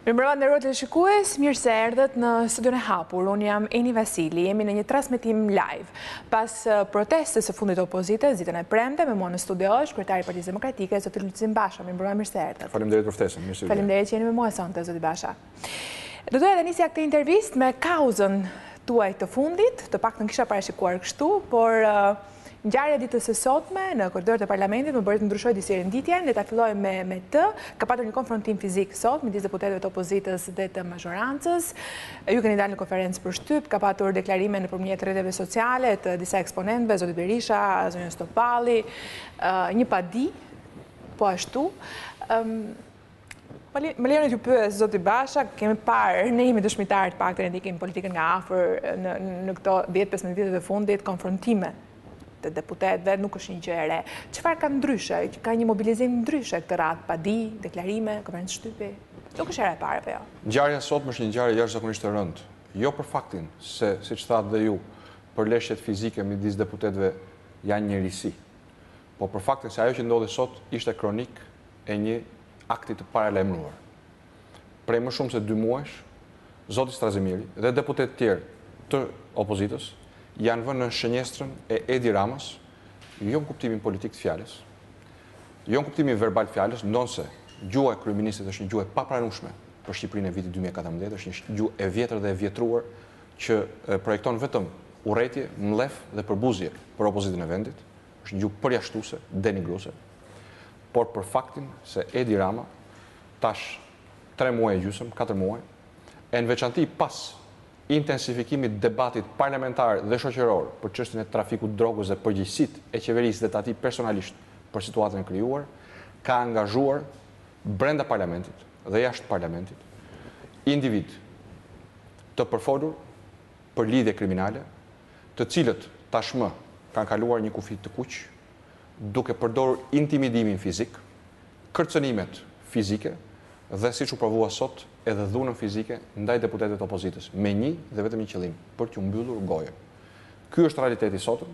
Mirëmbrëma të nderuar teleshikues, mirë se erdhët në Studion e hapur, unë jam Eni Vasili, jemi në një transmitim live. Pas protestës së fundit opozitare, ditën e premte, me mua në studio është kryetari i Partisë Demokratike, zoti Lulzim Basha, mirëmbrëma mirë se erdhët. Faleminderit për ftesën, mirë se ju gjeta. Faleminderit që jeni me mua sonte, zoti Basha. Do të doja ta nisja këtë intervistë me kauzën tuaj të fundit, të paktën e kisha parashikuar kështu, por Ngjarja e ditës së sotme në korridorët e Parlamentit më bëri të ndryshoj disi renditjen. Le ta fillojmë me me të. Ka patur një konfrontim fizik sot midis deputetëve të opozitës dhe të mazhorancës. Ju keni dalë në konferencë për shtyp, ka patur deklarime nëpërmjet rrjeteve sociale të disa eksponentëve, zoti Berisha, zonjës Topalli, një padi po ashtu. Më lejoni t'ju pyes zoti Basha, kemi parë, ne jemi dëshmitarë të paktën që e ndjekim politikën nga afër në në këto 10-15 vitet e fundit, konfrontime të deputetëve, nuk është një gjë e re. Çfarë ka ndryshe? Ka një mobilizim ndryshe këtë radhë, padi, deklarime, konferencë shtypi? Nuk është hera e parë apo jo? Ngjarja e sotme është një ngjarje jashtëzakonisht e rëndë, jo për faktin se, siç thatë dhe ju, përleshjet fizike midis deputetëve janë një risi, Por për faktin se ajo që ndodhi sot ishte kronikë e një akti të paralajmëruar. Prej më shumë se dy muajsh, zoti Strazimiri dhe deputetë të tjerë të opozitës janë vënë nën shënjestrën e Edi Ramës, jo në kuptimin politik të fjalës, jo në kuptimin verbal të fjalës, ndonëse gjuha e kryeministrit është një gjuhë e papranueshme për Shqipërinë e vitit 2014, është një gjuhë e vjetër dhe e vjetruar që projekton vetëm urrejtje, mllef dhe përbuzje për opozitën e vendit, është një gjuhë përjashtuese, denigruese, por për faktin se Edi Rama tash tre muaj e gjysëm, katër muaj, e në veçanti pas intensifikimit të debatit parlamentar dhe shoqëror për çështjen e trafikut të drogës dhe përgjegjësitë e qeverisë dhe të atij personalisht për situatën e krijuar, ka angazhuar brenda parlamentit dhe jashtë parlamentit individë të përfolur për lidhje kriminale, të cilët tashmë kanë kaluar një kufi të kuq, duke përdorur intimidimin fizik, kërcënimet fizike dhe siç u provua sot edhe dhunën fizike ndaj deputetëve të opozitës, me një dhe vetëm një qëllim, për t'ju mbyllur gojën. Ky është realiteti i sotëm.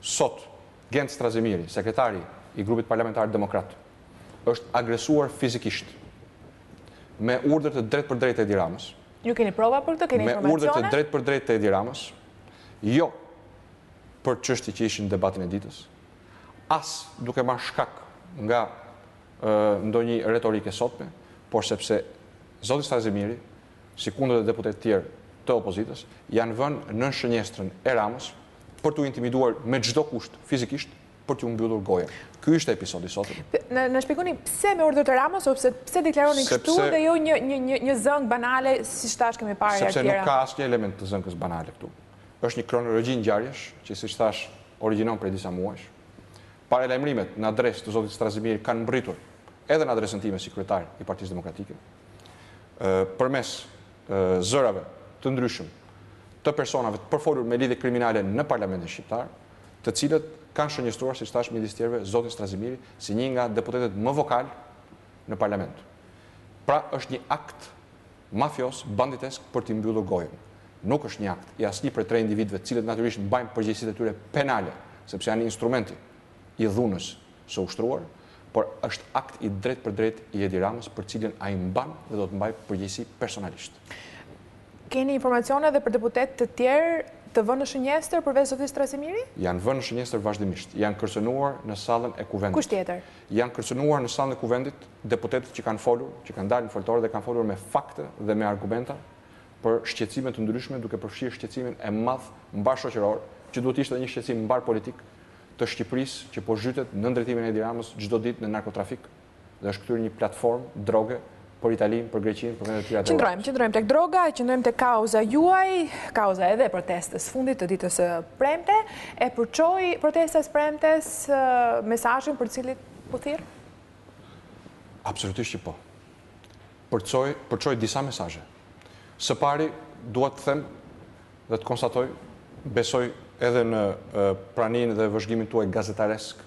Sot Gent Strazimiri, sekretari i grupit parlamentar demokrat, është agresuar fizikisht me urdhër të drejtpërdrejtë të Edi Ramës. Ju keni prova për këtë, keni informacione? Me urdhër të drejtpërdrejtë të Edi Ramës, jo për çështje që ishin në debatin e ditës, as duke marrë shkak nga ndonjë retorikë e sotme, por sepse zoti Strazimiri, sikundër dhe deputetë të tjerë të opozitës, janë vënë nën shënjestrën e Ramës për t'u intimiduar me çdo kusht fizikisht, për t'ju mbyllur gojën. Ky ishte episodi i sotëm. Na shpjegoni, pse me urdhër të Ramës, ose pse deklaroni kështu dhe jo një zënkë banale, siç kemi parë edhe të tjera? Sepse nuk ka asnjë element të zënkës banale këtu. Është një kronologji ngjarjesh, që siç thashë origjinon prej disa muajsh. Paralajmërimet në adresë të zotit Strazimiri kanë mbërritur edhe në adresën time si kryetar i Partisë Demokratike, përmes zërave të ndryshëm të personave të përfolur me lidhje kriminale në Parlamentin Shqiptar, të cilët kanë shënjestruar, siç thashë midis tjerëve, zotin Strazimiri, si një nga deputetët më vokalë në Parlament. Pra, është një akt mafioz, banditesk për t'i mbyllur gojën. Nuk është një akt i asnjë prej tre individëve të cilët natyrisht mbajnë përgjegjësitë e tyre penale, sepse janë instrumenti i dhunës, së ushtruar, por është akt i drejtpërdrejtë i Edi Ramës për të cilin ai mban dhe do të mbajë përgjegjësi personalisht. Keni informacione edhe për deputetë të tjerë të vënë në shënjestër përveç zotit Strazimiri? Janë vënë në shënjestër vazhdimisht. Janë kërcënuar në sallën e Kuvendit. Kush tjetër? Janë kërcënuar në sallën e Kuvendit deputetët që kanë folur, që kanë dalë në foltore dhe kanë folur me fakte dhe me argumenta për shqetësime të ndryshme, duke përfshirë shqetësimin e madh mbarëshoqëror, që duhet të ishte edhe një shqetësim mbarëpolitik, të Shqipërisë që po zhytet nën drejtimin e Edi Ramës çdo ditë në narkotrafik dhe është kthyer një platformë droge për Italinë, për Greqinë, për vendet e tjera të Evropës. Qëndrojmë, qëndrojmë tek droga, qëndrojmë tek kauza juaj, kauza edhe e protestës fundit të ditës së premte, e përçoi protesta e premtes mesazhin për të cilin u thirr? Absolutisht që po. Përçoi, përçoi disa mesazhe. Së pari, dua të them Dhe të konstatoj, besoj edhe në praninë dhe vëzhgimin tuaj gazetaresk,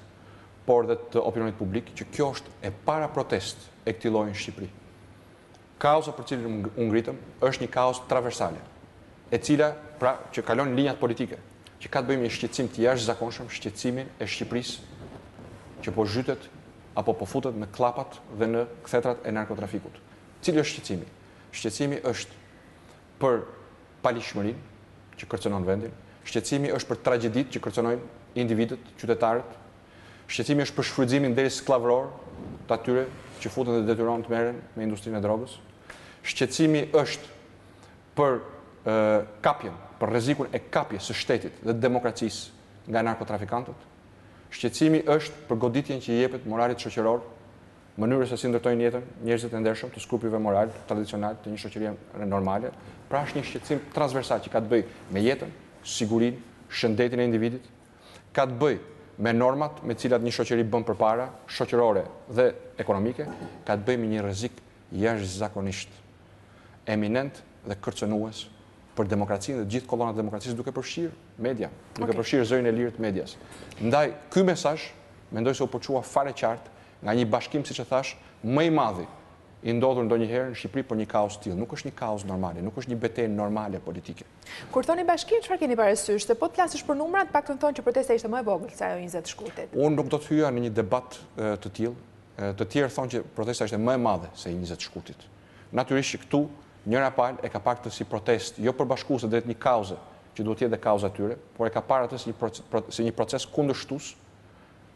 por dhe të opinionit publik, që kjo është e para protestë e këtij lloji në Shqipëri. Kauza për të cilën u ngritëm është një kauzë traversale, e cila, pra, që kalon linjat politike, që ka të bëjë me një shqetësim të jashtëzakonshëm, shqetësimin e Shqipërisë që po zhytet apo po futet në kllapat dhe në kthetrat e narkotrafikut. Cili është shqetësimi? Shqetësimi është për paligjshmërinë që kërcënon vendin, shqetësimi është për tragjeditë që kërcënojnë individët, qytetarët, shqetësimi është për shfrytëzimin deri skllavëror të atyre që futen dhe detyrohen të merren me industrinë e drogës, shqetësimi është për kapjen, për rrezikun e kapjes së shtetit dhe demokracisë nga narkotrafikantët, shqetësimi është për goditjen që i jepet moralit shoqëror, mënyrës se si ndërtojnë jetën njerëzit e ndershëm të skrupujve moralë, tradicionalë të një shoqërie normale. Pra është një shqetësim transversal që ka të bëjë me jetën, sigurinë, shëndetin e individit, ka të bëjë me normat me cilat një shoqëri bën përpara, shoqërore dhe ekonomike, ka të bëjë me një rrezik jashtëzakonisht eminent dhe kërcënues për demokracinë dhe gjithë kolonat e demokracisë duke përshirë median, duke përfshirë zërin e lirë të medias. Ndaj, ky mesazh, mendoj se u përçua fare qartë nga një bashkim, siç thashë, më i madhi, i ndodhur ndonjëherë në Shqipëri për një kauzë të tillë. Nuk është një kauzë normale, nuk është një betejë normale politike. Kur thoni bashkim, çfarë keni parasysh, se po të flasësh për numrat, të paktën thonë që protesta ishte më e vogël, se ajo e 20 shkurtit. Unë nuk do të hyja në një debat të tillë, të tjerë thonë që protesta ishte më e madhe se 20 shkurtit. Natyrisht që këtu njëra palë e ka parë këtë si protestë jo përbashkuese drejt një kauze, që duhet të jetë dhe kauza e tyre, por e ka parë atë si një si një proces kundërshtues,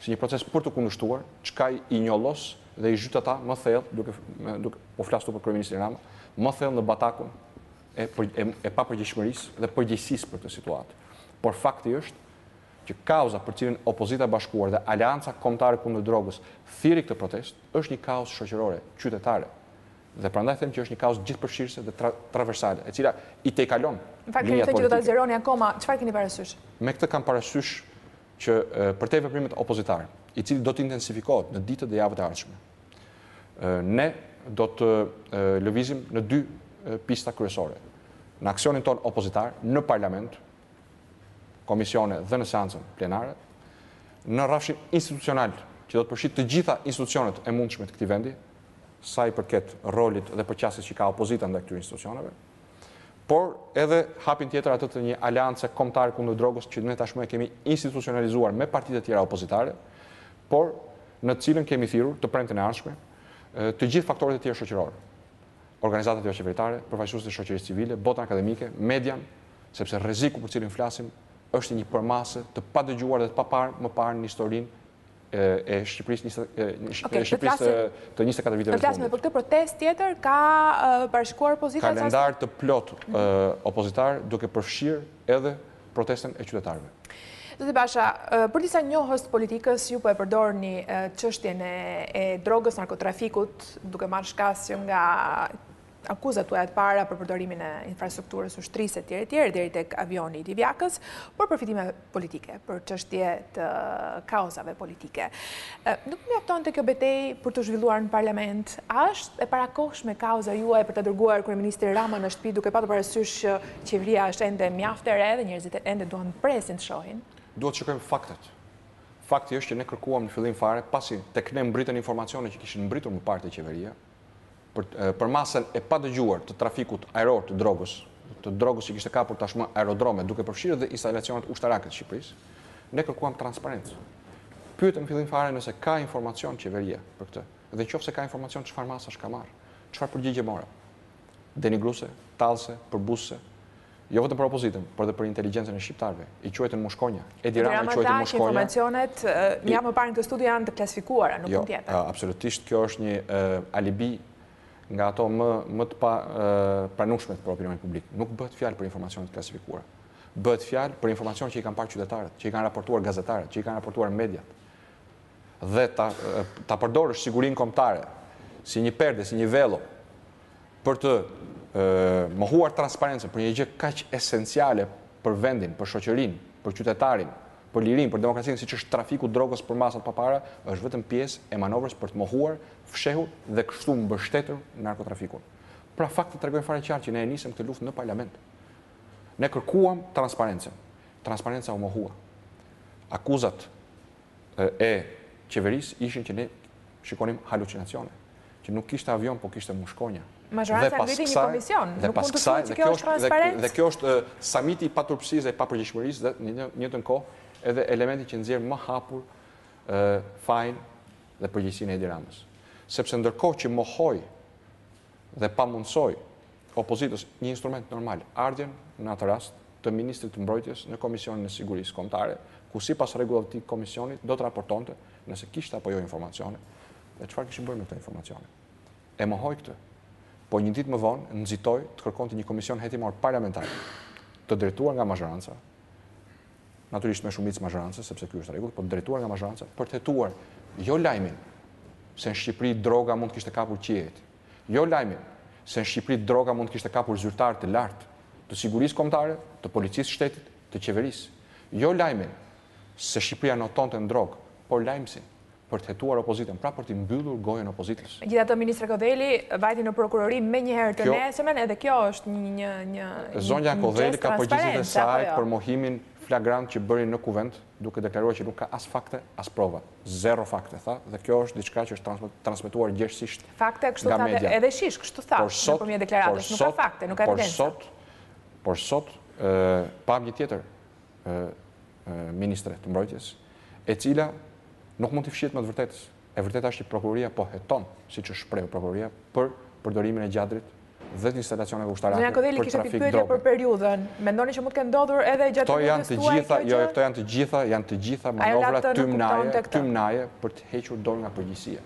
si një proces për t'u kundërshtuar, çka i njollos dhe i zhyt ata më thellë, duke duke po flas këtu për kryeministrin Rama, më thellë në batakun e e, e papërgjegjshmërisë dhe përgjegjësisë për këtë situatë. Por fakti është që kauza për të cilën Opozita e Bashkuar dhe Aleanca Kombëtare Kundër Drogës thirri këtë protestë është një kauzë shoqërore, qytetare dhe prandaj them që është një kauzë gjithëpërfshirëse dhe transversale, e cila i tejkalon linjat politike. Me këtë kam parasysh që përtej veprimit opozitar, i cili do të intensifikohet në ditët dhe javët e ardhshme, ne do të lëvizim në dy pista kryesore. Në aksionin tonë opozitar në Parlament, komisione dhe në seancën plenare, në rrafshin institucional që do të përfshijë të gjitha institucionet e mundshme të këtij vendi, sa i përket rolit dhe përqasjes që ka opozita ndaj këtyre institucioneve, por edhe hapin tjetër atë të një aleance kombëtare kundër drogës që ne tashmë e kemi institucionalizuar me partitë e tjera opozitare, por në të cilën kemi thirrur të premten e ardhshme të gjithë faktorët e tjerë shoqërorë, organizatat joqeveritare, përfaqësuesit e shoqërisë civile, botën akademike, median, sepse rreziku për cilin flasim është i një përmase të padëgjuar dhe të paparë më parë në historinë e Shqipërisë së njëzet e katër viteve të fundit. Të flasim për këtë protestë tjetër, ka bashkuar opozita... Kalendar të plotë opozitar duke përfshirë edhe protestën e qytetarëve. Zoti Basha, për disa njohës të politikës ju po e përdorni çështjen e drogës, narkotrafikut, duke marrë shkas që nga Akuzat tuaja të para për përdorimin e infrastrukturës së ushtrisë etj etj deri tek avioni i Divjakës për përfitime politike, për çështje të kauzave politike. Nuk mjaftonte kjo betejë për t'u zhvilluar në parlament? A është e parakohshme kauza juaj për ta dërguar kryeministrin Rama në shtëpi duke patur parasysh që qeveria është ende mjaft e re dhe njerëzit ende duan presin të shohin? Duhet të shikojmë faktet. Fakti është që ne kërkuam në fillim fare, pasi tek ne mbërritën informacione që kishin mbërritur më parë te qeveria, për masën e padëgjuar të trafikut ajror të drogës, të drogës që kishte kapur tashmë aerodrome, duke përfshirë dhe instalacionet ushtarake të Shqipërisë, ne kërkuam transparencë. Pyetëm në fillim fare nëse ka informacion qeveria për këtë dhe në qoftë se ka informacion çfarë masash ka marrë, çfarë përgjigje morëm? Denigruese, tallëse, përbuzëse, Jo vetëm për opozitën, por dhe për inteligjencën e shqiptarëve. I quajtën mushkonja. Edi Rama i quajti mushkonja. Informacionet tha më parë në këtë studio janë të klasifikuara, nuk mund të jetë. Jo, absolutisht kjo është një alibi nga ato më më të papranueshme për opinionin publik. Nuk bëhet fjalë për informacione të klasifikuara. Bëhet fjalë për informacione që i kanë parë qytetarët, që i kanë raportuar gazetarët, që i kanë raportuar mediat. Dhe ta ta përdorësh sigurinë kombëtare si një perde, si një vello për të mohuar transparencën për një gjë kaq esenciale për vendin, për shoqërinë, për qytetarin, për lirinë, për demokracinë, siç është trafiku i drogës në përmasa të papara, është vetëm pjesë e manovrës për të mohuar, fshehur dhe kështu mbështetur narkotrafikun. Pra faktet tregojnë fare qartë që ne e nisëm këtë luftë në parlament. Ne kërkuam transparencën. Transparenca u mohua. Akuzat e qeverisë ishin që ne shikonim halucinacione, që nuk kishte avionë, po kishte mushkonja. Mazhoranca ngriti një komision, nuk mund të thuhet që kjo është transparencë. Dhe kjo është zeniti i paturpësisë dhe i papërgjegjshmërisë dhe në të njëjtën kohë edhe elementi që nxjerr më hapur fajin dhe përgjegjësinë e Edi Ramës. Sepse ndërkohë që mohoi dhe pamundësoi opozitës një instrument normal, ardhjen, në atë rast, të ministrit të Mbrojtjes në Komisionin e Sigurisë Kombëtare, ku sipas rregullave të atij komisioni do të raportonte nëse kishte apo jo informacione dhe çfarë kishin bërë me këto informacione. E mohoi këtë. Po një ditë më vonë nxitoi të kërkonte një komision hetimor parlamentar të drejtuar nga mazhoranca, natyrisht me shumicë të mazhorancës, sepse ky është rregull, po të drejtuar nga mazhoranca për të hetuar jo lajmin se në Shqipëri droga mund të kishte kapur qiejt. Jo lajmin se në Shqipëri droga mund të kishte kapur zyrtarë të lartë të sigurisë kombëtare, të policisë së shtetit, të qeverisë. Jo lajmin se Shqipëria notonte në drogë, por lajmësin. për të hetuar opozitën, pra për t'i mbyllur gojën opozitës. Megjithatë ministre Kodheli, vajti në prokurori menjëherë të nesërmen, edhe kjo është një një një një Zonja Kodheli ka përgjegjësitë e saj jo? për mohimin flagrant që bëri në kuvend, duke deklaruar që nuk ka as fakte, as prova. Zero fakte, tha, dhe kjo është diçka që është transmituar gjerësisht nga media. Fakte, kështu tha, edhe shish, kështu tha, nëpërmjet deklaratës, nuk ka fakte, nuk ka evidenca. Por sot, por sot, pamë një tjetër, Ministre të mbrojtjes, e cila nuk mund t'i fshihet më së vërtetës. E vërteta është që prokuroria po heton, siç është shprehur prokuroria, për përdorimin e Gjadrit dhe të instalacioneve ushtarake. Zonja Kodheli kishte një pyetje për periudhën. Mendoni që mund të kenë ndodhur edhe gjatë Këto janë të gjitha, jo, këto janë të gjitha, janë të gjitha manovra tymnaje, tymnaje për të hequr dorë nga përgjegjësia.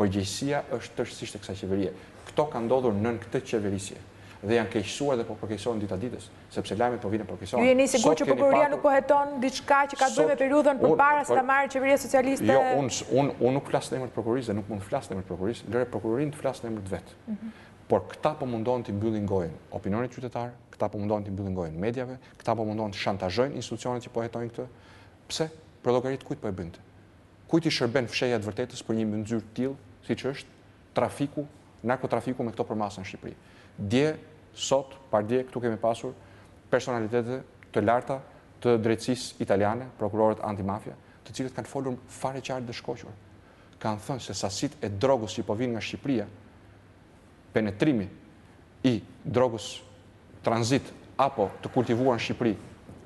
Përgjegjësia është tërësisht e kësaj qeverie. Këto kanë ndodhur nën këtë qeverisje dhe janë keqësuar dhe po përkeqësohen dita ditës. sepse lajmet po vijnë përkeqësore. Ju jeni i sigurt që prokuroria nuk po heton diçka që ka të bëjë me periudhën përpara se ta marrë qeveria socialiste? Jo, unë unë nuk flas në emër të prokurorisë dhe nuk mund të flas në emër të prokurorisë, lëre prokurorinë të flasë në emër të vet. Mhm. Por këta po mundohen të mbyllin gojën opinionit qytetar, këta po mundohen të mbyllin gojën mediave, këta po mundohen të shantazhojnë institucionet që po hetojnë këtë. Pse? Për llogari të kujt po e bëjnë këtë? Kujt i shërben fshehja e të vërtetës për një mynxyrë të tillë, siç është trafiku, narkotrafiku me këto përmasa në Shqipëri. Dje, sot, pardje, këtu kemi pasur personalitete të larta të drejtësisë italiane, prokurorët antimafia, të cilët kanë folur fare qartë dhe shkoqur. Kanë thënë se sasitë e drogës që po vijnë nga Shqipëria, penetrimi i drogës tranzit apo të kultivuar në Shqipëri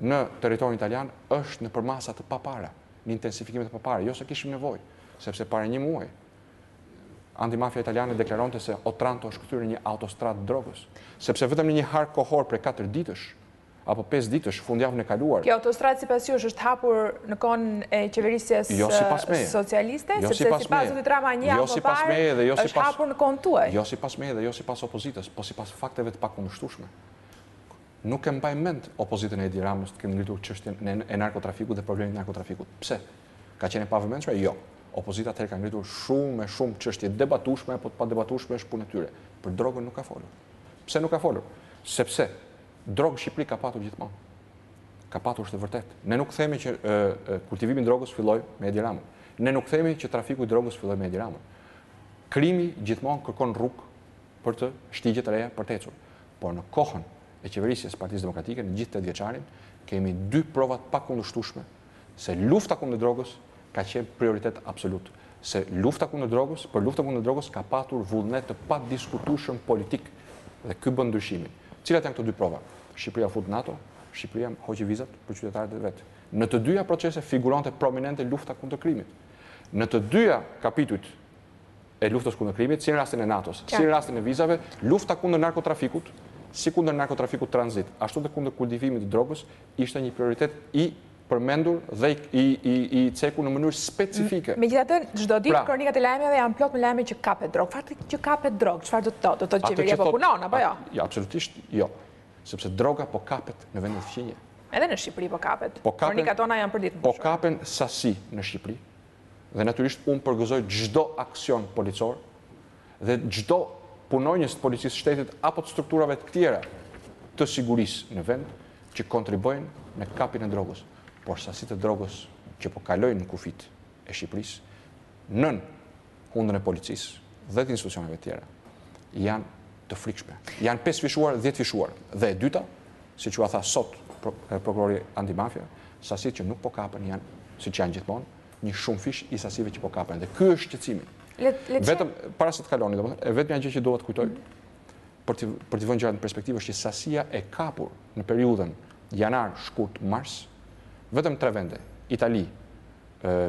në territorin italian është në përmasa të papara, në intensifikime të papara, jo se kishim nevojë, sepse para një muaji Antimafia italiane deklaronte se Otranto është kthyer në një autostradë drogës, sepse vetëm në një hark kohor prej katër ditësh apo pesë ditësh fundjavën e kaluar. Kjo autostradë sipas jush është hapur në kohën e qeverisjes jo, socialiste, jo, sepse sipas, sipas zotit Rama një jo, më parë dhe, jo, është hapur në kohën tuaj. Jo sipas meje dhe jo sipas opozitës, po sipas fakteve të pakundërshtueshme. Nuk e mbaj mend opozitën e Edi Ramës të ketë ngritur çështjen e narkotrafikut dhe problemin e narkotrafikut. Pse? Ka qenë e pavëmendshme? Jo. Opozita atëherë ka ngritur shumë e shumë çështje debatueshme apo të padebatueshme është punë e tyre. Për drogën nuk ka folur. Pse nuk ka folur? Sepse drogë Shqipëri ka patur gjithmonë. Ka patur është e vërtetë. Ne nuk themi që kultivimi i drogës filloi me Edi Ramën. Ne nuk themi që trafiku i drogës filloi me Edi Ramën. Krimi gjithmonë kërkon rrugë për të shtigje të reja për të ecur. por në kohën e qeverisjes Partisë Demokratike në gjithë tetëvjeçarin kemi dy prova të pakundërshtueshme se lufta kundër drogës ka qenë prioritet absolut, se lufta kundër drogës, për luftën kundër drogës ka patur vullnet të padiskutueshëm politik dhe ky bën ndryshimin. Cilat janë këto dy prova? Shqipëria u fut NATO, Shqipëria hoqi vizat për qytetarët e vet. Në të dyja procese figuronte prominente lufta kundër krimit. Në të dyja kapitujt e luftës kundër krimit, si në rastin e NATO-s, si në rastin e vizave, lufta kundër narkotrafikut, si kundër narkotrafikut tranzit, ashtu dhe kundër kultivimit të drogës, ishte një prioritet i përmendur dhe i cekur në mënyrë specifike. Megjithatë, çdo ditë, pra- kronikat e lajmeve janë plot me lajme që kapet drogë. Fakti që kapet drogë, çfarë do të thotë? Do të thotë që qeveria po punon, apo jo? Jo, absolutisht, jo. Sepse droga po kapet në vendet fqinje. Edhe në Shqipëri po kapet. Po kronikat tona janë përditë. Po kapen sasi në Shqipëri, dhe natyrisht unë përgëzoj çdo aksion policor dhe çdo punonjës të policisë së shtetit apo të strukturave të tjera të sigurisë në vend që kontribojnë në kapjen e drogës, por sasitë e drogës që po kalojnë në kufijtë e Shqipërisë nën hundën e policisë dhe të institucioneve të tjera janë të frikshme. Janë pesëfishuar, dhjetëfishuar. Dhe e dyta, Siç ua tha sot prokurori antimafia, sasitë që nuk po kapen janë, siç janë gjithmonë, një shumëfish i sasive që po kapen. Dhe ky është shqetësimi. Vetëm para se të kaloni, domethënë, e vetmja gjë që dua të kujtoj për të për të vënë gjërat në perspektivë është që sasia e kapur në periudhën janar, shkurt, mars, vetëm tre vende, Itali,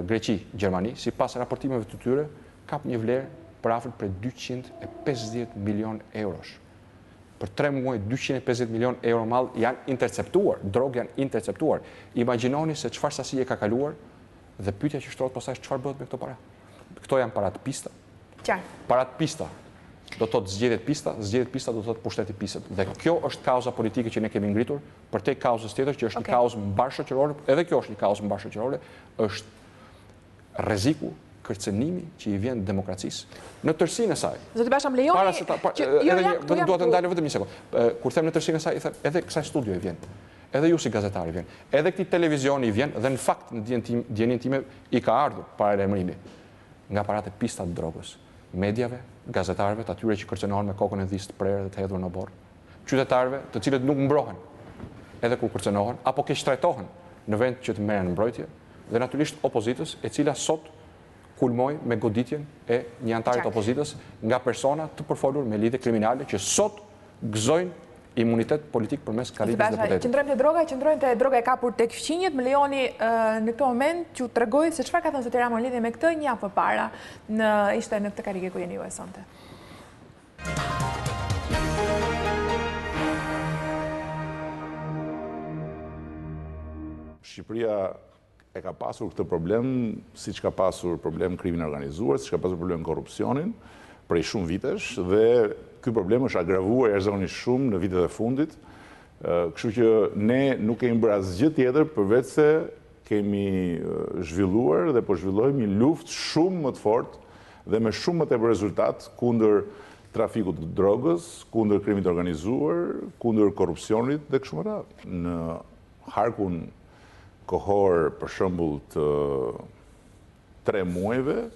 Greqi, Gjermani, sipas raportimeve të tyre, kap një vlerë përafërt prej 250 milionë eurosh. Për tre muaj dyqind e pesëdhjetë milionë euro mall janë interceptuar, drogë janë interceptuar. Imagjinoni se çfarë sasie ka kaluar dhe pyetja që shtrohet pastaj është çfarë bëhet me këto para. Këto janë para të pista. Qartë. Para të pista do të thotë zgjedhje të pista, zgjedhje të pista do të thotë pushtet i pisët. Dhe kjo është kauza politike që ne kemi ngritur përtej kauzës tjetër që është okay. një kauzë mbarëshoqërore, edhe kjo është një kauzë mbarëshoqërore, është rreziku, kërcënimi që i vjen demokracisë në tërësinë e saj. Zoti Basha, më lejoni. Para se ta, para, jo, edhe një, vetëm dua të ndal vetëm një sekond. Kur them në tërësinë e saj, i them edhe kësaj studioje i vjen. Edhe ju si gazetar i vjen. Edhe këtij televizioni i vjen dhe në fakt në dijen tim, dijenin time i ka ardhur paralajmërimi nga paratë e pista të drogës, mediave, gazetarëve, atyre që kërcënohen me kokën e dhisë të prerë dhe të hedhur në oborr, qytetarëve, të cilët nuk mbrohen edhe kur kërcënohen apo keqtrajtohen në vend që të merren në mbrojtje, dhe natyrisht opozitës, e cila sot kulmoi me goditjen e një anëtari të opozitës nga persona të përfolur me lidhje kriminale që sot gëzojnë imunitet politik përmes karriges së deputetit. Qëndrojmë te droga, qëndrojmë te droga e kapur tek fqinjët, më lejoni në këtë moment që t'ju tregoj se çfarë ka thënë zoti Rama në lidhje me këtë një javë më parë ishte në këtë karrige ku jeni ju sonte. Shqipëria e ka pasur këtë problem, siç ka pasur problem krimin e organizuar, siç ka pasur problem korrupsionin, prej shumë vitesh, dhe ky problem është agravuar jashtëzakonisht shumë në vitet e fundit, kështu që ne nuk kemi bërë asgjë tjetër përveçse Kemi zhvilluar dhe po zhvillojmë një luftë shumë më të fortë dhe me shumë më tepër rezultat kundër trafikut të drogës, kundër krimit të organizuar, kundër korrupsionit dhe kështu me radhë. Në harkun kohor, për shembull, të tre muajve,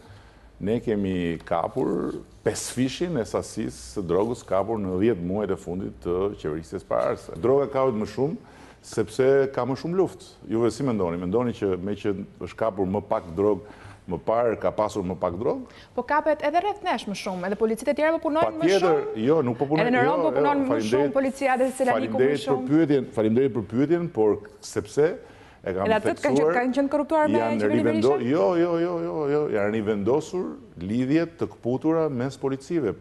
ne kemi kapur pesëfishin e sasisë së drogës kapur në dhjetë muajt e fundit të qeverisjes paraardhëse. Droga kapet më shumë sepse ka më shumë luftë. Juve si mendoni? Mendoni që meqë është kapur më pak drogë më parë, ka pasur më pak drogë? Po kapet edhe rreth nesh më shumë, edhe policitë e tjera po punojnë më shumë. Patjetër, jo, nuk po punojnë. Edhe në Romë po punon më shumë policia dhe Selaniku më shumë. Faleminderit për pyetjen, faleminderit për pyetjen, por sepse E kam theksuar, janë rivendosur, jo, jo, jo, jo, jo, janë rivendosur lidhjet të këputura mes policive.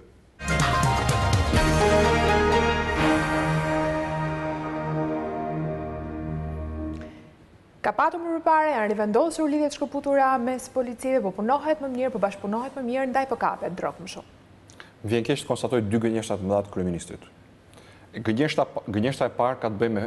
Ka patur më përpara, janë rivendosur lidhjet të shkëputura mes policive, po punohet më mirë, po bashkëpunohet më mirë, ndaj po kapet drogë më shumë. Më vjen keq të konstatoj dy gënjeshtra të mëdha të kryeministrit. Gënjeshtra e parë ka të bëjë me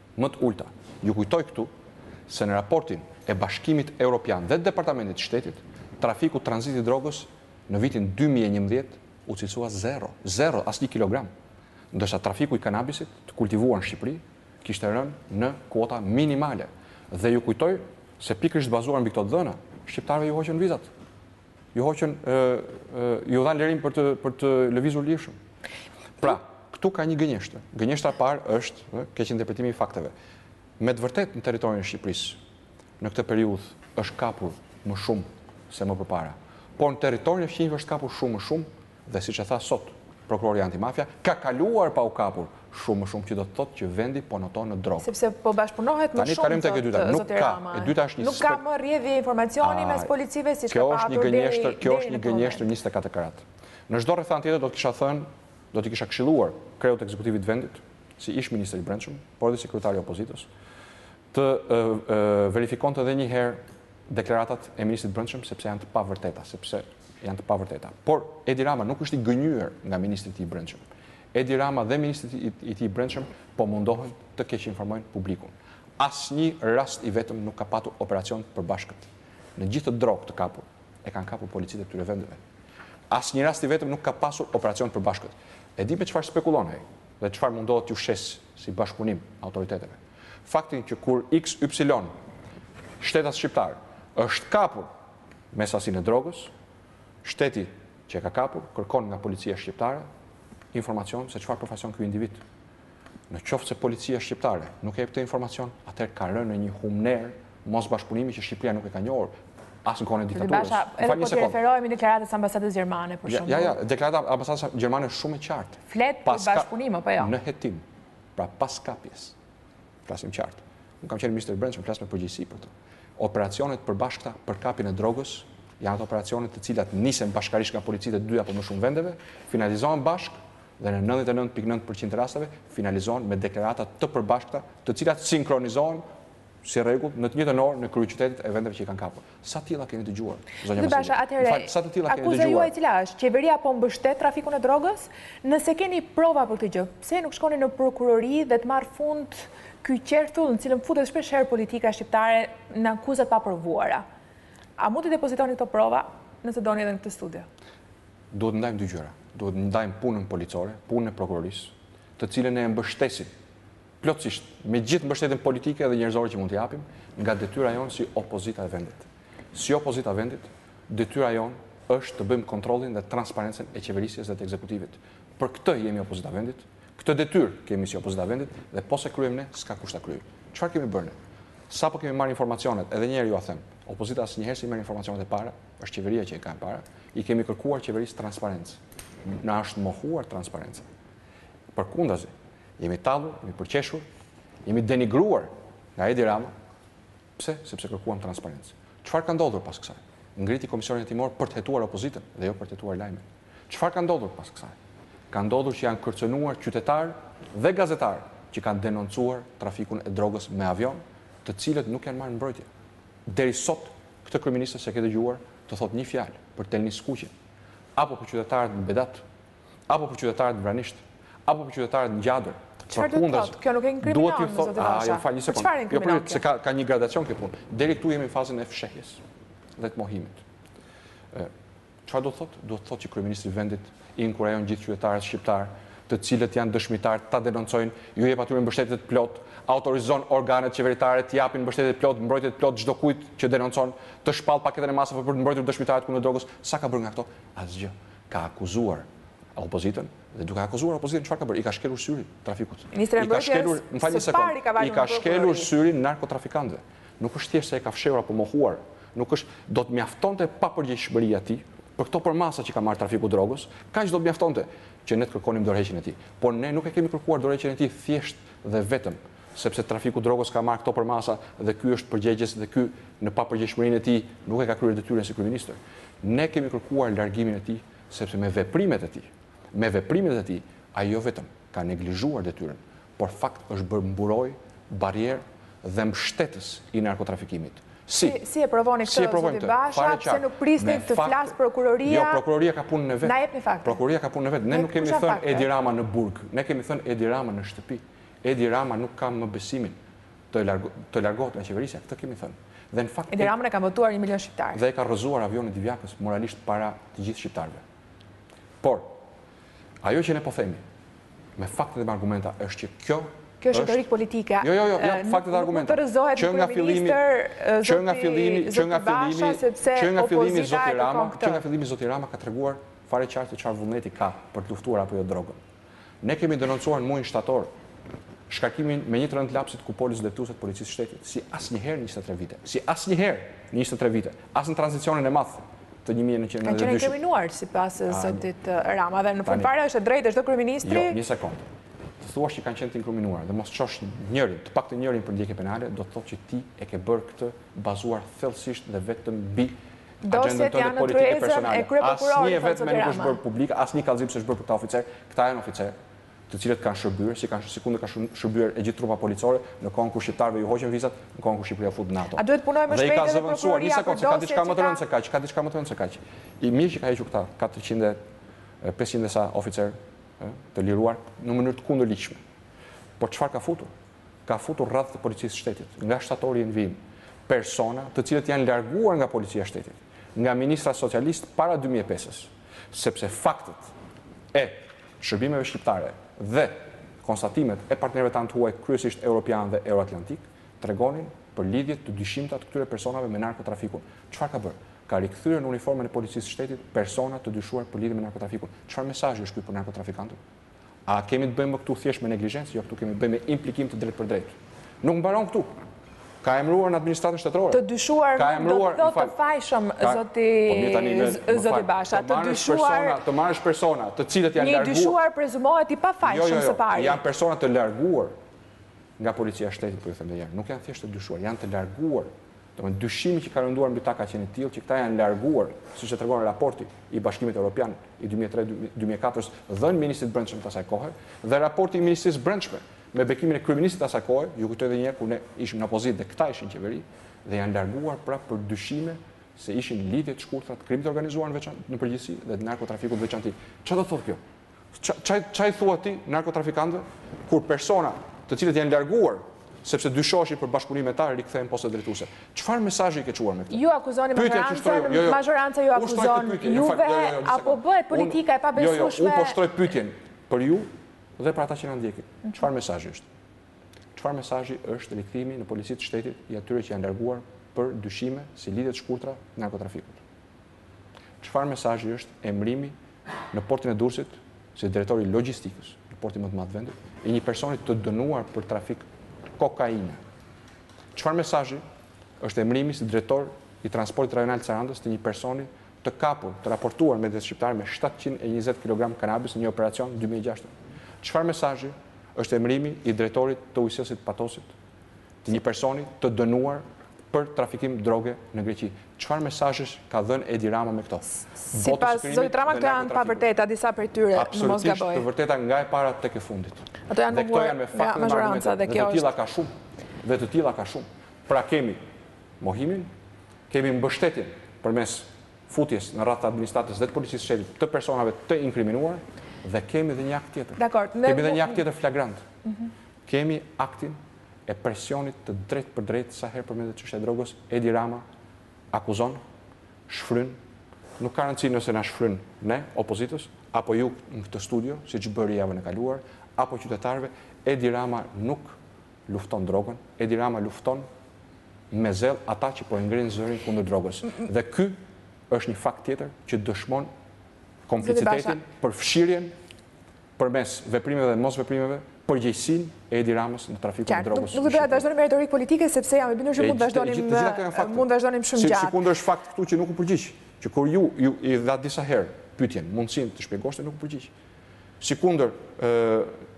Më të ulëta. Ju kujtoj këtu se në raportin e Bashkimit Europian dhe të Departamentit të Shtetit, trafiku tranzit i drogës në vitin dy mijë e njëmbëdhjetë u cilësua zero, zero, asnjë kilogram, ndërsa trafiku i kanabisit të kultivuar në Shqipëri kishte rënë në kuota minimale. Dhe ju kujtoj se pikërisht bazuar mbi këto të dhëna, shqiptarëve iu hoqën vizat. Ju hoqën, ju dhanë lirim për të, për të lëvizur lirshëm. Pra, këtu ka një gënjeshtë. Gënjeshtra parë është, keqinterpretimi i fakteve. Me të vërtetë në territorin e Shqipërisë, në këtë periudhë, është kapur më shumë se më përpara. Por në territorin e fqinjëve është kapur shumë më shumë Dhe siç e tha sot prokurori antimafia, ka kaluar pa u kapur shumë më shumë, që do të thotë që vendi po noton në drogë. Sepse po bashkëpunohet më shumë, thotë zoti Rama. Nuk ka më rrjedhje informacioni mes policive, siç ka patur deri në këtë moment. Kjo është një gënjeshtër 24 karat. Në çdo rrethanë tjetër do të kisha thënë, do të kisha këshilluar kreut të ekzekutivit të vendit, si ish-ministër i Brendshëm, por edhe si kryetar i opozitës, të verifikonte edhe një herë deklaratat e ministrit të Brendshëm sepse janë të pavërteta, sepse janë të pavërteta. Por Edi Rama nuk është i gënjyer nga ministri i tij i Brendshëm. Edi Rama dhe ministri i tij i Brendshëm po mundohen të keqinformojnë publikun. Asnjë rast i vetëm nuk ka patur operacion të përbashkët. Në gjithë atë drogë të kapur e kanë kapur policitë e këtyre vendeve. Asnjë rast i vetëm nuk ka pasur operacion të përbashkët. E di me çfarë spekulon ai dhe çfarë mundohet t'ju shesë si bashkëpunim autoriteteve. Faktin që kur XY shtetas shqiptar është kapur me sasinë e drogës, shteti që e ka kapur kërkon nga policia shqiptare informacion se çfarë përfaqëson ky individ. Në qoftë se policia shqiptare nuk e jep këtë informacion, atëherë ka rënë në një humnerë mosbashkëpunimi që Shqipëria nuk e ka njohur as në kohën e diktaturës. Basha, edhe po të referohemi deklaratës së ambasadës gjermane për shembull. Ja, ja, deklarata e ambasadës gjermane është shumë e qartë. Flet për bashkëpunim apo jo? Në hetim. Pra pas kapjes, flasim qartë, unë kam qenë ministër i brendshëm, flas me përgjegjësi për të. Operacionet e përbashkëta për kapjen e drogës janë ato operacione të cilat nisen bashkarisht nga policitë e dy apo më shumë vendeve, finalizohen bashkë dhe në 99.9% të rasteve finalizohen me deklarata të përbashkëta, të cilat sinkronizohen si rregull, në të njëjtën orë në kryeqytetet e vendeve që i kanë kapur. Sa të tilla keni dëgjuar, zoti Basha, atëherë, sa të tilla keni dëgjuar? Akuza juaj cila është? Qeveria po mbështet trafikun e drogës? Nëse keni prova për këtë gjë, pse nuk shkoni në prokurori dhe të marrë fund ky qerthull në cilën futet shpesh herë politika shqiptare në akuza të paprovuara? A mund t'i depozitoni këto prova nëse doni edhe në këtë studio? Duhet të ndajmë dy gjëra. Duhet të ndajmë punën policore, punën e prokurorisë, të cilën ne e mbështesim plotësisht, me gjithë mbështetjen politike dhe njerëzore që mund të japim, nga detyra jonë si opozita e vendit. Si opozita vendit, detyra jonë është të bëjmë kontrollin dhe transparencën e qeverisjes dhe të ekzekutivit. Për këtë jemi opozita vendit, këtë detyrë kemi si opozita vendit dhe po s'e kryem ne, s'ka kush ta kryejë. Çfarë kemi bërë ne? Sapo kemi marrë informacionet, edhe njëherë jua them, opozita asnjëherë s'i merr informacionet e para, është qeveria që e ka e para, i kemi kërkuar qeverisë transparencë. Na është mohuar transparenca. Përkundrazi, Jemi tallur, jemi përqeshur, jemi denigruar nga Edi Rama. Pse? Sepse kërkuam transparencë. Çfarë ka ndodhur pas kësaj? Ngriti komisionin hetimor për të hetuar opozitën dhe jo për të hetuar lajmin. Çfarë ka ndodhur pas kësaj? Ka ndodhur që janë kërcënuar qytetarë dhe gazetarë që kanë denoncuar trafikun e drogës me avion, të cilët nuk janë marrë në mbrojtje. Deri sot këtë kryeministër s'e ke dëgjuar të thotë një fjalë për Telnis Skuqin apo për qytetarët në Bedat, apo për qytetarët në Vranisht, apo për qytetarët në Gjadër. Çfarë do të thotë? Kjo nuk e inkriminon, zoti Basha. Jo, më fal, një sekundë. Çfarë inkriminon kjo? Jo, për që ka një gradacion kjo punë. Deri këtu jemi në fazën e fshehjes dhe të mohimit. Çfarë do të thotë? Do të thotë që Kryeministri i vendit i inkurajon gjithë qytetarët shqiptarë të cilët janë dëshmitarë ta denoncojnë, u jep atyre mbështetje të plotë, autorizon organet qeveritare të japin mbështetje të plotë, mbrojtje të plotë çdokujt që denoncon, të shpallë paketën e masave për të mbrojtur dëshmitarët kundër drogës, sa ka bërë nga këto? Asgjë. ka akuzuar opozitën dhe duke akuzuar opozitën çfarë ka bërë? I ka shkelur syrin trafikut. Ministria e Mbrojtjes së pari ka vajtur në prokurori. I ka shkelur syrin narkotrafikantëve. Nuk është thjesht se e ka fshehur apo mohuar, nuk është, do të mjaftonte papërgjegjshmëria e tij për këto përmasa që ka marrë trafiku i drogës, kaq do të mjaftonte që ne të kërkonim dorëheqjen e tij. Por ne nuk e kemi kërkuar dorëheqjen e tij thjesht dhe vetëm sepse trafiku i drogës ka marrë këto përmasa dhe ky është përgjegjës dhe ky në papërgjegjshmërinë e tij nuk e ka kryer detyrën si kryeministër. Ne kemi kërkuar largimin e tij sepse me veprimet e tij, me veprimet e tij ai jo vetëm ka neglizhuar detyrën, por në fakt është bërë mburojë, barrierë dhe mbështetës i narkotrafikimit. Si? Si e provoni këtë, zoti Basha, pse nuk prisni të flasë prokuroria? Jo, prokuroria ka punën e vet. Na jepni fakte. Prokuroria ka punën e vet. Ne nuk kemi thënë Edi Rama në burg, ne kemi thënë Edi Rama në shtëpi. Edi Rama nuk ka më besimin të të largohet nga qeverisja, këtë kemi thënë. Dhe në fakt Edi Ramën e kanë votuar një milion shqiptarë. Dhe e ka rrëzuar avioni i Divjakës moralisht para të gjithë shqiptarëve. Por, ajo që ne po themi me fakte dhe me argumenta është që kjo Kjo është retorikë politike. Jo, jo, jo, jo fakte dhe argumenta. Nuk rrëzohet që nga fillimi, që nga fillimi, që nga fillimi, që nga fillimi zoti Rama, që nga fillimi zoti Rama ka treguar fare qartë çfarë vullneti ka për të luftuar apo jo drogën. Ne kemi denoncuar në muajin shtator shkarkimin me një të rënë të lapsit të kupolës drejtuese të Policisë Shtetit, si asnjëherë në njëzet e tre vite, si asnjëherë në njëzet e tre vite, as në tranzicionin e madh të një mijë e nëntëqind e nëntëdhjetë e dy. Kanë qenë të inkriminuar sipas zotit Rama dhe në fund fare është e drejtë e çdo kryeministri. Jo, një sekondë. Të thuash që kanë qenë të inkriminuar dhe mos çosh njërin, të paktën njërin për ndjekje penale, do të thotë që ti e ke bërë këtë bazuar thellësisht dhe vetëm mbi Dosjet janë në tryezën e kryeprokurorit, thotë zoti Rama. Asnjë e vetme nuk është bërë publike, asnjë kallëzim s'është bërë për këta oficerë. Këta janë oficerë të cilët kanë shërbyer, sikundër ka shërbyer e gjithë trupa policore në kohën kur shqiptarëve iu hoqën vizat, në kohën kur Shqipëria u fut në NATO. A duhet të punojë më shpejt edhe prokuroria për dosjet që ka? Një sekondë, ka diçka më të rëndë se kaq, ka diçka më të rëndë se kaq. E mirë që ka hequr këta katërqind e pesëqind e sa oficerë, ëh, të liruar në mënyrë të kundërligjshme. Por çfarë ka futur? ka futur në radhët e Policisë së Shtetit, nga shtatori e në vijim, persona të cilët janë larguar nga Policia e Shtetit, nga ministrat socialistë para dy mijë e pesës, sepse faktet e shërbimeve shqiptare dhe konstatimet e partnerëve tanë të huaj kryesisht europianë dhe euroatlantikë tregonin për lidhje të dyshimta të këtyre personave me narkotrafikun. Çfarë ka bërë? Ka rikthyer në uniformën e Policisë së Shtetit persona të dyshuar për lidhje me narkotrafikun. Çfarë mesazhi është ky për narkotrafikantët? A kemi të bëjmë këtu thjesht me neglizhencë? Jo, këtu kemi të bëjmë me implikim të drejtpërdrejtë. Nuk mbaron këtu. Ka emruar në administratën shtetërore. Të dyshuar nuk do të thotë të fajshëm, zoti po, Basha. Të dyshuar... Të marrësh persona, të cilët janë larguar... Një i dyshuar prezumohet i pafajshëm jo, jo, së jo. pari. Janë persona të larguar nga policia e shtetit, po ju them dhe janë. Nuk janë thjesht të dyshuar, janë të larguar Domethënë dyshimi që ka rënduar mbi ta ka qenë i tillë që këta janë larguar, siç e tregon raporti i Bashkimit Europian i dy mijë e tre, dy mijë e katër, dhënë ministrit të Brendshëm të asaj kohe dhe raporti i Ministrisë së Brendshme me bekimin e kryeministrit të asaj kohe, ju kujtoj edhe një herë kur ne ishim në opozitë dhe këta ishin në qeveri dhe janë larguar pra për dyshime se ishin lidhje të shkurtra të krimit të organizuar në veçantë, në përgjithësi dhe të narkotrafikut në veçanti. Çfarë do të thotë kjo? Ça u thua ti narkotrafikantëve kur persona të cilët janë larguar sepse dyshoheshin për bashkëpunim me ta rikthehen në poste drejtuese? Çfarë mesazhi i ke çuar me këtë? Ju akuzoni mazhorancën, mazhoranca ju akuzon juve apo bëhet politika e pabesueshme? Unë po shtroj pyetjen për ju dhe për ata që na ndjekin. Çfarë mesazhi është? Çfarë mesazhi është rikthimi në polici të shtetit i atyre që janë larguar për dyshime si lidhje të shkurtra të narkotrafikut? Çfarë mesazhi është emërimi në portin e Durrësit si drejtor i logjistikës në portin më të madh të vendit, i një personi të dënuar për trafik kokaine? Çfarë mesazhi është emërimi si drejtor i transportit rajonal të Sarandës të një personi të kapur, të raportuar në mediat shqiptare me 720 kilogram kanabis në një operacion 2006? Çfarë mesazhi është emërimi i drejtorit të ujësjellësit Patosit? të një personi të dënuar për trafikim droge në Greqi. Çfarë mesazhesh ka dhënë Edi Rama me këto? Sipas zotit Rama këto janë të pavërteta disa prej tyre, në mos gaboj. Absolutisht të vërteta nga e para tek e fundit. Ato janë mohuar nga mazhoranca dhe kjo është. Të tilla ka shumë. Dhe të tilla ka shumë. Pra kemi mohimin, kemi mbështetjen përmes futjes në radhët e administratës dhe të policisë së shtetit të personave të inkriminuar dhe kemi dhe një akt tjetër. Dakord. Kemi dhe një akt tjetër flagrant. Mhm. Kemi aktin e presionit të drejtpërdrejtë sa herë përmendet çështja e drogës, Edi Rama akuzon, shfryn, nuk ka rëndësi nëse na shfryn ne, opozitës, apo ju në këtë studio, siç bëri javën e kaluar, apo qytetarëve, Edi Rama nuk lufton drogën, Edi Rama lufton me zell ata që po e ngrenë zërin kundër drogës. Dhe ky është një fakt tjetër që dëshmon komplicitetin, përfshirjen, përmes veprimeve dhe mosveprimeve, përgjegjësinë e Edi Ramës në trafikun e drogës në Shqipëri. Nuk doja të vazhdojmë me retorikë politike, sepse jam e bindur që mund të vazhdonim shumë gjatë. Sikundër është fakt këtu që nuk u përgjigj, që kur ju i dha disa herë pyetjen, mundësinë të shpjegohej, nuk u përgjigj. Sikundër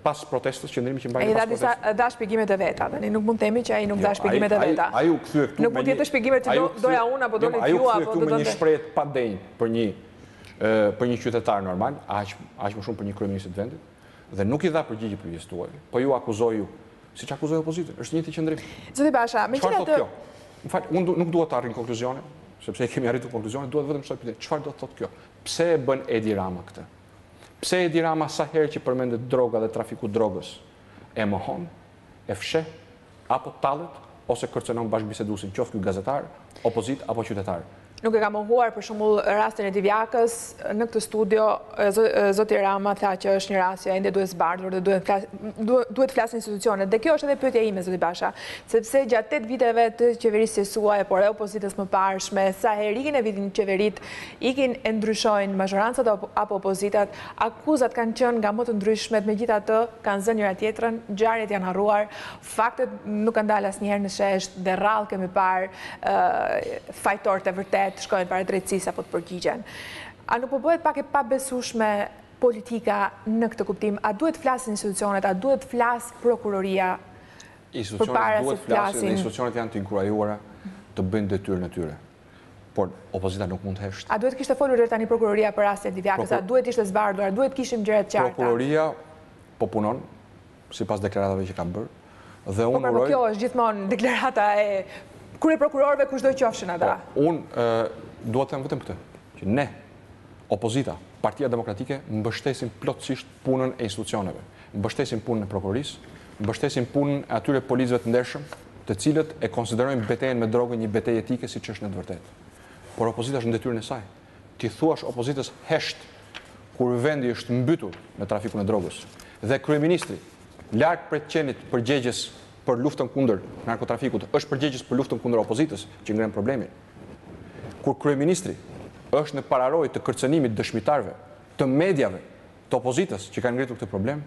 pas protestës, qëndrimi që mbajti pas protestës. Ai dha shpjegimet e veta, dhe ne nuk mund të themi që ai nuk dha shpjegimet e veta. Ai u kthye këtu me një... Nuk mund të jetë shpjegimet që doja unë, apo donit ju, apo do do një... Ai u kthye këtu me një shprehje të padenjë për një për një qytetar normal, aq më shumë për një kryeministër të vendit dhe nuk i dha përgjigje pyetjes tuaj, po ju akuzoi ju, siç akuzoi opozitën, është i njëjti qëndrim. Zoti Basha, me çfarë thotë kjo? Më falni, unë nuk dua të arrijmë konkluzione, sepse i kemi arritur konkluzione, dua vetëm të pyes, çfarë do të thotë kjo? Pse e bën Edi Rama këtë? Pse Edi Rama sa herë që përmendet droga dhe trafiku i drogës e mohon? e fsheh apo tallet ose kërcënon bashkëbiseduesin, qoftë ky gazetar, opozitë apo qytetar. Nuk e ka mohuar, për shembull, rastin e Divjakës, në këtë studio zoti Rama tha që është një rast që ende duhet zbardhur dhe duhet duhet të flasin institucionet. Dhe kjo është edhe pyetja ime zoti Basha, sepse gjatë tetë viteve të qeverisjes suaj, por edhe opozitës së mëparshme, sa herë ikin e vijnë qeveritë, ikin e ndryshojnë mazhorancat apo opozitat, akuzat kanë qenë nga më të ndryshmet, megjithatë, kanë zënë njëra-tjetrën, ngjarjet janë harruar, faktet nuk kanë dalë asnjëherë në shesh dhe rrallë kemi parë fajtorët e vërtetë të shkojnë para drejtësisë apo të përgjigjen. A nuk po bëhet pak e pabesueshme politika në këtë kuptim? A duhet të flasin institucionet, a duhet të flasë prokuroria përpara se të flasin? Institucionet janë të inkurajuara të bëjnë detyrën e tyre. por opozita nuk mund të heshtë. A duhet të kishte folur deri tani prokuroria për rastin e Divjakës, a duhet të ishte zbardhur, a duhet të kishim gjëra të qarta? Prokuroria po punon sipas deklaratave që kanë bërë dhe unë uroj Po pra, po kjo është gjithmonë deklarata e kryeprokurorëve kushdo qofshin ata. Po, unë dua të them vetëm këtë, që ne opozita, Partia Demokratike mbështesim plotësisht punën e institucioneve, mbështesim punën e prokurorisë, mbështesim punën e atyre policëve të ndershëm, të cilët e konsiderojnë betejën me drogën një betejë etike siç është në të vërtetë. Por opozita është në detyrën e saj. T'i thuash opozitës hesht kur vendi është mbytur në trafikun e drogës dhe kryeministri larg prej të qenit përgjegjës për luftën kundër narkotrafikut, është përgjegjës për luftën kundër opozitës që ngre problemin. Kur kryeministri është në pararojë të kërcënimit dëshmitarëve, të mediave, të opozitës që kanë ngritur këtë problem,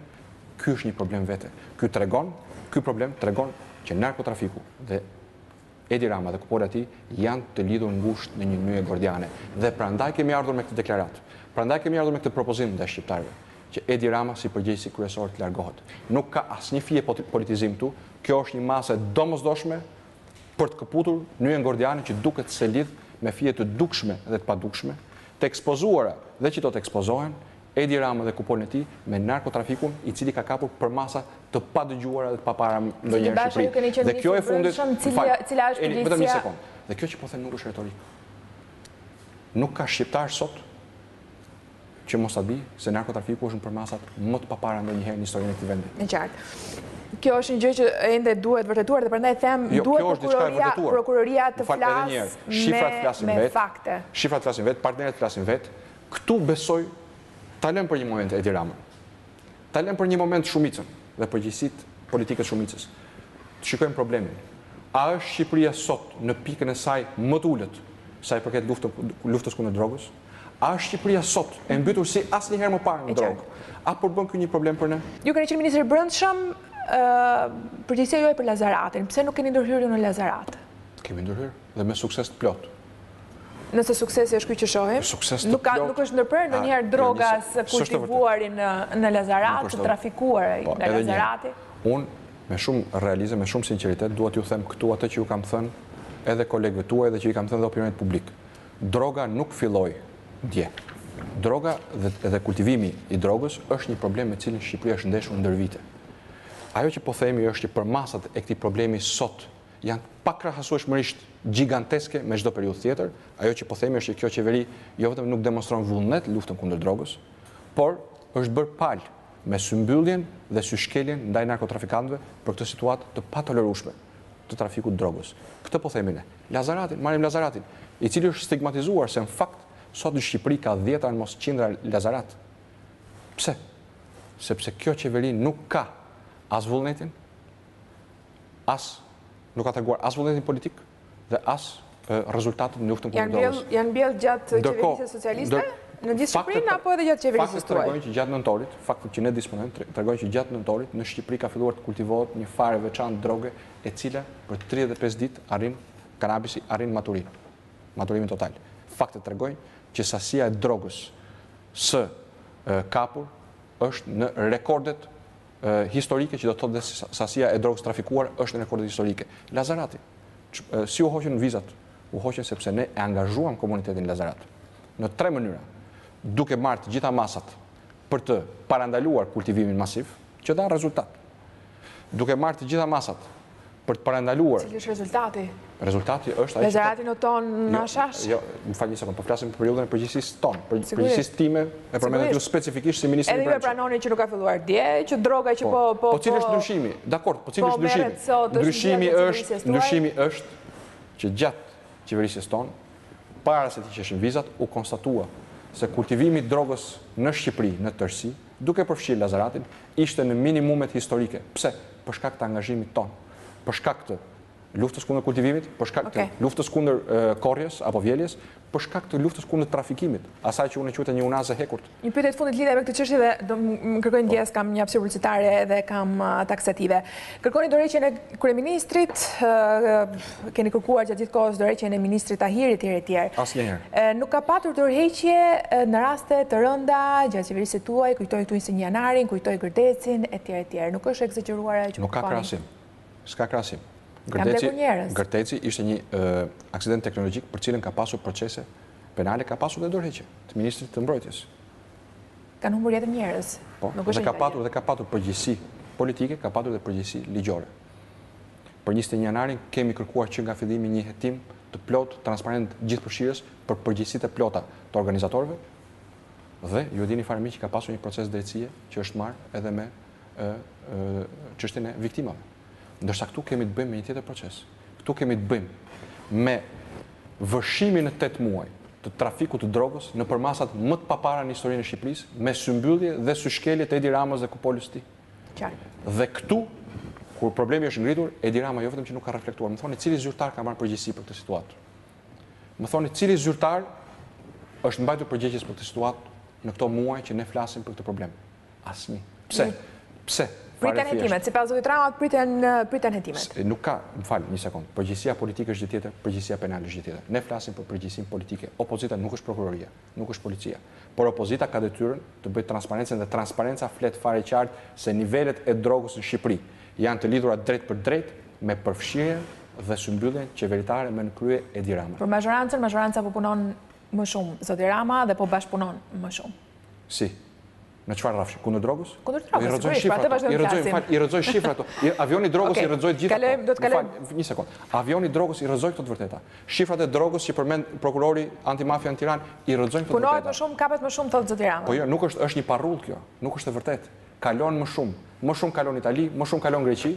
ky është një problem vete. Ky tregon, ky problem tregon që narkotrafiku dhe Edi Rama dhe kupola e tij janë të lidhur ngushtë në një nyje gordiane. Dhe prandaj kemi ardhur me këtë deklaratë. Prandaj kemi ardhur me këtë propozim ndaj shqiptarëve që Edi Rama si përgjegjësi kryesor të largohet. Nuk ka asnjë fije politizim këtu, kjo është një masë e domosdoshme për të këputur nyjen gordiane që duket se lidh me fije të dukshme dhe të padukshme, të ekspozuara dhe që do të ekspozohen, Edi Ramën dhe kupolën e tij me narkotrafikun i cili ka kapur përmasa të padëgjuara dhe të papara ndonjëherë në Shqipëri. Dhe kjo e fundit, më fal, Eni, vetëm një sekondë, dhe kjo që po them nuk është retorikë. Nuk ka shqiptar sot, që mos ta dijë se narkotrafiku është në përmasat më të papara ndonjëherë në historinë e këtij vendi. E qartë, kjo është një gjë që ende duhet vërtetuar dhe prandaj them jo, duhet prokuroria prokuroria të flasë shifrat flasin me fakte. Shifrat flasin vetë, partnerët flasin vetë. Këtu besoj ta lëmë për një moment Edi Ramën. Ta lëmë për një moment shumicën dhe përgjegjësitë politike të shumicës. Të shikojmë problemin. A është Shqipëria sot në pikën e saj më të ulët sa i përket luftës kundër drogës? A është Shqipëria sot e mbytur si asnjëherë më parë në drogë? A përbën ky një problem për ne? Ju keni qenë ministër i Brendshëm, përgjegjësia juaj për Lazaratin, pse nuk keni ndërhyrë ju në Lazarat? Kemi ndërhyrë dhe me sukses të plotë. Nëse suksesi është ky që shohim, nuk ka, nuk është ndërprerë ndonjëherë droga e kultivuar në Lazarat, e trafikuar nga Lazarati? Unë me shumë realizëm, me shumë sinqeritet dua t'ju them këtu atë që ju kam thënë edhe kolegëve tuaj dhe që i kam thënë dhe opinionit publik. Droga nuk filloi dje. Droga dhe kultivimi i drogës është një problem me të cilin Shqipëria është ndeshur ndër vite. Ajo që po themi është që përmasat e këtij problemi sot janë pakrahasueshmërisht gjiganteske me çdo periudhë tjetër. Ajo që po themi është që kjo qeveri jo vetëm nuk demonstron vullnet në luftën kundër drogës, por është bërë palë me symbylljen dhe syshkeljen ndaj narkotrafikantëve për këtë situatë të patolerueshme të trafikut të drogës. Këtë po themi ne. Lazaratin, marrim Lazaratin, i cili është stigmatizuar se në fakt sot në Shqipëri ka dhjetra në mos qindra Lazarat. Pse? Sepse kjo qeveri nuk ka as vullnetin, as nuk ka treguar as vullnetin politik dhe as rezultatet në luftën kundër drogës. Janë mbjellë gjatë qeverisjes socialiste? Në gjithë Shqipërinë apo edhe gjatë qeverisjes tuaj? Faktet tregojnë që gjatë nëntorit, faktet që ne disponojmë tregojnë që gjatë nëntorit në Shqipëri ka filluar të kultivohet një farë e veçantë droge e cila për tridhjetë e pesë ditë arrin kanabisi arrin maturinë, maturimin total. Faktet tregojnë që sasia e drogës së kapur është në rekordet historike, që do të thotë dhe sasia e drogës së trafikuar është në rekordet historike. Lazarati, si u hoqën vizat? U hoqën sepse ne e angazhuam komunitetin Lazarat në tre mënyra, duke marrë të gjitha masat për të parandaluar kultivimin masiv, që dha rezultat. duke marrë të gjitha masat për të parandaluar. Cili është rezultati? Rezultati është ai. Rezultati në ton, jo në hashash. Jo, më falni një sekondë, po flasim për periudhën e përgjegjësisë tonë, përgjegjësisë time, e përmendët ju specifikisht si ministri i Brendshëm. Edhe ju pranoni që nuk ka filluar dje, që droga që po po po. Po cili është po- ndryshimi? Dakor, po cili po është ndryshimi? Ndryshimi është, ndryshimi është që gjatë qeverisjes tonë, para se të hiqeshin vizat, u konstatua se kultivimi i drogës në Shqipëri në tërësi duke përfshirë Lazaratin, ishte në minimumet historike. Pse? Për shkak të angazhimit tonë, për shkak të luftës kundër kultivimit, për shkak të luftës kundër korrjes apo vjeljes, për shkak të luftës kundër trafikimit, asaj që unë e quajta një unazë e hekurt. Një pyetje të fundit lidhur me këtë çështje dhe do kërkoj ndjesë, kam një hapësirë publicitare dhe e kam taksative. Kërkoni dorëheqjen e kryeministrit, keni kërkuar gjatë gjithë kohës dorëheqjen e ministrit Tahiri etj etj. Asnjëherë. Nuk ka patur dorëheqje në raste të rënda gjatë qeverisë së tuaj, kujtoj këtu 21 janarin, kujtoj Gërdecin etj etj. Nuk është ekzagjeruar ajo që po thoni. Nuk ka krahasim. S'ka krahasim. Gërdeci, Gërdeci ishte një aksident teknologjik për të cilin ka pasur procese penale, ka pasur dhe dorëheqje të ministrit të mbrojtjes. Kanë humbur jetën njerëz. Po, dhe ka patur dhe ka patur përgjegjësi politike, ka patur dhe përgjegjësi ligjore. Për njëzet e një janarin kemi kërkuar që nga fillimi një hetim të plotë, transparent, gjithëpërfshirës për përgjegjësitë e plota të organizatorëve dhe ju e dini fare mirë që ka pasur një proces drejtësie që është marrë edhe me çështjen e viktimave. Ndërsa këtu kemi të bëjmë me një tjetër proces. Këtu kemi të bëjmë me vërshimin në tetë muaj të trafikut të drogës në përmasat më të papara në historinë e Shqipërisë, me symbyllje dhe syshkelje të Edi Ramës dhe kupolës të tij. Qartë. Dhe këtu, kur problemi është ngritur, Edi Rama jo vetëm që nuk ka reflektuar, më thoni cili zyrtar ka marrë përgjegjësi për këtë situatë. Më thoni cili zyrtar është mbajtur përgjegjës për këtë situatë në këto muaj që ne flasim për këtë problem. Asnjë. Pse? Pse? Priten hetimet, sipas zotit Rama, priten, priten hetimet. Nuk ka, më fal, një sekundë, përgjegjësia politike është gjë tjetër, përgjegjësia penale është gjë tjetër. Ne flasim për përgjegjësinë politike. Opozita nuk është prokuroria. Nuk është policia. Por opozita ka detyrën të bëjë transparencën dhe transparenca flet fare qartë se nivelet e drogës në Shqipëri janë të lidhura drejtpërdrejt me përfshirjen dhe symbylljen qeveritare me në krye Edi Ramën. Për mazhorancën, mazhoranca po punon më shumë zoti Rama dhe po bashkëpunon më shumë. Si? Në çfarë rrafshi? Kundër drogës? Kundër drogës. I rrëzojnë shifrat ato. Vazhdojmë të flasim. Fal, i rrëzojnë shifrat ato. Avioni i drogës i rrëzon të gjitha. Kalojmë, do të kalojmë. Fal, një sekond. Avioni i drogës i rrëzon këto të vërteta. Shifrat e drogës që përmend prokurori antimafia në Tiranë i rrëzojnë këto të vërteta. Punohet më shumë, kapet më shumë thotë zoti Rama. Po jo, nuk është është një parullë kjo. Nuk është e vërtetë. Kalon më shumë. Më shumë kalon Itali, më shumë kalon Greqi.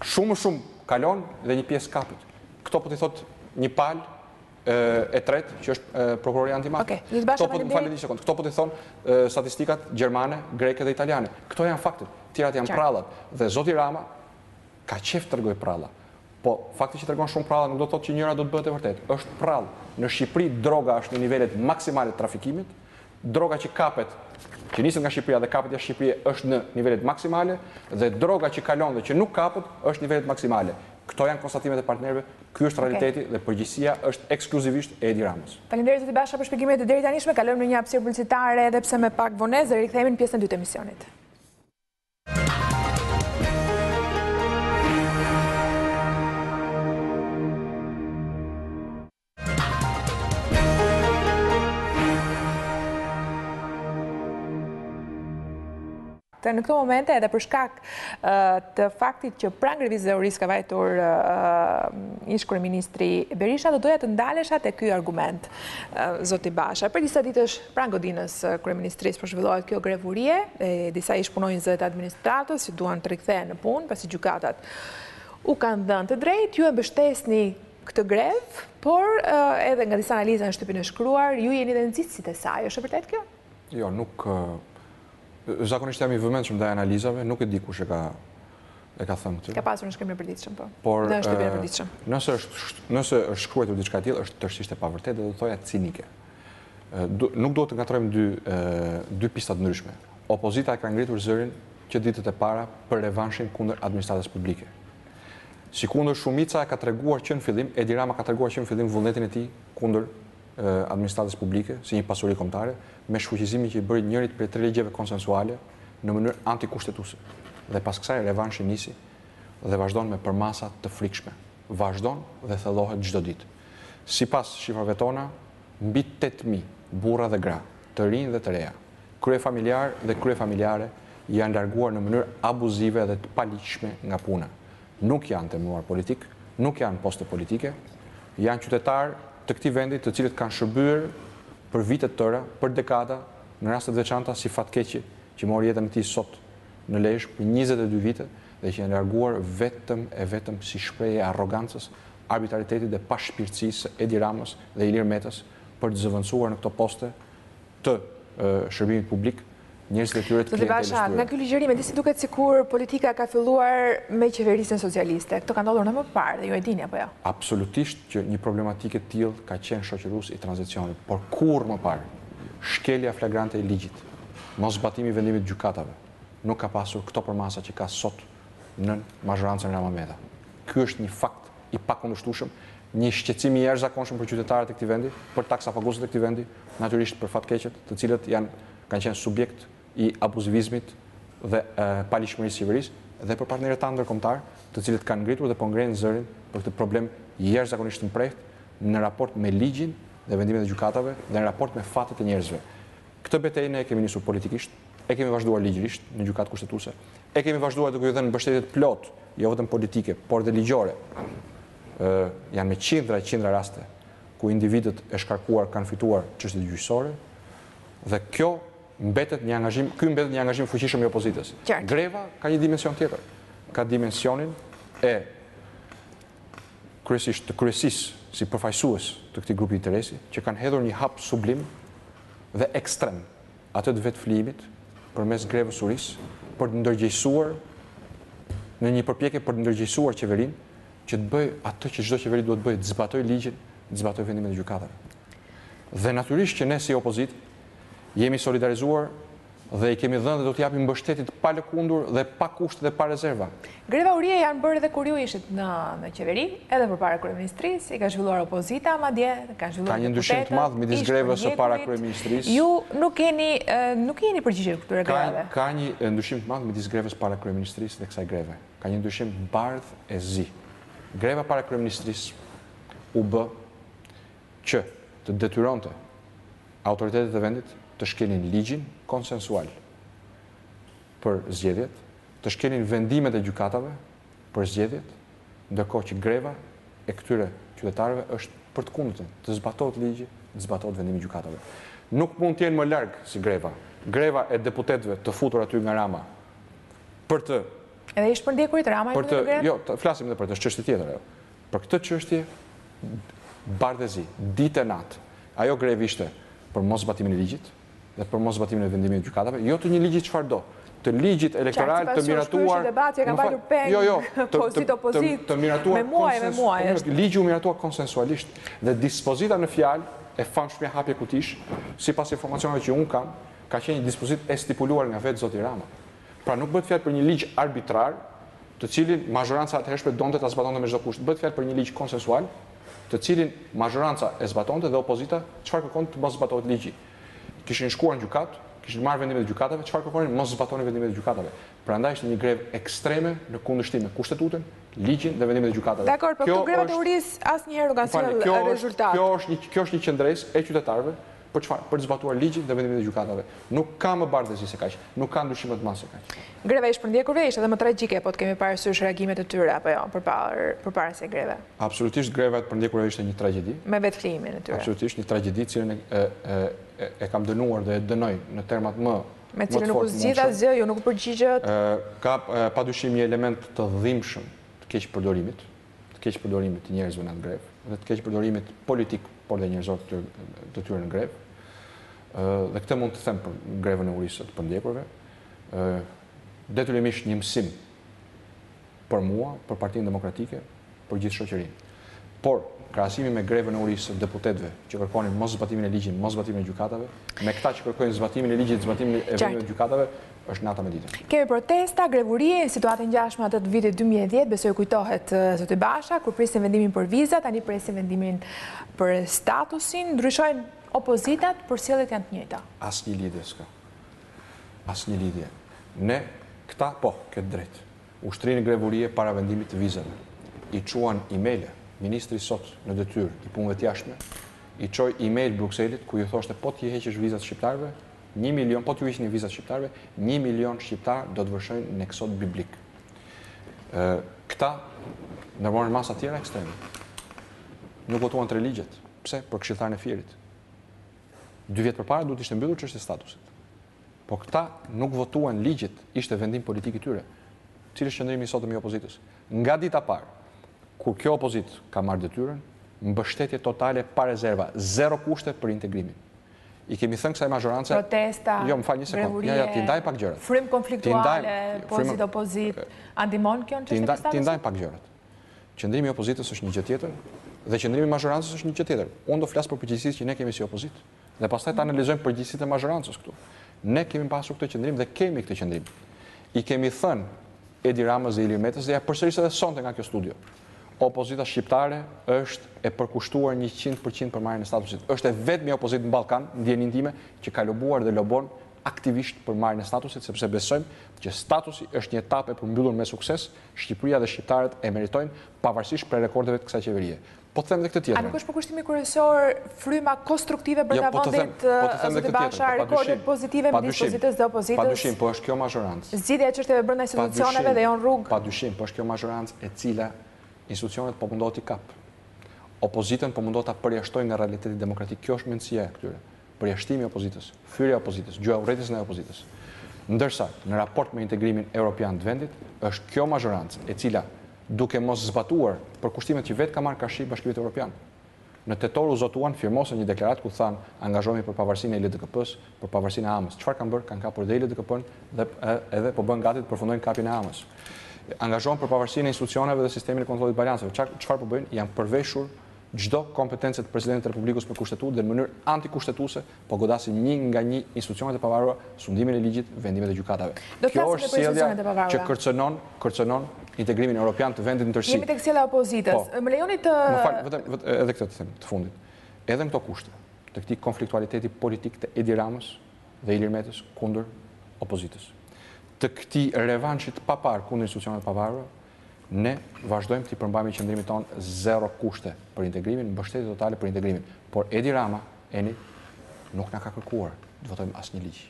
Shumë më shumë kalon dhe një pjesë kapet. Këto po t'i thotë një palë e tretë, që është prokurori antimafia. Okej, Zoti Basha, Këto po të faleminderit. fal një sekond. Këto po t'i thonë e, statistikat gjermane, greke dhe italiane. Këto janë faktet. Tjerat janë Qartë. prallat. Dhe zoti Rama ka qejf të tregojë pralla. Po fakti që tregon shumë pralla nuk do të thotë që njëra do të bëhet e vërtetë. Është prallë. Në Shqipëri droga është në nivelet maksimale të trafikimit. Droga që kapet, që niset nga Shqipëria dhe kapet jashtë Shqipërie është në nivelet maksimale dhe droga që kalon dhe që nuk kapet është nivelet maksimale. Këto janë konstatimet e partnerëve, ky është realiteti dhe përgjegjësia është ekskluzivisht e Edi Ramës. Faleminderit zoti Basha për shpjegimet e deritanishme, kalojmë në një hapësirë publicitare edhe pse me pak vonesë dhe rikthehemi në pjesën e dytë të emisionit. Të në këto momente edhe për shkak të faktit që pranë grevës së urisë ka vajtur ish-kryeministri Berisha do doja të ndalesha te ky argument, zoti Basha. Për disa ditësh Pranë godinës së kryeministrisë po zhvillohet kjo grevë urie e disa ish-punonjësve të administratës që duan të rikthehen në punë, pasi gjykatat u kanë dhënë të drejtë, ju e mbështesni këtë grevë, por edhe nga disa analiza në shtypin e shkruar, ju jeni dhe nxitësi i saj, është e vërtetë kjo? Jo, nuk zakonisht jam i vëmendshëm ndaj analizave, nuk e di kush e ka e ka thënë këtë. Ka pasur në shkrimin e përditshëm, po. Por në shkrimin e përditshëm. Nëse është nëse është shkruar diçka e tillë, është tërësisht e pavërtetë dhe do të thoja cinike. Nuk duhet të ngatrojmë dy dy pista të ndryshme. Opozita e ka ngritur zërin që ditët e para për revanshin kundër administratës publike. Sikundër shumica e ka treguar që në fillim, Edi Rama ka treguar që në fillim vullnetin e tij kundër administratës publike si një pasuri kombëtare, me shfuqizimin që i bëri njërit prej tre ligjeve konsensuale në mënyrë antikushtetuese. Dhe pas kësaj revanshi nisi dhe vazhdon me përmasa të frikshme. vazhdon dhe thellohet çdo ditë. Sipas shifrave tona, mbi tetë mijë burra dhe gra, të rinj dhe të reja, kryefamiljarë dhe kryefamiljare janë larguar në mënyrë abuzive dhe të paligjshme nga puna. Nuk janë të emëruar politik, nuk janë poste politike, janë qytetarë të këtij vendi të cilët kanë shërbyer për vite të tëra, për dekada, në raste të veçanta si fatkeqi që mori jetën e tij sot. në Lezhë për njëzet e dy vite dhe që janë larguar vetëm e vetëm si shprehje e arrogancës, arbitraritetit dhe pashpirtësisë së Edi Ramës dhe Ilir Metës për të zëvendësuar në këto poste të shërbimit publik njerëzit e tyre të klientelës së tyre. Zoti Basha, nga ky ligjërim disi duket sikur politika ka filluar me qeverisjen socialiste. Këto kanë ndodhur edhe më parë dhe ju e dini apo jo? Absolutisht që një problematikë e tillë ka qenë shoqërues i tranzicionit, por kurrë më parë shkelja flagrante e ligjit Moszbatimi i vendimit të gjykatave nuk ka pasur këto përmasa që ka sot nën mazhorancën Rama-Meta. Ky është një fakt i pakundërshtueshëm, një shqetësim i jashtëzakonshëm për qytetarët e këtij vendi, për taksapagusët e këtij vendi, natyrisht për fatkeqët, të cilët janë kanë qenë subjekt i abuzivizmit dhe paligjshmërisë së qeverisë, dhe për partnerët tanë ndërkombëtarë, të cilët kanë ngritur dhe po ngrenë zërin për këtë problem jashtëzakonisht të mprehtë në raport me ligjin dhe vendimet e gjykatave dhe në raport me fatet e njerëzve. Këtë betejë ne e kemi nisur politikisht, e kemi vazhduar ligjërisht në Gjykatë Kushtetuese, e kemi vazhduar duke iu dhënë mbështetje të plotë, jo vetëm politike, por dhe ligjore. Janë me qindra e qindra raste ku individët e shkarkuar kanë fituar çështjet gjyqësore dhe kjo mbetet një angazhim, ky mbetet një angazhim i fuqishëm i opozitës. Greva ka një dimension tjetër, ka dimensionin e kryesisht të kryesisë si përfaqësues të këtij grupi interesi, që kanë hedhur një hap sublim dhe ekstrem, atë të vetëflijimit përmes grevës së urisë për të ndërgjegjësuar në një përpjekje për të ndërgjegjësuar qeverinë që të bëjë atë që çdo qeveri duhet të bëjë, të zbatojë ligjin, të zbatojë vendimet e gjykatave. Dhe natyrisht që ne si opozitë jemi solidarizuar Dhe i kemi dhënë dhe do t'i japim mbështetje të palëkundur dhe pa kushte dhe pa rezerva. Greva urie janë bërë edhe kur ju ishit në në qeveri, edhe përpara kryeministrisë, i kanë zhvilluar opozita madje, kanë zhvilluar deputetët, ish-të përndjekurit. Ka një ndryshim të madh midis grevës së para kryeministrisë. Ju nuk keni nuk i jeni përgjigjur këtyre grevave. Ka një ndryshim të madh midis grevës para kryeministrisë dhe kësaj greve. Ka një ndryshim bardh e zi. Greva para kryeministrisë u bë që të detyronte autoritetet e vendit të shkelin ligjin konsensual për zgjedhjet, të shkelin vendimet e gjykatave për zgjedhjet, ndërkohë që greva e këtyre qytetarëve është për të kundërtën, të zbatohet ligji, të zbatohet vendimi i gjykatave. Nuk mund të jenë më larg si greva. Greva e deputetëve të futur aty nga Rama për të Edhe ish-përndjekurit Rama e bëri grevën? Jo, të flasim edhe për të, është çështje tjetër ajo. Për këtë çështje bardhezi, ditë e natë. Ajo grevë ishte për moszbatimin e ligjit dhe për moszbatimin e vendimit të gjykatave, jo të një ligji çfarëdo, të ligjit elektoral të miratuar. Qartë, debati e ka bërë peng, jo, jo, pozitë opozitë, të miratuar, me muaj, me muaj. Po, është. Ligji u miratuar konsensualisht dhe dispozita në fjalë e famshme hapje kutish, sipas informacioneve që unë kam, ka qenë një dispozitë e stipuluar nga vetë zoti Rama. Pra nuk bëhet fjalë për një ligj arbitrar, të cilin mazhoranca e atëhershme donte ta zbatonte me çdo kusht. Bëhet fjalë për një ligj konsensual, të cilin mazhoranca e zbatonte dhe opozita çfarë kërkon, të mos zbatohet ligji. Kishin shkuar në gjykatë, kishin marrë vendimet e gjykatave, çfarë kërkonin mos zbatoni vendimet e gjykatave. Prandaj ishte një grevë ekstreme në kundërshtim me kushtetutën, ligjin dhe vendimet e gjykatave. Dakor, por këto greva të urisë asnjëherë nuk kanë sjellë rezultat. Kjo është një qëndresë e qytetarëve Për çfarë? Për të zbatuar ligjin dhe vendimin e gjykatave. Nuk ka më bardhezi se kaq. Nuk ka ndryshim më të madh se kaq. Greva e ish-përndjekurve ishte edhe më tragjike, po të kemi parasysh reagimet e tyre apo jo, përpar, përpara kësaj greve. Absolutisht greva e të përndjekurve ishte një tragjedi. Me vetëflijimin e tyre. Absolutisht një tragjedi, të cilën e, e, e, e kam dënuar dhe e dënoj në termat më Me cilën nuk u zgjidh asgjë, ju nuk u përgjigjët. Ë, ka e, padyshim një element të dhimbshëm të keqpërdorimit, të keqpërdorimit të njerëzve në atë grevë dhe të keqpërdorimit politik, por dhe njerëzor të, të tyre në grevë. Dhe këtë mund të them për grevën e urisë të përndjekurve. Detyrimisht një mësim për mua, për Partinë Demokratike, për gjithë shoqërinë. Por, krahasimi me grevën e urisë të deputetëve që kërkonin moszbatimin e ligjit, moszbatimin e gjykatave, me këta që kërkojnë zbatimin e ligjit, zbatimin e vendimit të gjykatave, është nata me ditën. Kemi protesta, grevë urie, situatë e ngjashme me atë të vitit 2010, besoj kujtohet zoti Basha, kur prisnim vendimin për viza, tani presim vendimin për statusin, ndryshojnë opozitat, por sjelljet janë të njëjta. Asnjë lidhje s'ka. Asnjë lidhje. Ne, këta po, ke të drejtë. U shtrinë në grevë urie para vendimit të vizave. I çuan email-e, ministri sot në detyrë i punëve të jashtme, i çoi email Brukselit ku i thoshte po t'i heqësh vizat shqiptarëve, Një milion, po t'u hiqni vizat shqiptarëve, një milion shqiptarë do të vërshojnë në eksod biblik. Këta ndërmorën masa tjera ekstreme. Nuk votuan tre ligjet. Pse? Për këshilltarën e Fierit. Dy vjet përpara duhet të ishte mbyllur çështja e statusit. Po këta nuk votuan ligjet, ishte vendim politik i tyre. Cili është qëndrimi i sotëm i opozitës? Nga dita e parë, kur kjo opozitë ka marrë detyrën, mbështetje totale pa rezerva, zero kushte për integrimin. I kemi thënë kësaj mazhorance... Protesta, brevurie, frymë konfliktuale, pozitë, opozitë, a ndihmon kjo në çështjen e kësë T'i ndajmë pak gjërat. Qëndrimi i opozitës është një gjë tjetër, dhe qëndrimi i mazhorancës është një gjë tjetër. Unë do flas për përgjegjësitë që ne kemi si opozitë, dhe pastaj të analizojmë përgjegjësitë e mazhorancës këtu. Ne kemi pasur këtë qëndrim dhe kemi këtë qëndrim. I kemi thënë Edi Ramës dhe Ilir Metës dhe ia përsëris edhe sonte nga kjo studio. Opozita shqiptare është e përkushtuar njëqind për qind për marrjen e statusit. Është e vetmja opozitë në Ballkan, në dijeninë time, që ka lobuar dhe lobon aktivisht për marrjen e statusit, sepse besojmë që statusi është një etapë e përmbyllur me sukses, Shqipëria dhe shqiptarët e meritojnë, pavarësisht prej rekordeve të kësaj qeverie. Po të them edhe këtë tjetrën. A nuk është përkushtimi kryesor fryma konstruktive për të vendit, zoti Basha, rekordet pozitive midis pozitës dhe opozitës. Pa dyshim, po është kjo mazhorancë. Zgjidhja e çështjeve brenda institucioneve dhe jo në rrugë. Pa dyshim, po është kjo mazhorancë e cila institucionet po mundohet t'i kapë. Opozitën po mundohet ta përjashtojë nga realiteti demokratik. Kjo është mendësia e këtyre. Përjashtimi i opozitës, fyerja e opozitës, gjuha e urrejtjes ndaj opozitës. Ndërsa, në raport me integrimin europian të vendit, është kjo mazhorancë e cila duke mos zbatuar përkushtimet që vetë ka marrë karshi Bashkimit Europian, Në tetor u zotuan, firmosën një deklaratë ku thanë, angazhohemi për pavarësinë e ILDKP-së, për pavarësinë e AMA-s. Çfarë kanë bërë? Kanë kapur dhe ILDKP-në dhe edhe po bëhen gati të përfundojnë kapjen e AMA-s. Angazhohemi për pavarësinë e institucioneve dhe sistemin e kontrollit të balancave. Çfarë çfarë po bëjnë? I janë përveshur çdo kompetence të Presidentit të Republikës për Kushtetutë dhe në mënyrë antikushtetuese po godasin një nga një institucionet e pavarura, sundimin e ligjit, vendimet e gjykatave. Kjo është sjellja që kërcënon, kërcënon integrimin europian të vendit në tërësi. Jemi tek sjellja e opozitës. Po. Më lejoni të Më fal, vetëm vetëm edhe këtë të them të fundit. Edhe në këto kushte, të këtij konfliktualiteti politik të Edi Ramës dhe Ilir Metës kundër opozitës. Të këtij revanshi të paparë kundër institucioneve të pavarura, ne vazhdojmë t'i përmbahemi qëndrimit tonë zero kushte për integrimin, mbështetje totale për integrimin. Por Edi Rama Eni, nuk na ka kërkuar të votojmë asnjë ligj.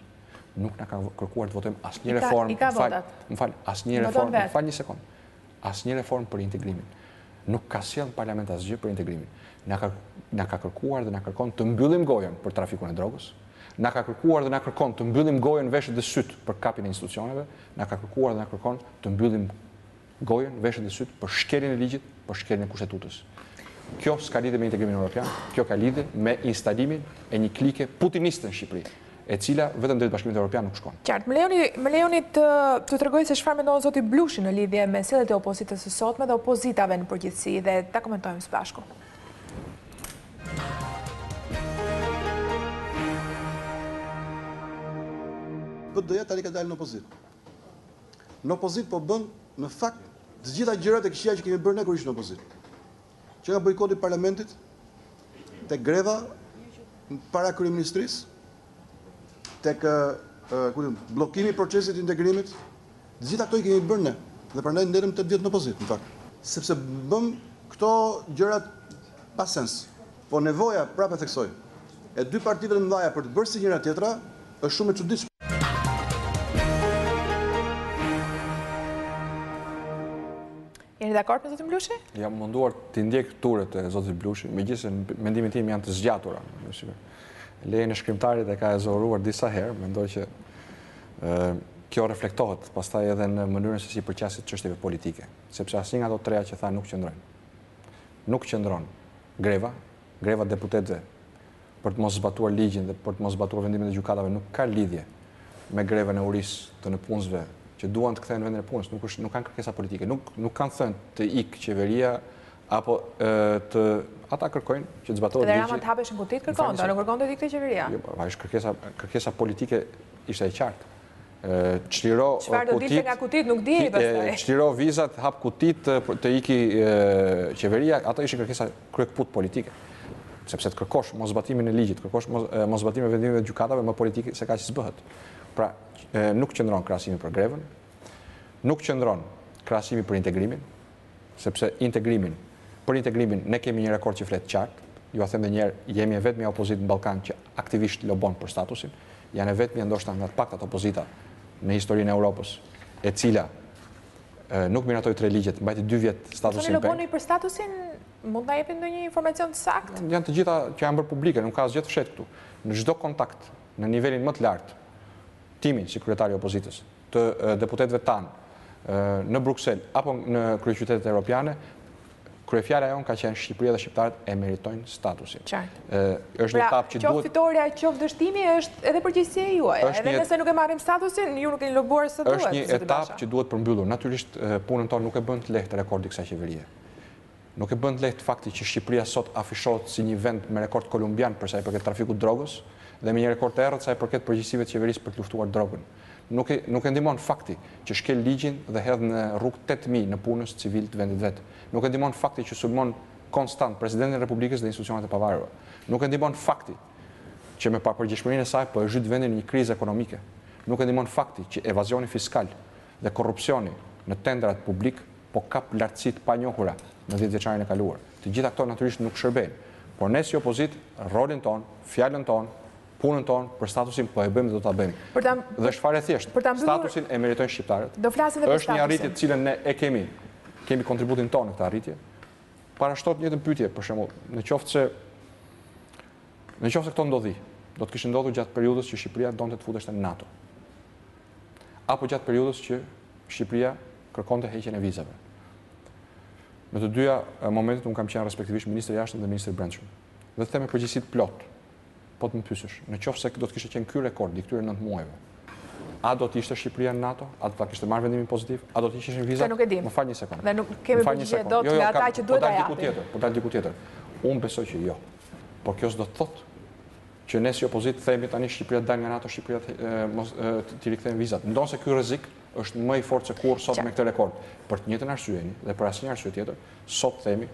Nuk na ka kërkuar të votojmë asnjë reformë. I ka votat. Më fal, asnjë reformë. Më fal një sekondë. Asnjë reformë për integrimin. Nuk ka sjellë në parlament asgjë për integrimin. Na ka kërkuar dhe na kërkon të mbyllim gojën për trafikun e drogës. Na ka kërkuar dhe na kërkon të mbyllim gojën veshët dhe sytë për kapjen e institucioneve. Na ka kërkuar dhe na kërkon të mbyllim gojën, veshët dhe sytë për shkeljen e ligjit, për shkeljen e kushtetutës. Kjo s'ka lidhje me integrimin europian, kjo ka lidhje me instalimin e një klike putiniste në Shqipëri, e cila vetëm drejt bashkimit europian nuk shkon. Qartë, më lejoni, më lejoni t'ju tregoj se çfarë mendon zoti Blushi në lidhje me sjelljet e opozitës së sotme dhe opozitave në përgjithësi dhe ta komentojmë së bashku. PD-ja tani ka dalë në opozitë. Në opozitë po bën në fakt të gjitha gjërat e këqija që kemi bërë ne kur ishim në opozitë. Që nga bojkoti i parlamentit tek greva para kryeministrisë tek bllokimi i procesit të integrimit, të gjitha këto i kemi bërë ne. Dhe prandaj ndenjëm 8 vjet në opozitë në fakt. Sepse bëmë këto gjëra pa sens. Po nevoja, prapë e theksoj, e dy partive të mëdha për të bërë si njëra-tjetra është shumë e çuditshme. Jeni dakord me zotin Blushi? Jam munduar t'i ndjek turet e zotit Blushi, megjithëse mendimin tim janë të zgjatura. Lejën e shkrimtarit e ka ezauruar disa herë, mendoj që kjo reflektohet, pastaj edhe në mënyrën se si i përqaset çështjeve politike, sepse asnjë nga ato të treja që tha nuk qëndrojnë. Nuk qëndron greva, greva e deputetëve për të mos zbatuar ligjin dhe për të mos zbatuar vendimet e gjykatave nuk ka lidhje me grevën e urisë të nëpunësve që duan të kthehen në vendin e punës, nuk është nuk kanë kërkesa politike, nuk nuk kanë thënë të ikë qeveria apo e, të ata kërkojnë që të zbatohet ligji. Dhe Rama të hapeshin kutitë kërkonte, nuk kërkonte të ikte qeveria. Jo, po, është kërkesa kërkesa politike ishte e qartë. Çliro kutitë, çliro vizat, hap kutitë, të iki qeveria, ato ishin kërkesa kryekëput politike. Sepse të kërkosh moszbatimin e ligjit, të kërkosh moszbatimin e vendimeve të gjykatave më politike se kaq s'bëhet. Pra, nuk qëndron krahasimi për grevën, nuk qëndron krahasimi për integrimin, sepse integrimin, për integrimin ne kemi një rekord që flet qartë, jua them edhe një herë, jemi e vetmja opozitë në Ballkan që aktivisht lobon për statusin, janë e vetmja ndoshta nga të paktat opozita në historinë e Europës, e cila nuk miratoi tre ligjet, mbajti dy vjet statusin peng. Ju loboni për statusin, mund të na jepni ndonjë informacion të saktë? Janë të gjitha që janë bërë publike, nuk ka asgjë të fshehtë këtu. Në çdo kontakt në nivelin më të lartë, timin si kryetar i opozitës, të deputetëve tanë në Bruksel apo në kryeqytetet europiane, kryefjala jonë ka qenë Shqipëria dhe shqiptarët e meritojnë statusin. Qartë. Është një pra, etapë që duhet. Qoftë fitorja, qoftë dështimi është edhe përgjegjësia juaj. Edhe nëse nuk e marrim statusin, ju nuk keni lobuar sa duhet. Është një etapë që duhet përmbyllur. Natyrisht punën tonë nuk e bën të lehtë rekordi i kësaj qeverie. Nuk e bën të lehtë fakti që Shqipëria sot afishohet si një vend me rekord kolumbian për sa i përket trafikut të drogës dhe me një rekord të errët sa i përket përgjegjësive të qeverisë për të luftuar drogën. Nuk e nuk e ndihmon fakti që shkel ligjin dhe hedh në rrugë tetë mijë nëpunës civilë të vendit vet. Nuk e ndihmon fakti që sulmon konstant Presidentin e Republikës dhe institucionet e pavarura. Nuk e ndihmon fakti që me papërgjegjshmërinë e saj po e zhyt vendin në një krizë ekonomike. Nuk e ndihmon fakti që evazioni fiskal dhe korrupsioni në tenderat publikë po kap lartësi të panjohura në dhjetëvjeçarin e kaluar. Të gjitha këto natyrisht nuk shërbejnë, por ne si opozitë rolin tonë, fjalën tonë, punën tonë për statusin po e bëjmë dhe do ta bëjmë. Për ta dhe është fare e thjeshtë. Për ta mbyllur statusin e meritojnë shqiptarët. Do flasim edhe për statusin. Është një arritje të cilën ne e kemi. Kemi kontributin tonë në këtë arritje. Parashtro të njëjtën pyetje për shembull, në qoftë se në qoftë se këto ndodhi, do të kishin ndodhur gjatë periudhës që Shqipëria donte të futeshte në NATO. apo gjatë periudhës që Shqipëria kërkonte heqjen e vizave. Në të dyja momentet unë kam qenë respektivisht ministër i jashtëm dhe ministër i brendshëm. Dhe të them me përgjegjësi të plotë, po të më pyesësh, në qoftë se do të kishte qenë ky rekord i këtyre 9 muajve, a do të ishte Shqipëria në NATO, a do ta kishte marrë vendimin pozitiv, a do të hiqeshin vizat? nuk e dim. Më fal një sekondë. Dhe nuk kemi përgjigje dot nga ata që duhet ta japin. Po dal diku tjetër, po dal diku tjetër. Unë besoj që jo. Por kjo s'do të thotë Që ne si opozitë themi tani Shqipëria dal nga NATO, Shqipëria t'i rikthehen vizat. Ndonëse ky rrezik është më i fortë se kurrë sot me këtë rekord. Për të njëjtën arsye dhe për asnjë arsye tjetër, sot themi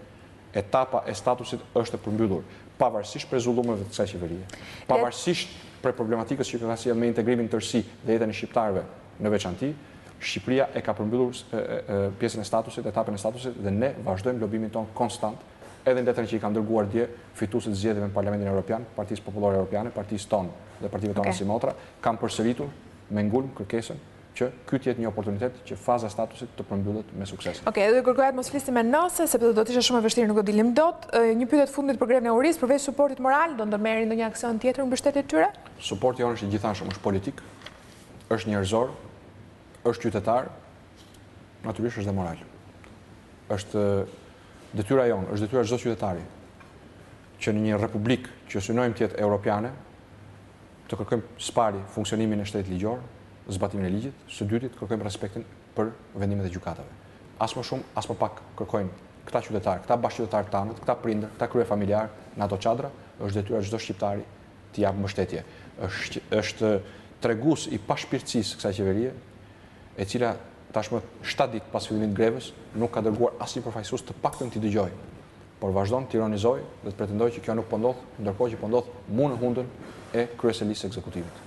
etapa e statusit është e përmbyllur, pavarësisht prej zullumeve të kësaj qeverie, pavarësisht prej problematikës që ka sjellë me integrimin në tërësi dhe jetën e shqiptarëve në veçanti, Shqipëria e ka përmbyllur pjesën e statusit, etapën e statusit dhe ne vazhdojmë lobimin tonë konstant Edhe në letrën që i kam dërguar dje fituesit të zgjedhjeve në Parlamentin Europian, Partisë Popullore Europiane, partisë tonë dhe partive tona simotra, kam përsëritur me ngulm kërkesën që ky të jetë një oportunitet që faza e statusit të përmbyllet me sukses. Okej, do të kërkoja të mos flisnim me nëse, sepse do të ishte shumë e vështirë, nuk do dilim dot. Një pyetje të fundit për grevën e urisë, përveç suportit moral, do ndërmerrni ndonjë aksion tjetër në mbështetje të tyre? Suporti jonë është i gjithanshëm, është politik, është njerëzor, është qytetar, natyrisht është dhe moral. Është Detyra jonë, është detyra çdo qytetari që në një republikë që synojmë të jetë europiane, të kërkojmë së pari funksionimin e shtetit ligjor, zbatimin e ligjit, së dyti të kërkojmë respektin për vendimet e gjykatave. As më shumë, as më pak kërkojnë këta qytetarë, këta bashkëqytetarë tanët, këta prindër, këta kryefamiljarë në ato çadra, është detyra çdo shqiptari të japë mbështetje. Është është tregus i pashpirtësisë kësaj qeverie, e cila tashmë shtatë ditë pas fillimit të grevës, nuk ka dërguar asnjë përfaqësues të paktën t'i dëgjojë, por vazhdon t'ironizojë dhe të pretendojë që kjo nuk po ndodh, ndërkohë që po ndodh mu në hundën e kryeselisë së ekzekutivit.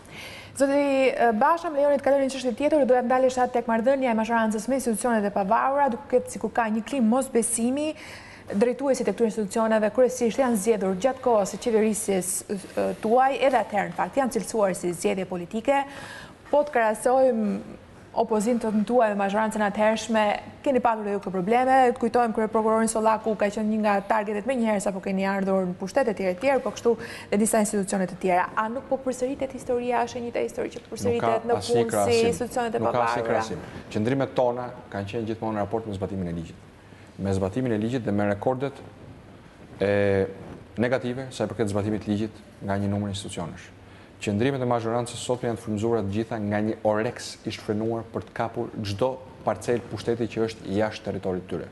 Zoti Basha, më lejoni të kaloj në një çështje tjetër, doja të ndalesha tek marrëdhënia e mazhorancës me institucionet e pavarura, duket sikur ka një klimë mosbesimi, drejtuesit e këtyre institucioneve kryesisht janë zgjedhur gjatë kohës së qeverisjes tuaj, edhe atëherë në fakt janë cilësuar si zgjedhje politike, po të krahasojmë opozitën tuaj me mazhorancën atëhershme, keni patur dhe ju këto probleme, të kujtojmë kryeprokurorin Sollaku ka qënë një nga targetet menjëherë sapo keni ardhur në pushtet e tjere të tjere, po kështu dhe disa institucione të tjera. A nuk po përsëritet historia, është e njëta histori që përsëritet në punë me institucionet e pavarura? Nuk ka asnjë krahasim. Qëndrimet tona kanë qenë gjithmonë në raport me zbatimin e ligjit. Me zbatimin e ligjit dhe me rekordet negative sa i përket zbatimit të ligjit nga një numër institucionesh. Qëndrimet e mazhorancës sotme janë të frymëzuara të gjitha nga një oreks i shfrenuar për të kapur çdo parcelë pushteti që është jashtë territorit të tyre.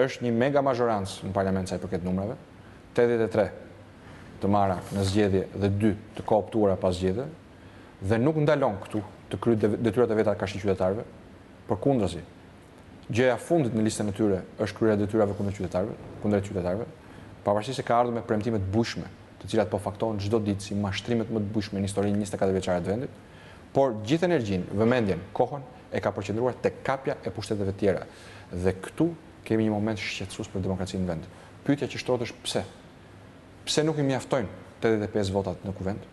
Është një mega mazhorancë në parlament sa i përket numrave, tetëdhjetë e tre të marra në zgjedhje dhe dy të kooptuara pas zgjedhjeve dhe nuk ndalon këtu të kryjë detyrat e veta karshi qytetarëve, përkundrazi, Gjëja e fundit në listën e tyre është kryerja e detyrave kundër qytetarëve, kundrejt qytetarëve, pavarësisht se ka ardhur me premtime të bujshme, të cilat po faktohen çdo ditë si mashtrimet më të bujshme në historinë njëzet e katër vjeçare të vendit, por gjithë energjinë, vëmendjen, kohën e ka përqendruar tek kapja e pushteteve të tjera. Dhe këtu kemi një moment shqetësues për demokracinë në vend. Pyetja që shtrohet është pse? Pse nuk i mjaftojnë tetëdhjetë e pesë votat në Kuvend?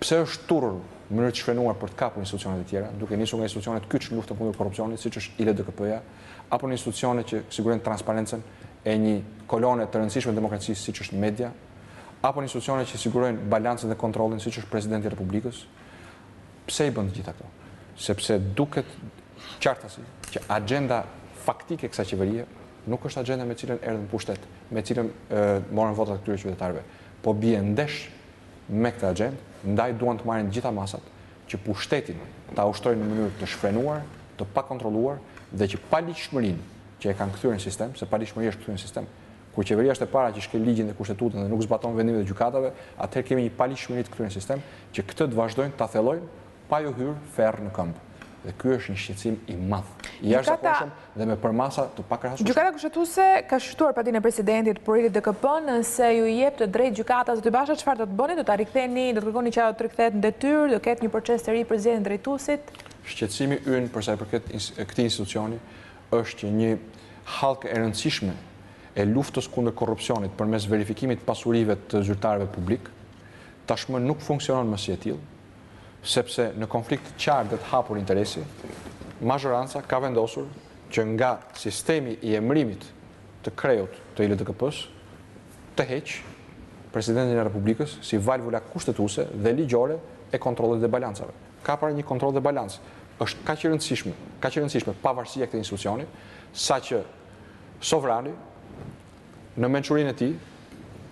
Pse është turur në mënyrë të shfrenuar për të kapur institucionet e tjera, duke nisur nga institucionet kyç në luftën kundër korrupsionit, siç është ILDKP-ja, apo në institucione që sigurojnë transparencën e një kolone të rëndësishme të demokracisë, siç është media, apo në institucione që sigurojnë balancën dhe kontrollin, siç është Presidenti i Republikës? Pse i bën të gjitha këto? Sepse duket qartasi që agjenda faktike e kësaj qeverie nuk është agjenda me cilën erdhi në pushtet, me cilën morën votat e këtyre qytetarëve, po bie ndesh me këtë axhendë, ndaj duan të marrin të gjitha masat që pushtetin ta ushtrojnë në mënyrë të shfrenuar, të pakontrolluar dhe që paligjshmërinë që e kanë kthyer në sistem, se paligjshmëria është kthyer në sistem, kur qeveria është e para që shkel ligjin dhe kushtetutën dhe nuk zbaton vendimet e gjykatave, atëherë kemi një paligjshmëri të kthyer në sistem, që këtë të vazhdojnë ta thellojnë pa u hyrë ferë në këmbë. Dhe ky është një shqetësim i madhë, i jashtëzakonshëm dhe me përmasa të pakrahasueshme. Gjykata Kushtetuese ka shqyrtuar padinë e presidentit për ILDKP, nëse ju jep të drejtë gjykata, zoti Basha, çfarë do të bëni, do ta riktheni, do të kërkoni që ajo të rikthehet në detyrë, do ketë një proces të ri për zgjedhjen e drejtuesit. Shqetësimi ynë përsa i përket këtij institucioni është që një hallkë e rëndësishme e luftës kundër korrupsionit përmes verifikimit të pasurive të zyrtarëve publikë, tashmë nuk funksionon më si e tillë, sepse në konflikt të qartë dhe të hapur interesi, mazhoranca ka vendosur që nga sistemi i emërimit të kreut të ILDKP-së të heq Presidentin e Republikës si valvula kushtetuese dhe ligjore e kontrollit dhe balancave. Ka pra, një kontroll dhe balancë. Është kaq e rëndësishme, kaq e rëndësishme pavarësia e këtij institucioni, saqë sovrani në mençurinë e tij,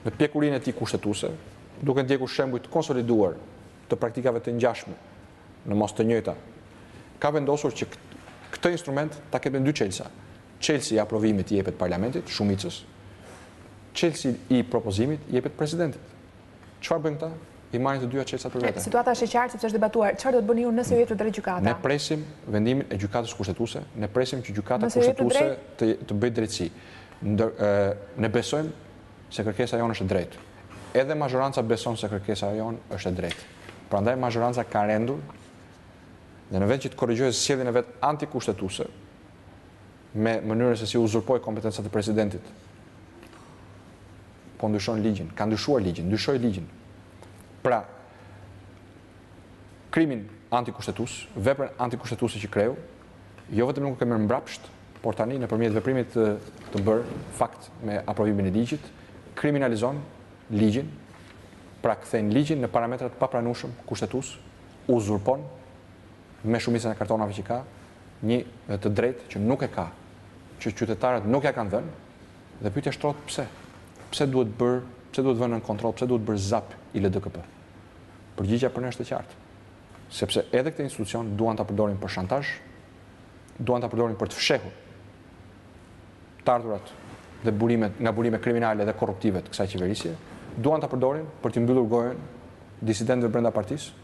në pjekurinë e tij kushtetuese, duke ndjekur shembuj të konsoliduar të praktikave të ngjashme në mos të njëjta, ka vendosur që këtë instrument ta ketë me dy çelësa, çelësi i aprovimit i jepet Parlamentit, shumicës, çelësi i propozimit i jepet Presidentit. Çfarë bëjnë këta? I marrin të dyja çelësat për vete. Situata është e qartë sepse është debatuar. Çfarë do të bëni ju nëse ju jep të drejtë gjykata? Ne presim vendimin e gjykatës kushtetuese, ne presim që gjykata kushtetuese të bëjë drejtësi. Ndër ne besojmë se kërkesa jonë është e drejtë. Edhe mazhoranca beson se kërkesa jonë është e drejtë. Prandaj mazhoranca ka rendur dhe në vend që të korrigjojë sjelljen e vet antikushtetuese me mënyrën se si uzurpoi kompetencat e presidentit Po ndryshon ligjin, ka ndryshuar ligjin, ndryshoi ligjin. Pra, krimin antikushtetus, veprën antikushtetuese që kreu, jo vetëm nuk e merr mbrapsht, por tani nëpërmjet veprimit të, të bërë fakt me aprovimin e ligjit, kriminalizon ligjin, pra kthejnë ligjin në parametra të papranueshëm kushtetus, uzurpon me shumicën e kartonave që ka, një të drejtë që nuk e ka, që qytetarët nuk ja kanë dhënë, Dhe pyetja shtrohet pse? Pse duhet bërë, pse duhet vënë nën kontroll, pse duhet bërë zap ILDKP? Përgjigja për ne është e qartë. Sepse edhe këtë institucion duan ta përdorin për shantazh, duan ta përdorin për të fshehur të ardhurat dhe burimet nga burime kriminale dhe korruptive të kësaj qeverisje, duan ta përdorin për t'i mbyllur gojën disidentëve brenda partisë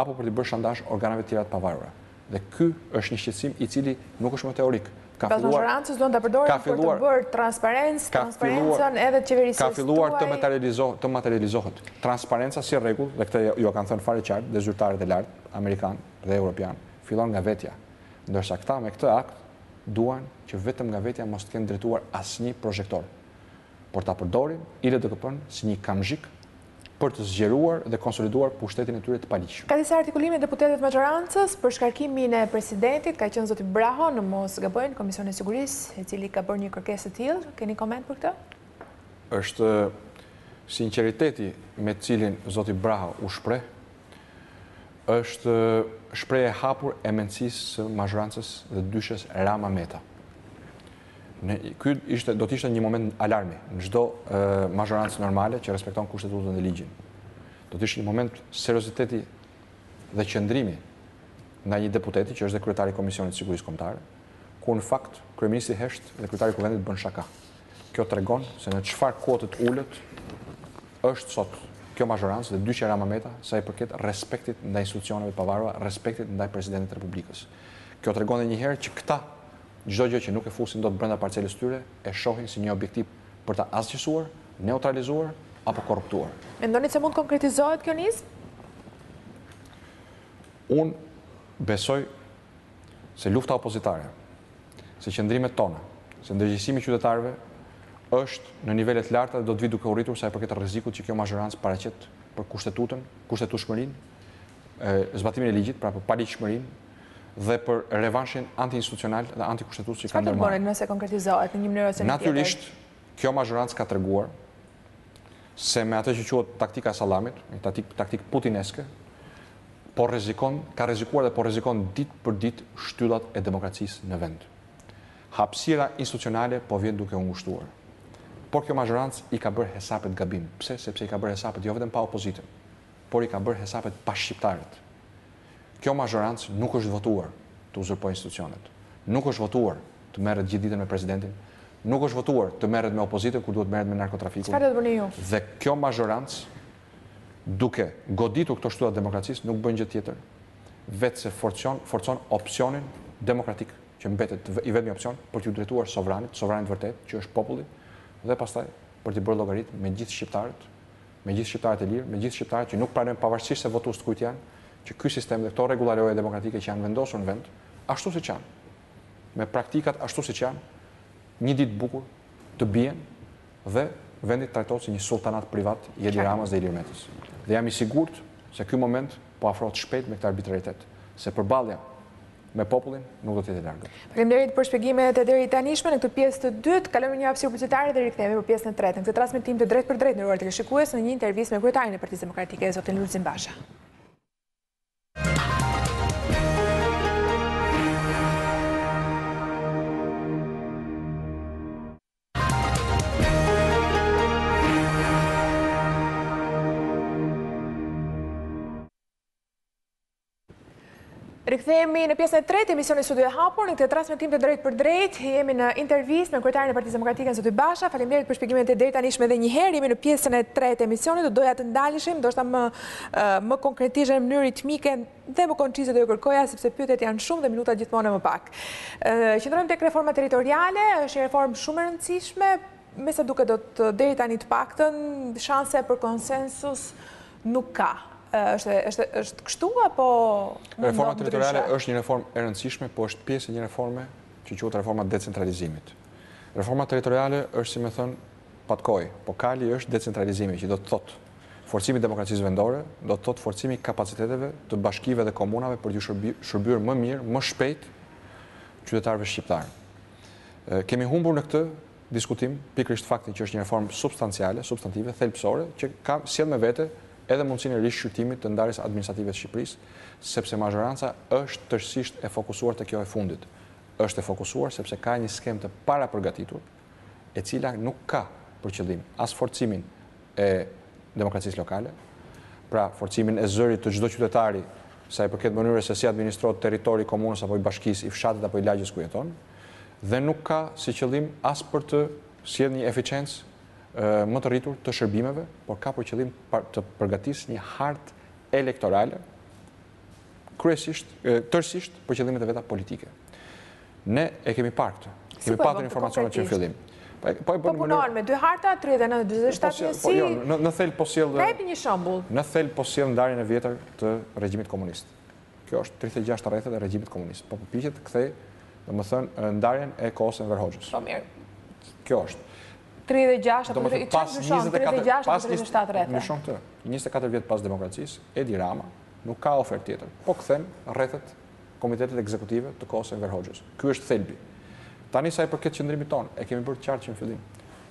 apo për t'i bërë shantazh organeve të tjera të pavarura. Dhe ky është një shqetësim i cili nuk është më teorik. Ka filluar mazhorancës duan ta përdorin për të bërë transparencë, transparencën edhe të qeverisjes tuaj. Ka filluar të materializohet, të materializohet. Transparenca si rregull, dhe këtë ua kanë thënë fare qartë dhe zyrtarët e lartë amerikanë dhe europianë, fillon nga vetja. Ndërsa këta me këtë akt duan që vetëm nga vetja mos të kenë drejtuar asnjë prozhektor, por ta përdorin ILDKP-në si një kamzhik për të zgjeruar dhe konsoliduar pushtetin e tyre të paligjshëm. Ka disa artikulime të deputetëve të mazhorancës për shkarkimin e presidentit, ka qenë zoti Braho në mos gaboj në Komisionin e Sigurisë, i cili ka bërë një kërkesë të tillë. Keni koment për këtë? Është sinqeriteti me të cilin zoti Braho u shpreh, është shprehje e hapur e mendësisë së mazhorancës dhe dyshes Rama-Meta. Ky do të ishte një moment alarmi në çdo mazhorancë normale që respekton kushtetutën dhe ligjin. Do të ishte një moment serioziteti dhe qëndrimi ndaj një deputeti që është dhe kryetari i Komisionit të Sigurisë Kombëtare, ku në fakt kryeministri hesht dhe kryetari i Kuvendit bën shaka. Kjo tregon se në çfarë kuote të ulët është sot kjo mazhorancë dhe dyshja Rama Meta sa i përket respektit ndaj institucioneve të pavarura, respektit ndaj Presidentit të Republikës. Kjo tregon edhe një herë që këta Çdo gjë që nuk e fusin dot brenda parcelës së tyre, e shohin si një objektiv për ta asgjësuar, neutralizuar apo korruptuar. Mendoni se mund të konkretizohet kjo nismë? Unë besoj se lufta opozitare, se qëndrimet tona, se ndërgjegjësimi i qytetarëve është në nivele të larta dhe do të vijë duke u rritur sa i përket rrezikut që kjo mazhorancë paraqet për Kushtetutën, kushtetutshmërinë, zbatimin e ligjit, pra për paligjshmërinë dhe për revanshin anti-institucional dhe anti-kushtetues që ka ndërmarrë. Çfarë do të bëni nëse konkretizohet në një mënyrë ose në tjetër? Natyrisht, kjo mazhorancë ka treguar se me atë që quhet taktika e sallamit, taktikë putineske, po rrezikon, ka rrezikuar dhe po rrezikon ditë për ditë shtyllat e demokracisë në vend. Hapësira institucionale po vjen duke u ngushtuar. Por kjo mazhorancë i ka bërë hesapet gabim. Pse? Sepse i ka bërë hesapet jo vetëm pa opozitën, por i ka bërë hesapet pa shqiptarët. Kjo mazhorancë nuk është votuar të uzurpojë institucionet, nuk është votuar të merret gjithë ditën me presidentin, nuk është votuar të merret me opozitën kur duhet të merret me narkotrafikun. Çfarë do të bëni ju? Dhe kjo mazhorancë duke goditur këto shtylla të demokracisë nuk bën gjë tjetër veçse forcon, forcon opsionin demokratik që mbetet i vetmi opsion për t'iu drejtuar sovranit, sovranit të vërtetë që është populli dhe pastaj për t'i bërë llogaritë me gjithë shqiptarët, me gjithë shqiptarët e lirë, me gjithë shqiptarët që nuk pranojnë pavarësisht se votues të kujt janë, që ky sistem dhe këto rregulla loje demokratike që janë vendosur në vend, ashtu siç janë, me praktikat ashtu siç janë, një ditë të bukur të bien dhe vendi të trajtohet si një sulltanat privat i Edi Ramës dhe Ilir Metës. Dhe jam i sigurt se ky moment po afrohet shpejt me këtë arbitraritet, se përballja me popullin nuk do të jetë e largët. Faleminderit për shpjegimet e deritanishme në këtë pjesë të dytë. Kalojmë në një hapësirë publicitare dhe rikthehemi për pjesën e tretë. Në këtë transmetim të drejtpërdrejtë, të nderuar teleshikues, në një intervistë me kryetarin e Partisë Demokratike, zotin Lulzim Basha. Rikthehemi në pjesën e tretë emisionit Studio e Hapur, në këtë transmetim të drejtpërdrejtë, jemi në intervistë me kryetarin e Partisë Demokratike, zoti Basha. Faleminderit për shpjegimet e deritanishme dhe një herë, jemi në pjesën e tretë emisionit, do doja të ndaleshim, ndoshta më konkretisht në mënyrë ritmike dhe më koncize do ju kërkoja sepse pyetjet janë shumë dhe minutat gjithmonë e më pak. Qëndrojmë tek reforma territoriale, është një reformë shumë e rëndësishme, me sa duket dot deri tani të paktën shanse për konsensus Nuk ka. Është kështu apo mundon ndryshe? Reforma territoriale është një reformë e rëndësishme, po është pjesë e një reforme që quhet reforma decentralizimit. Reforma territoriale është, si me thënë, patkoj, po kali është decentralizimi, që do të thotë forcimi demokracisë vendore, do të thotë forcimi i kapaciteteve të bashkive dhe komunave për t'u shërbyer më mirë, më shpejt qytetarëve shqiptarë. Kemi humbur në këtë diskutim pikërisht faktin që është një reformë substanciale, substantive, thelbësore, që sjell me vete edhe mundësinë e rishqyrtimit të ndarjes administrative të Shqipërisë, sepse mazhoranca është tërësisht e fokusuar te kjo e fundit. Është e fokusuar sepse ka një skemë të parapërgatitur, e cila nuk ka për qëllim as forcimin e demokracisë lokale, pra forcimin e zërit të çdo qytetari sa i përket mënyrës se si administrohet territori i komunës apo i bashkisë, i fshatit apo i lagjes ku jeton, dhe nuk ka si qëllim as për të sjellë një efiçencë më të rritur të shërbimeve, por ka për qëllim të përgatisë një hartë elektorale, kryesisht, tërësisht për qëllimet e veta politike. Ne e kemi parë këtë. Kemi patur informacionet që në fillim. Po, po, po punohen me dy harta, 39-27 njësi... Po, jo, në thelb po sjell... Ka epi një shëmbull. Në thelb po sjell ndarjen e vjetër të regjimit komunist. Kjo është tridhjetë e gjashtë rrethet e regjimit komunist. Po përpiqet të kthejë, domethënë, ndarjen e kohës Enver Hoxhës. Po mirë. Kjo është. 36 apo 34 pas 24 pas 27 rrethe. Më shumë këtë. 24 vjet pas demokracisë, Edi Rama nuk ka ofertë tjetër. Po kthen rrethet komitetet ekzekutive të kohës Enver Hoxhës. Ky është thelbi. Tani sa i përket qëndrimit tonë, e kemi bërë qartë që në fillim.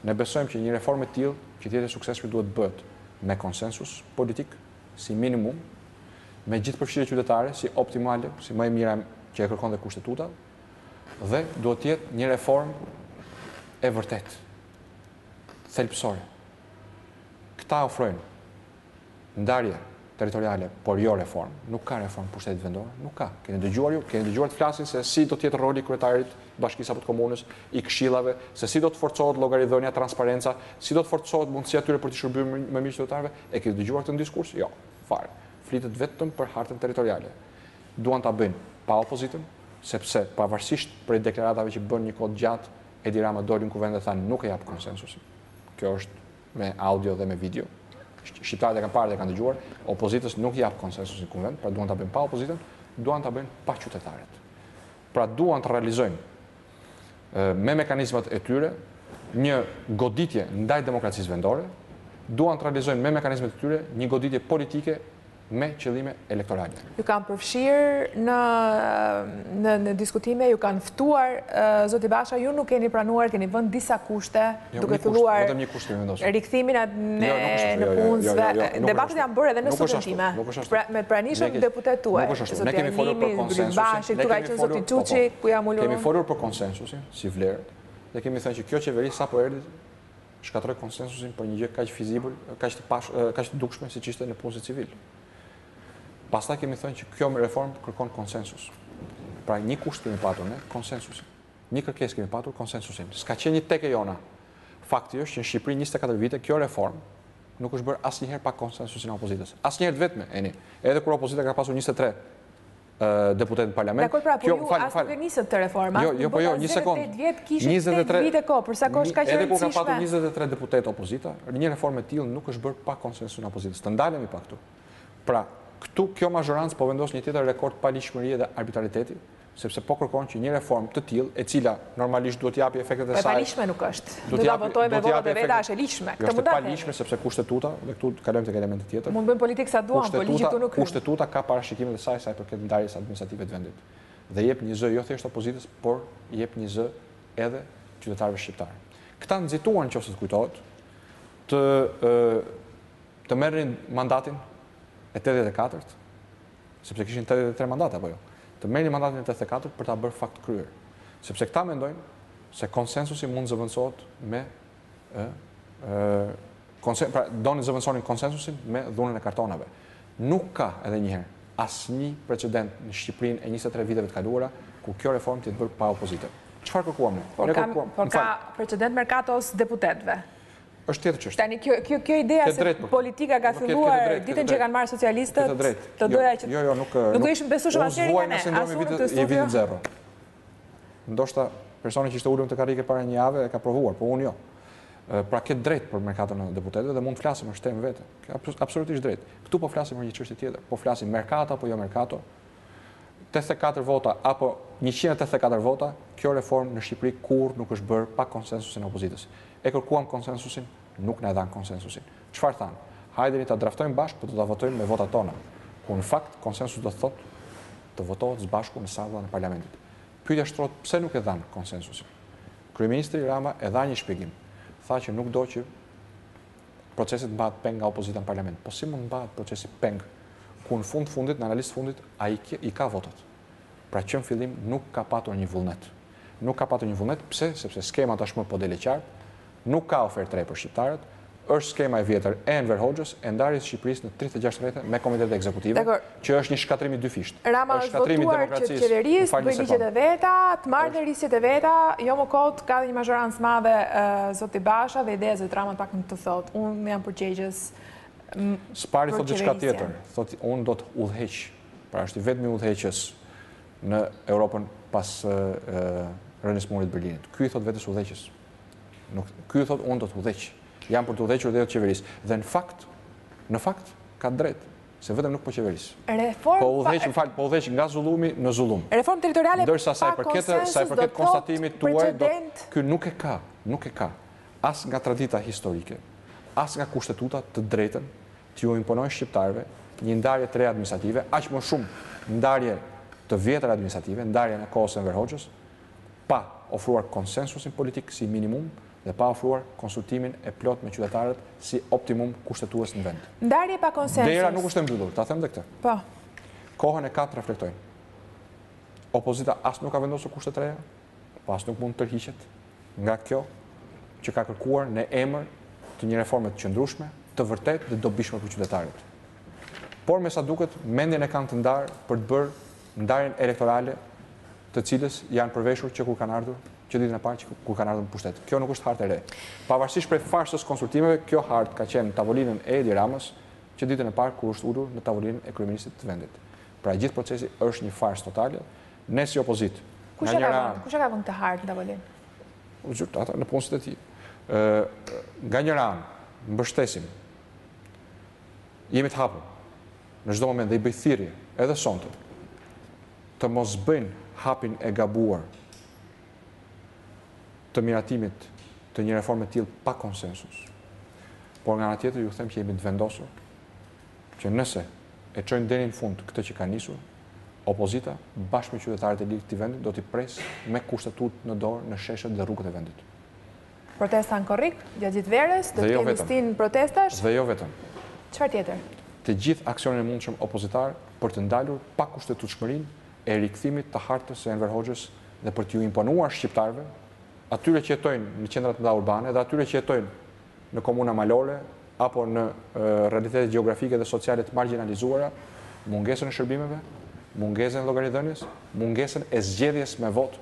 Ne besojmë që një reformë e tillë që të jetë e suksesshme duhet të bëhet me konsensus politik, si minimum, me gjithëpërfshirje qytetare, si optimale, si më e mira që e kërkon dhe kushtetuta, dhe duhet të jetë një reformë e vërtetë, thelbësore. Këta ofrojnë ndarje territoriale, por jo reformë. Nuk ka reformë pushtetit vendor, nuk ka. Keni dëgjuar ju, keni dëgjuar të flasin se si do të jetë roli i kryetarit bashkisë apo të komunës, i këshillave, se si do të forcohet llogaridhënia, transparenca, si do të forcohet mundësia e tyre për t'i shërbyer më mirë qytetarëve. E ke dëgjuar këtë në diskurs? Jo, fare. Flitet vetëm për hartën territoriale. Duan ta bëjnë pa opozitën, sepse pavarësisht prej deklaratave që bën një kohë të gjatë, Edi Rama doli në Kuvend dhe tha nuk e jap konsensusin. Kjo është me audio dhe me video. Shqiptarët e kanë parë dhe e kanë dëgjuar, opozitës nuk i jap konsensusin në Kuvend, pra duan ta bëjnë pa opozitën, duan ta bëjnë pa qytetarët. Pra duan të realizojnë me mekanizmat e tyre, një goditje ndaj demokracisë vendore, duan të realizojnë me mekanizmat e tyre një goditje politike me qëllime elektorale. Ju kanë përfshirë në, në, në diskutime, ju kanë ftuar, zoti Basha, ju nuk keni pranuar, keni vënë disa kushte, Jo, duke filluar rikthimin e jo, jo, jo, nëpunësve. Debatet janë bërë edhe në studion time. Pra, me pranishëm deputetët tuaj. Nuk është ashtu. Ne kemi folur për konsensusin. Ne kemi folur për konsensusin. Kemi folur për konsensusin, si vlerë. Dhe kemi thënë që kjo qeveri sapo erdhi shkatërroi konsensusin për një gjë kaq vizibël, kaq të pash, kaq të dukshme siç ishte nëpunësi civil. Pastaj kemi thënë që kjo reformë kërkon konsensus. Pra një kusht kemi patur ne, konsensusin. Një kërkesë kemi patur konsensusin. S'ka qenë një tekë e jona. Fakti është që në Shqipëri njëzet e katër vite kjo reformë nuk është bërë asnjëherë pa konsensusin e opozitës. Asnjëherë të vetme, Eni. Edhe kur opozita ka pasur 23 deputetë në parlament. Dakor, pra, po ju as nuk e nisët këtë reformë. Jo, jo, po jo, një sekundë. 28 vjet kishte 8 vite ko, përsa ko është ka qërë Edhe kur ka patur 23 deputetë opozita, një reformë e tillë nuk është bërë pa konsensusin e opozitës. Të ndalemi pak këtu. Pra, këtu kjo mazhorancë po vendos një tjetër rekord paligjshmërie dhe arbitrariteti, sepse po kërkon që një reformë të tillë, e cila normalisht duhet të japi efektet e saj. Po e paligjshme nuk është. Do ta votojmë me votat e veta, është e ligjshme. Këtë mund ta themi. Është e paligjshme sepse kushtetuta, dhe këtu kalojmë tek elementi tjetër. Mund të bëjmë politikë sa duam, por ligji këtu nuk hyn. Kushtetuta ka parashikimet e saj sa i përket ndarjes administrative të vendit. Dhe i jep një zë jo thjesht opozitës, por i jep një zë edhe qytetarëve shqiptarë. Këta nxituan nëse të kujtohet të të merrnin mandatin e tetëdhjetekatërt sepse kishin tetëdhjetë e tre mandate apo jo, të merrnin mandatin e tetëdhjetekatërt për ta bërë fakt të kryer, sepse këta mendojnë se konsensusi mund të zëvendësohet me ë ë pra donin të zëvendësonin konsensusin me dhunën e kartonave. Nuk ka edhe një herë asnjë precedent në Shqipërinë e njëzet e tre viteve të kaluara ku kjo reformë të jetë bërë pa opozitën. Çfarë kërkuam ne? Por ka, por ka precedent merkatos së deputetëve. Është tjetër çështje. Tani kjo kjo kjo ideja se drejt, po. politika ka filluar drejt, ditën që kanë marrë socialistët. Drejt, të jo, doja që jo jo nuk nuk do ishim të besueshëm asnjëri nga ne. Unë në këtë studio. Vitin zero. Ndoshta personi që ishte ulur në këtë karrike para një jave e ka provuar, po unë jo. Pra ke të drejtë për merkaton e deputetëve dhe mund të flasim është temë më vete. Kjo absolutisht drejtë. Këtu po flasim për një çështje tjetër. Po flasim merkato apo jo merkato, tetëdhjetë e katër vota apo njëqind e tetëdhjetë e katër vota, kjo reformë në Shqipëri kurrë nuk është bërë pa konsensusin e opozitës. E kërkuam konsensusin, nuk na e dhanë konsensusin. Çfarë thanë? Hajdeni ta draftojmë bashkë, por do ta votojmë me votat tona. Kur në fakt konsensus do të thotë të votohet së bashku në sallën e parlamentit. Pyetja shtrohet pse nuk e dhanë konsensusin. Kryeministri Rama e dha një shpjegim. Tha që nuk do që procesi të mbahet peng nga opozita në parlament. Po si mund të mbahet procesi peng kur në fund të fundit, në analizë të fundit, ai i ka votat. Pra që në fillim nuk ka patur një vullnet. Nuk ka patur një vullnet, pse? Sepse skema tashmë po del e qartë, nuk ka ofertë të re për shqiptarët, është skema e vjetër e Enver Hoxhës e ndarjes së Shqipërisë në 36 rrethe me komitete ekzekutive. që është një shkatërrim i dyfishtë. Rama është votuar që të qeverisë, të bëjë ligjet e veta, të marrë dhe nismat e veta, jo më kot, ka dhe një mazhorancë të madhe zoti Basha dhe ideja, zoti Rama pak a shumë thotë, unë jam përgjegjës për qeverisjen. Së pari thotë diçka tjetër, thotë unë do të udhëheq, pra është i vetmi udhëheqës në Europën pas rënies së murit të Berlinit. që i thotë vetes udhëheqës. Ky thotë unë do të udhëheq, jam për të udhëhequr dhe jo të qeveris. Dhe në fakt, në fakt, ka të drejtë. Se vetëm nuk po qeveris. Reformë po udhëheq, më fal, po udhëheq nga zullumi në zullum. Reformë territoriale ndërsa sa i përket sa i përket konstatimit tuaj, jo ky nuk e ka, nuk e ka as nga tradita historike, as nga kushtetuta të drejtën t'u imponojë shqiptarëve një ndarje të re administrative, aq më shumë ndarje të vjetër administrative, ndarjen e kohës së Enver Hoxhës, pa ofruar konsensusin politik si minimum dhe pa ofruar konsultimin e plotë me qytetarët si optimum kushtetues në vend. Ndarje pa konsensus. Dera nuk është e mbyllur, ta them dhe këtë. Po. Kohën e kanë të reflektojnë. Opozita as nuk ka vendosur kushte të reja, po as nuk mund të tërhiqet nga kjo që ka kërkuar në emër të një reforme të qëndrueshme, të vërtetë dhe të dobishme për qytetarët. Por me sa duket, mendjen e kanë të ndarë për të bërë ndarjen elektorale të cilës i janë përveshur që kur kanë ardhur, që ditën e parë që kur kanë ardhur në pushtet. Kjo nuk është hartë e re. Pavarësisht prej farsës së konsultimeve, kjo hartë ka qenë në tavolinën e Edi Ramës që ditën e parë kur është ulur në tavolinën e kryeministrit të vendit. Pra gjithë procesi është një farsë totale. Ne si opozitë, Kush e ka vënë, kush e ka vënë këtë hartë në tavolinë? Gjithë ata nëpunësit e tij. Ë nga njëra anë mbështesim. Jemi të hapur. Në çdo moment dhe i bëj thirrje edhe sonte të mos bëjnë hapin e gabuar të miratimit të një reforme të tillë pa konsensus. Por nga ana tjetër ju them që jemi të vendosur që nëse e çojnë deri në fund këtë që ka nisur, opozita bashkë me qytetarët e lirë të vendit do t'i presë me kushtetutë në dorë në sheshet dhe rrugët e vendit. Protesta në korrik, gjatë gjithë verës, do të kemi stinë protestash. Dhe jo vetëm. Çfarë tjetër? Të gjithë aksionin e mundshëm opozitar për të ndalur pakushtetutshmërinë e rikthimit të hartës së Enver Hoxhës dhe për t'ju imponuar shqiptarëve, atyre që jetojnë në qendrat e mëdha urbane dhe atyre që jetojnë në komuna malore apo në realitetet gjeografike dhe sociale të margjinalizuara, mungesën e shërbimeve, mungesën e llogaridhënies, mungesën e zgjedhjes me votë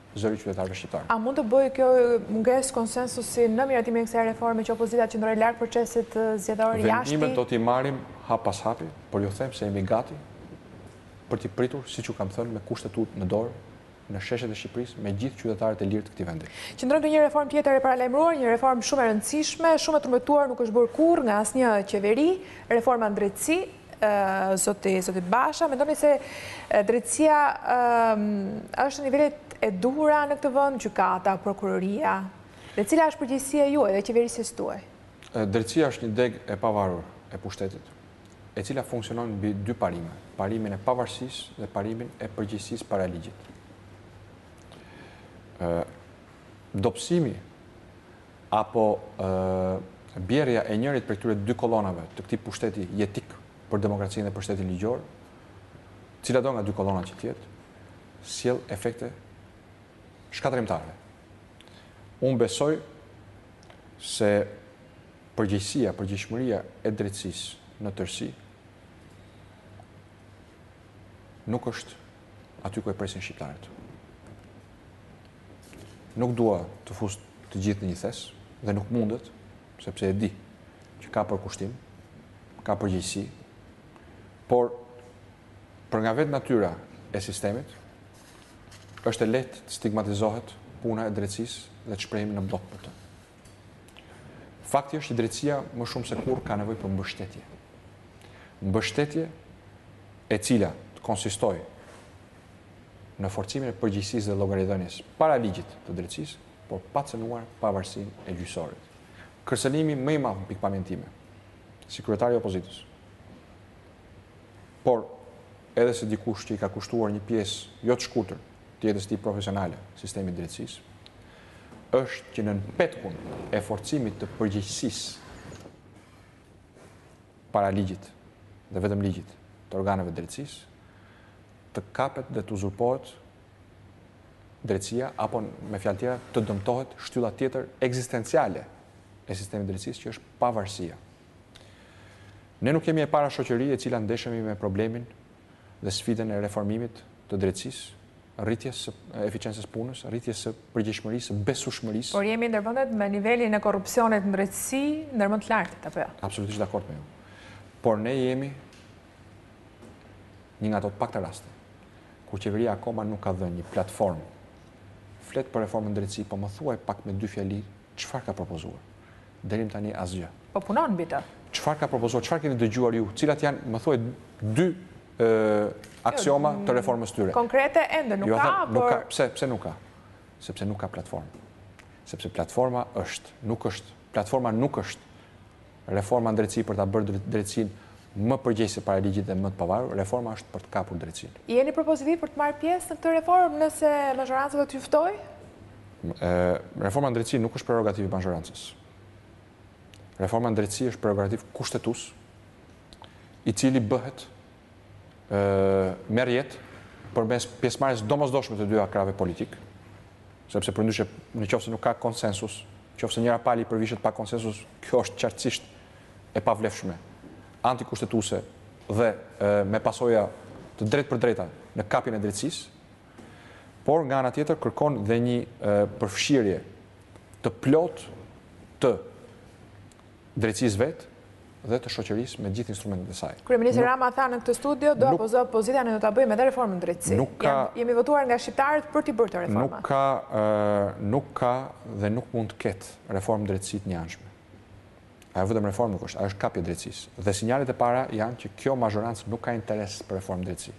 zëri i qytetarëve shqiptarë. A mund të bëjë kjo mungesë konsensusi në miratimin e kësaj reforme që opozita të qëndrojë larg procesit zgjedhor jashtë? Vendimet do t'i marrim hap pas hapi, por ju them se jemi gati për t'i pritur, siç ju kam thënë, me Kushtetutë në dorë, në sheshet e Shqipërisë, me gjithë qytetarët e lirë të këtij vendi. Qëndrojmë te një reformë tjetër e paralajmëruar, një reformë shumë e rëndësishme, shumë e trumbetuar, nuk është bërë kurrë nga asnjë qeveri, reforma në drejtësi, Zoti, zoti Basha, mendoni se drejtësia është në nivelet e duhura në këtë vend, gjukata, prokuroria, dhe cila është përgjegjësia juaj dhe e qeverisjes tuaj? Drejtësia është një degë e pavarur e pushtetit, e cila funksionon mbi dy parime, parimin e pavarësisë dhe parimin e përgjegjësisë para ligjit. Dobësimi apo bjerrja e njërit prej këtyre dy kolonave të këtij pushteti jetik për demokracinë dhe për shtetin ligjor, cilado nga dy kolonat që të jetë, sjell efekte shkatërrimtare. Unë besoj se përgjegjësia, përgjegjshmëria e drejtësisë në tërësi nuk është aty ku e presin shqiptarët. Nuk dua të fus të gjithë në një thes dhe nuk mundet, sepse e di që ka përkushtim, ka përgjegjësi. Por për nga vetë natyra e sistemit është e lehtë të stigmatizohet puna e drejtësisë dhe të shprehemi në bllok për të. Fakti është që drejtësia më shumë se kurrë ka nevojë për mbështetje. Mbështetje e cila të konsistojë në forcimin e përgjegjësisë dhe llogaridhënies para ligjit të drejtësisë, por pa cënuar pavarësinë e gjyqësorit. Kërcënimi më i madh në pikëpamjen time, si kryetar i opozitës, por edhe si dikush që i ka kushtuar një pjesë jo të shkurtër të jetës së tij profesionale sistemit të drejtësisë, është që nën petkun e forcimit të përgjegjësisë para ligjit dhe vetëm ligjit të organeve të drejtësisë, të kapet dhe të uzurpohet drejtësia apo me fjalë tjera të dëmtohet shtylla tjetër ekzistenciale e sistemit drejtësisë që është pavarësia. Ne nuk jemi e para shoqëri e cila ndeshemi me problemin dhe sfidën e reformimit të drejtësisë, rritjes së efiçencës së punës, rritjes së përgjegjshmërisë, së besueshmërisë. Por jemi ndër vendet me nivelin e korrupsionit në drejtësi ndër më të lartët, apo jo? Absolutisht dakord me ju. Por ne jemi një nga ato të pakta raste kur qeveria akoma nuk ka dhënë një platformë. Flet për reformën në drejtësi, po më thuaj pak me dy fjali çfarë ka propozuar. Deri tani asgjë. Po punon mbi të. Çfarë ka propozuar? Çfarë keni dëgjuar ju? Cilat janë, më thuaj dy aksioma të reformës tyre? Konkrete ende jo, nuk ka, por nuk ka. Pse pse nuk ka? Sepse nuk ka platformë. Sepse platforma është, nuk është. Platforma nuk është Reforma në drejtësi për ta bërë drejtësinë më përgjegjëse para ligjit dhe më të pavarur, reforma është për të kapur drejtësinë. Jeni propozitiv për të marrë pjesë në këtë reformë nëse mazhoranca do t'ju ftojë? Reforma në drejtësi nuk është prerogativ i mazhorancës. Reforma në drejtësi është prerogativ kushtetues, i cili bëhet merr jetë përmes pjesëmarrjes së domosdoshme të dyja krahëve politikë, sepse përndryshe në qoftë se nuk ka konsensus, në qoftë se njëra palë i përvishet pa konsensus, kjo është qartësisht e pavlefshme, antikushtetuese dhe me pasoja të drejtpërdrejta në kapjen e drejtësisë, por nga ana tjetër kërkon dhe një përfshirje të plotë të drejtësisë vetë dhe të shoqërisë me gjithë instrumentet e saj. Kryeministri Rama tha në këtë studio, do apo s'do opozita ne do ta bëjmë edhe reformën në drejtësi. Nuk ka jemi votuar nga shqiptarët për t'i bërë këto reforma. Nuk ka nuk ka dhe nuk mund të ketë reformë në drejtësi të njëanshme. Ajo vetëm reformë nuk është, ajo është kapje e drejtësisë. Dhe sinjalet e para janë që kjo mazhorancë nuk ka interes për reformë në drejtësi.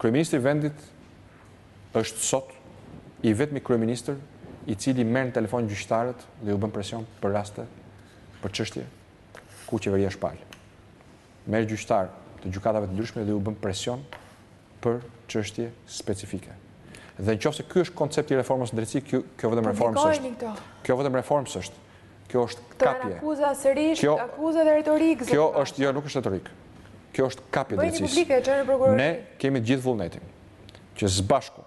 Kryeministri i vendit është sot i vetmi kryeministër i cili merr në telefon gjyqtarët dhe iu bën presion për raste, për çështje ku qeveria është palë. Merr gjyqtarë të gjykatave të ndryshme dhe iu bën presion për çështje specifike. Dhe në qoftë se ky është koncepti i reformës në drejtësi, kjo, kjo vetëm reformë s'është. Kjo vetëm reformë s'është. Kjo është kapje. Këto janë akuza sërish, kjo, akuza dhe retorikë. Kjo është, jo, nuk është retorikë. Kjo është kapje e drejtësisë. Ne kemi gjithë vullnetin. që së bashku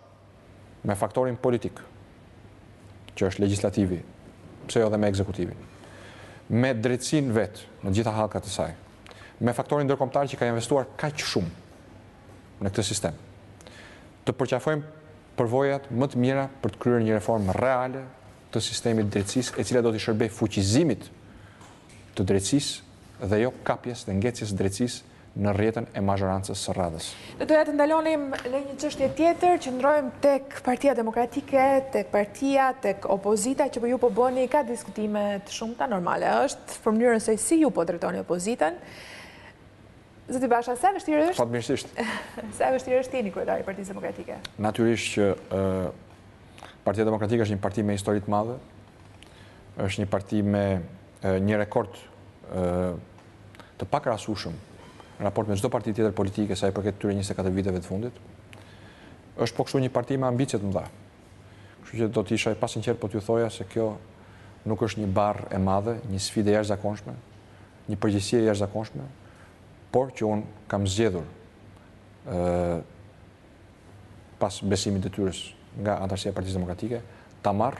me faktorin politik, që është legjislativi, pse jo dhe me ekzekutivin, me drejtësinë vetë, në të gjitha hallkat e saj, me faktorin ndërkombëtar që ka investuar kaq shumë në këtë sistem, të përqafojmë përvojat më të mira për të kryer një reformë reale të sistemit të drejtësisë, e cila do t'i shërbejë fuqizimit të drejtësisë dhe jo kapjes dhe ngecjes së drejtësisë në rrjetën e mazhorancës së radhës. Do doja të ndalonim në një çështje tjetër, qëndrojmë tek Partia Demokratike, tek partia, tek opozita që po ju po bëni, ka diskutime të shumta, normale është, për mënyrën se si ju po drejtoni opozitën. Zoti Basha, sa e vështirë është? Fatmirësisht. Sa e vështirë është të jeni kryetari i Partisë Demokratike? Natyrisht që Partia Demokratike është një parti me histori të madhe, është një parti me një rekord të pakrahasueshëm në raport me çdo parti tjetër politike sa i përket këtyre njëzet e katër viteve të fundit. Është po kështu një parti me ambicie të mëdha. Kështu që do të isha i pasinqertë po t'ju thoja se kjo nuk është një barrë e madhe, një sfidë e jashtëzakonshme, një përgjegjësi e jashtëzakonshme, por që unë kam zgjedhur pas besimit të detyrës nga anëtarësia e Partisë Demokratike ta marr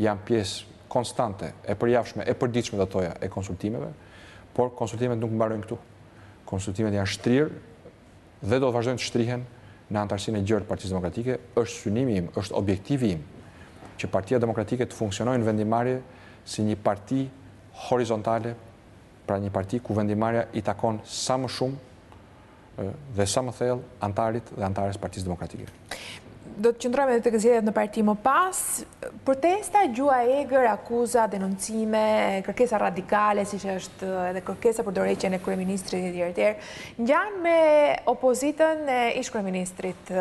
janë pjesë konstante, e përjavshme, e përditshme do të thoja, e konsultimeve, por konsultimet nuk mbarojnë këtu. Konsultimet janë shtrirë dhe do të vazhdojnë të shtrihen në anëtarësinë e gjerë të Partisë Demokratike, është synimi im, është objektivi im që Partia Demokratike të funksionojë në vendimmarrje si një parti horizontale, pra një parti ku vendimmarrja i takon sa më shumë dhe sa më thellë anëtarit dhe anëtares së Partisë Demokratike. Do të qëndrojmë edhe tek zgjedhjet në parti më pas, protesta, gjuha e egër, akuza, denoncime, kërkesa radikale, siç është edhe kërkesa për dorëheqjen e Kryeministrit e tjerë e tjerë, ngjan me opozitën e ish Kryeministrit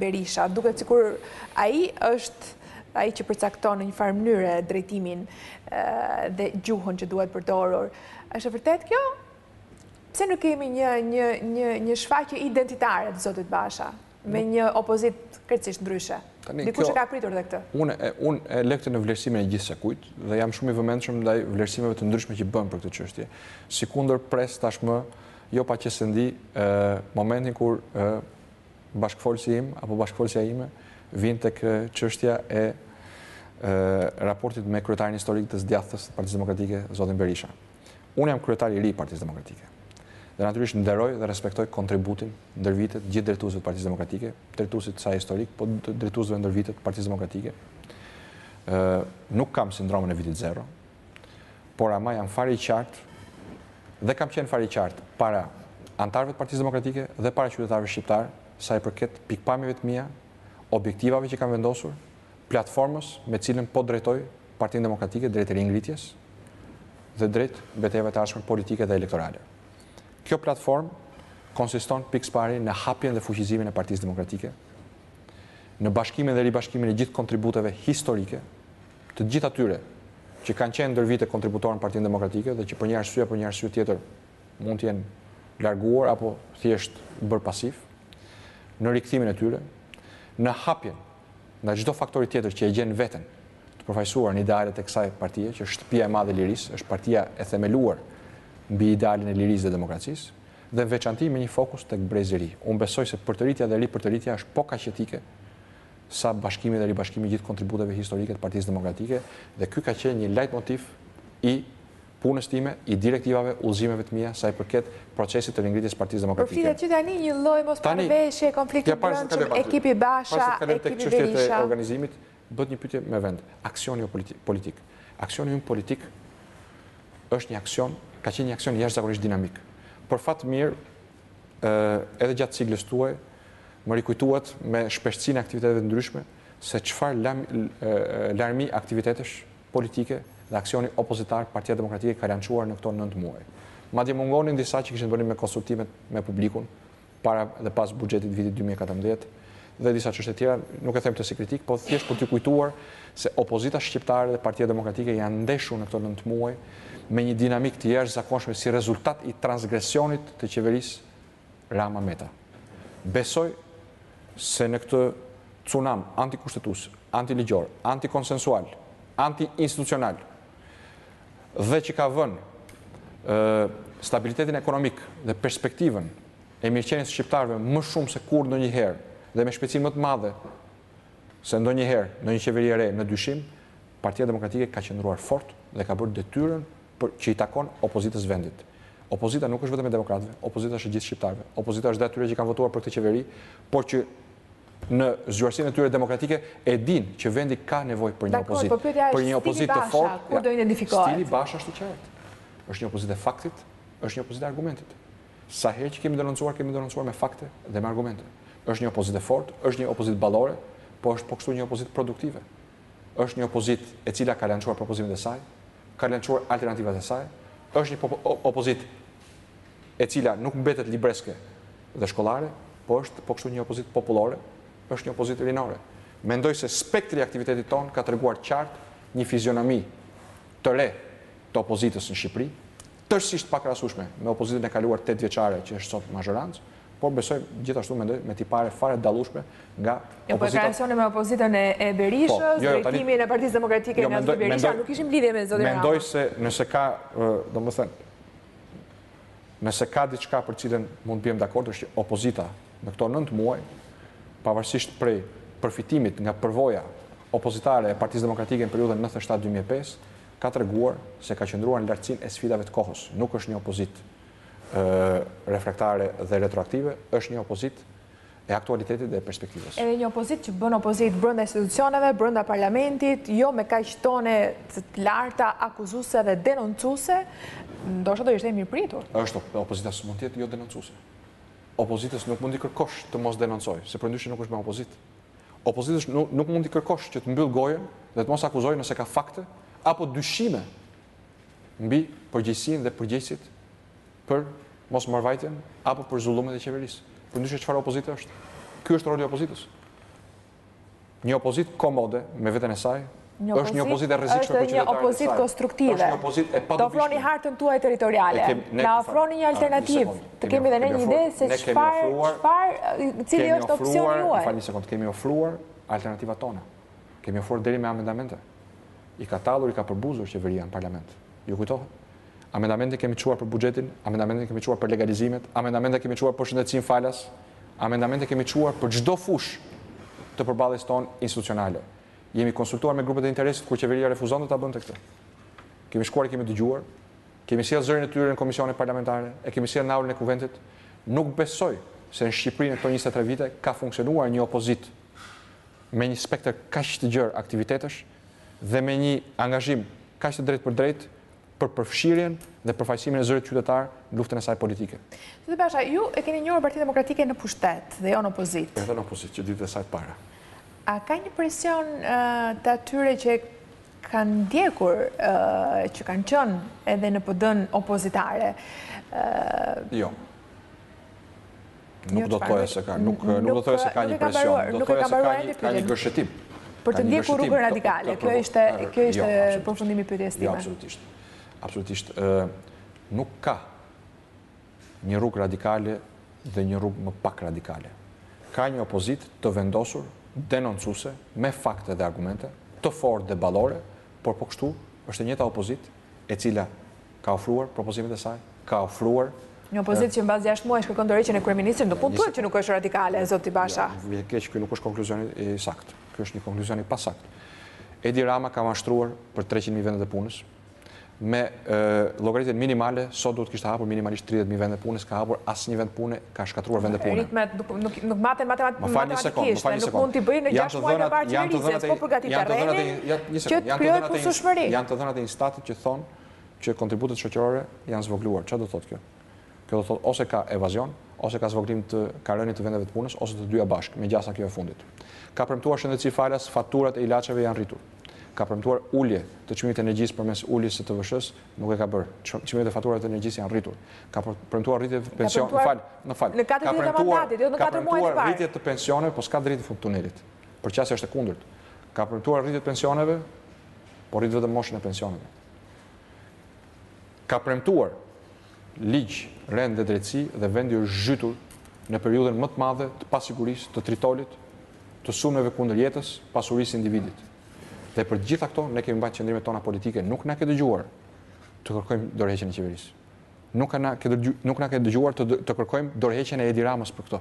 Berisha, duket sikur ai është ai që përcakton në një farë mënyre drejtimin dhe gjuhën që duhet përdorur. Është e vërtetë kjo? Pse nuk kemi një, një, një, një shfaqje identitare të Zotit Basha, me një opozitë krejtësisht ndryshe? Dikush e ka pritur dhe këtë. Unë e, unë e lë këtë në vlerësimin e gjithsekujt, dhe jam shumë i vëmendshëm ndaj vlerësimeve të ndryshme që bëhen për këtë çështje. Sikundër pres tashmë, jo pa qesendi, momentin kur bashkëfolësi im, apo bashkëfolësja ime, vijnë tek çështja e raportit me kryetarin historik të së djathtës Partisë Demokratike, Zotin Berisha. Unë jam kryetari i ri i Partisë Demokratike dhe natyrisht nderoj dhe respektoj kontributin ndër vite të gjithë drejtuesve të Partisë Demokratike, drejtuesit të saj historik, po drejtuesve ndër vite të Partisë Demokratike. Ë nuk kam sindromën e vitit zero, por ama jam fare i qartë dhe kam qenë fare i qartë para anëtarëve të Partisë Demokratike dhe para qytetarëve shqiptarë sa i përket pikëpamjeve të mia, objektivave që kam vendosur Platformës me cilën po drejtoj Partinë Demokratike drejt ringritjes dhe drejt betejave të ardhshme politike dhe elektorale. Kjo platformë konsiston pikëspari në hapjen dhe fuqizimin e Partisë Demokratike, në bashkimin dhe ribashkimin e gjithë kontributeve historike, të gjithë atyre që kanë qenë ndër vite kontributorë në Partinë Demokratike dhe që për një arsye apo një arsye tjetër mund të jenë larguar apo thjesht bërë pasivë, në rikthimin e tyre, në hapjen ndaj çdo faktori tjetër që e gjen veten të përfaqësuar në idealet e kësaj partie, që është shtëpia e madhe e lirisë, është partia e themeluar mbi idealin e lirisë dhe demokracisë, dhe në veçanti me një fokus tek brezi i ri. Unë besoj se përtëritja dhe ripërtëritja është po kaq jetike sa bashkimi dhe ribashkimi i gjithë kontributeve historike të Partisë Demokratike dhe ky ka qenë një lajtmotiv i punës time, i direktivave, udhëzimeve të mia sa i përket procesit të ringritjes së Partisë Demokratike. Përfshihet që tani një lloj mosmarrëveshje, konflikt i brendshëm, ekipi Basha, ekipi Berisha. Para se të kalojmë tek çështjet e organizimit, bëhet një pyetje me vend. Aksioni politik. Aksioni ynë politik është një aksion, ka qenë një aksion jashtëzakonisht dinamik. Për fat të mirë, edhe gjatë siglës tuaj, më rikujtuat me shpeshtësinë e aktiviteteve të ndryshme se çfarë larmi aktivitetesh politike dhe aksioni opozitar Partia Demokratike ka lançuar në këto nëntë muaj. Madje mungonin disa që kishin të bënin me konsultimet me publikun para dhe pas buxhetit të vitit dy mijë e katërmbëdhjetë dhe disa çështje tjera, nuk e them këtë si kritikë, po thjesht për t'ju kujtuar se opozita shqiptare dhe Partia Demokratike janë ndeshur në këto nëntë muaj me një dinamikë të jashtëzakonshme si rezultat i transgresionit të qeverisë Rama-Meta. Besoj se në këtë cunam antikushtetues, antiligjor, antikonsensual, antiinstitucional dhe që ka vënë stabilitetin ekonomik dhe perspektivën e mirëqenies së shqiptarëve më shumë se kurrë ndonjëherë dhe me shpejtësinë më të madhe se ndonjëherë ndonjë qeveri e re në dyshim, Partia Demokratike ka qëndruar fort dhe ka bërë detyrën që i takon opozitës së vendit. Opozita nuk është vetëm e demokratëve, opozita është e gjithë shqiptarëve. Opozita është dhe atyre që kanë votuar për këtë qeveri, por që në zgjuarsinë e tyre demokratike e dinë që vendi ka nevojë për një opozitë. Dakor, por pyetja është stili Basha, kur do identifikohet? Stili Basha është i qartë. Është një opozitë e faktit, është një opozitë e argumentit. Sa herë që kemi denoncuar, kemi denoncuar me fakte dhe me argumente. Është një opozitë e fortë, është një opozitë ballore, po është po kështu një opozitë produktive. Është një opozitë e cila ka lançuar propozimet e saj, ka lançuar alternativat e saj, është një opozitë e cila nuk mbetet libreske dhe shkollare, po është po kështu një opozitë popullore, është një opozitë rinore. Mendoj se spektri i aktivitetit tonë ka treguar qartë një fizionomi të re të opozitës në Shqipëri, tërësisht të pakrahasueshme me opozitën e kaluar tetë vjeçare që është sot mazhorancë, por besoj gjithashtu mendoj me tipare fare të dallueshme nga opozitat. Jo, po e krahasoni me opozitën e e Berishës, po, jo, jo, drejtimin e Partisë Demokratike jo, nga Zoti Berisha, nuk kishim lidhje me Zotin Rama. Mendoj se nëse ka, domethënë nëse ka diçka për cilën mund të biem dakord është opozita në këto 9 muaj, pavarësisht prej përfitimit nga përvoja opozitare e Partisë Demokratike në periudhën 97-2005, Ka treguar se ka qëndruar në lartësinë e sfidave të kohës. Nuk është një opozitë refraktare dhe retroaktive, është një opozitë e aktualitetit dhe perspektivës. Edhe një opozitë që bën opozitë brenda institucioneve, brenda parlamentit, jo me kaq tone të larta akuzuese dhe denoncuese, ndoshta do ishte e mirëpritur. Është, opozita s'mund të jetë jo denoncuese. Opozitës nuk mund t'i kërkosh të mos denoncojë, se përndryshe nuk është më opozitë. Opozitës nuk mund t'i kërkosh që të mbyllë gojën dhe të mos akuzojë nëse ka fakte apo dyshime mbi përgjegjësinë dhe përgjegjësit për mosmbarëvajtjen apo për zullumet e qeverisë. Përndryshe çfarë opozite është? Ky është roli i opozitës. Një opozitë komode me veten e saj është një opozitë e rrezikshme për qytetarët e saj. Është një opozitë konstruktive. Është një opozitë e padobishme. Të ofroni hartën tuaj territoriale. Na ofroni një alternativë. Të kemi dhe ne një ide se çfarë, çfarë, cili është opsioni juaj. Falni sekond, kemi ofruar alternativat tona. Kemi ofruar deri me amendamente. I ka tallur, i ka përbuzur qeveria në parlament. Ju kujtohet? Amendamente kemi çuar për buxhetin, amendamente kemi çuar për legalizimet, amendamente kemi çuar për shëndetësinë falas, amendamente kemi çuar për çdo fushë të përballjes tonë institucionale. Jemi konsultuar me grupet e interesit kur qeveria refuzonte ta bënte këtë. Kemi shkuar i kemi dëgjuar, kemi sjellë zërin e tyre në komisionet parlamentare, e kemi sjellë në aulën e Kuvendit. Nuk besoj se në Shqipëri në këto njëzet e tre vite ka funksionuar një opozitë me një spektër kaq të gjerë aktivitetesh dhe me një angazhim kaq të drejtpërdrejtë për përfshirjen dhe përfaqësimin e zërit qytetar në luftën e saj politike. Zoti Basha, ju e keni njohur Partinë Demokratike në pushtet dhe jo në opozitë. Edhe në opozitë, që ditët e saj të para. A ka një presion të atyre që kanë ndjekur, që kanë qënë edhe në PD-në opozitare? Jo. Nuk do të thoja se ka, nuk do të thoja se ka një presion, do të thoja se ka një gërshetim. Për të ndjekur rrugën radikale, kjo ishte kjo jo, ishte përfundimi i pyetjes jo, time. Absolutisht. Absolutisht nuk ka një rrugë radikale dhe një rrugë më pak radikale. Ka një opozitë të vendosur, denoncuese, me fakte dhe argumente, të fortë dhe ballore, por po kështu është e njëjta opozitë e cila ka ofruar propozimet e saj, ka ofruar... Një opozitë që mbas gjashtë muajsh kërkon dorëheqjen e kryeministrit, nuk mund të thuhet që nuk është radikale, zoti Basha. Vjen keq, kjo nuk është konkluzioni i saktë. Kjo është një konkluzion i pasaktë. Edi Rama ka mashtruar për 300.000 vendet e punës, me llogaritë minimale, sot duhet të kishte hapur minimalisht 30.000 vende pune, s'ka hapur asnjë vend pune, ka shkatërruar vende pune. Ritmet nuk nuk nuk maten matematikisht. Më falni një sekond, më falni një sekond. Nuk mund të bëjnë në 6 muaj të parë të rritjes, po përgatitet terreni. Një sekond, janë të dhënat e pushmëri. Janë të dhënat e Instatit që thonë që kontributet shoqërore janë zvogëluar. Çfarë do të thotë kjo? Kjo do të thotë ose ka evazion, ose ka zvogëlim të ka rënie të vendeve të punës, ose të dyja bashkë, me gjasa kjo e fundit. Ka premtuar shëndetësi falas, faturat e ilaçeve janë rritur. Ka premtuar ulje të çmimit të energjisë përmes uljes së TVSH-së Nuk e ka bërë. Çmimet e faturat e energjisë janë rritur. Ka premtuar rritje të pensionit, më fal, më fal. Në katër vjet të mandatit, jo në katër muajt e parë. Ka premtuar rritje të pensioneve, po s'ka dritë në fund tunelit. Përqasja është e kundërt. Ka premtuar rritje të pensioneve, po rrit vetëm moshën e pensioneve. Ka premtuar ligj, rend dhe drejtësi dhe vendi është zhytur në periudhën më të madhe të pasigurisë, të tritolit, të sulmeve kundër jetës, pasurisë së individit. Dhe për të gjitha këto ne kemi mbajt qëndrimet tona politike, nuk na ke dëgjuar të kërkojmë dorëheqjen e qeverisë. Nuk na ke nuk na ke dëgjuar të të kërkojmë dorëheqjen e Edi Ramës për këto.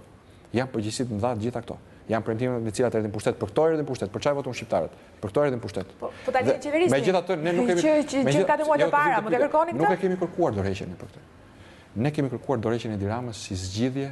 Janë përgjegjësi të mëdha të gjitha këto. Janë premtimet me të cilat erdhi në pushtet, për këto erdhi në pushtet, për çfarë votuan shqiptarët? Për këto erdhi në pushtet. Po, po ta gjejnë qeverisë. Megjithatë ne nuk kemi që që që ka të muaj të para, mund të kërkoni këtë? Nuk e kemi kërkuar dorëheqjen për këto. Ne kemi kërkuar dorëheqjen e Edi Ramës si zgjidhje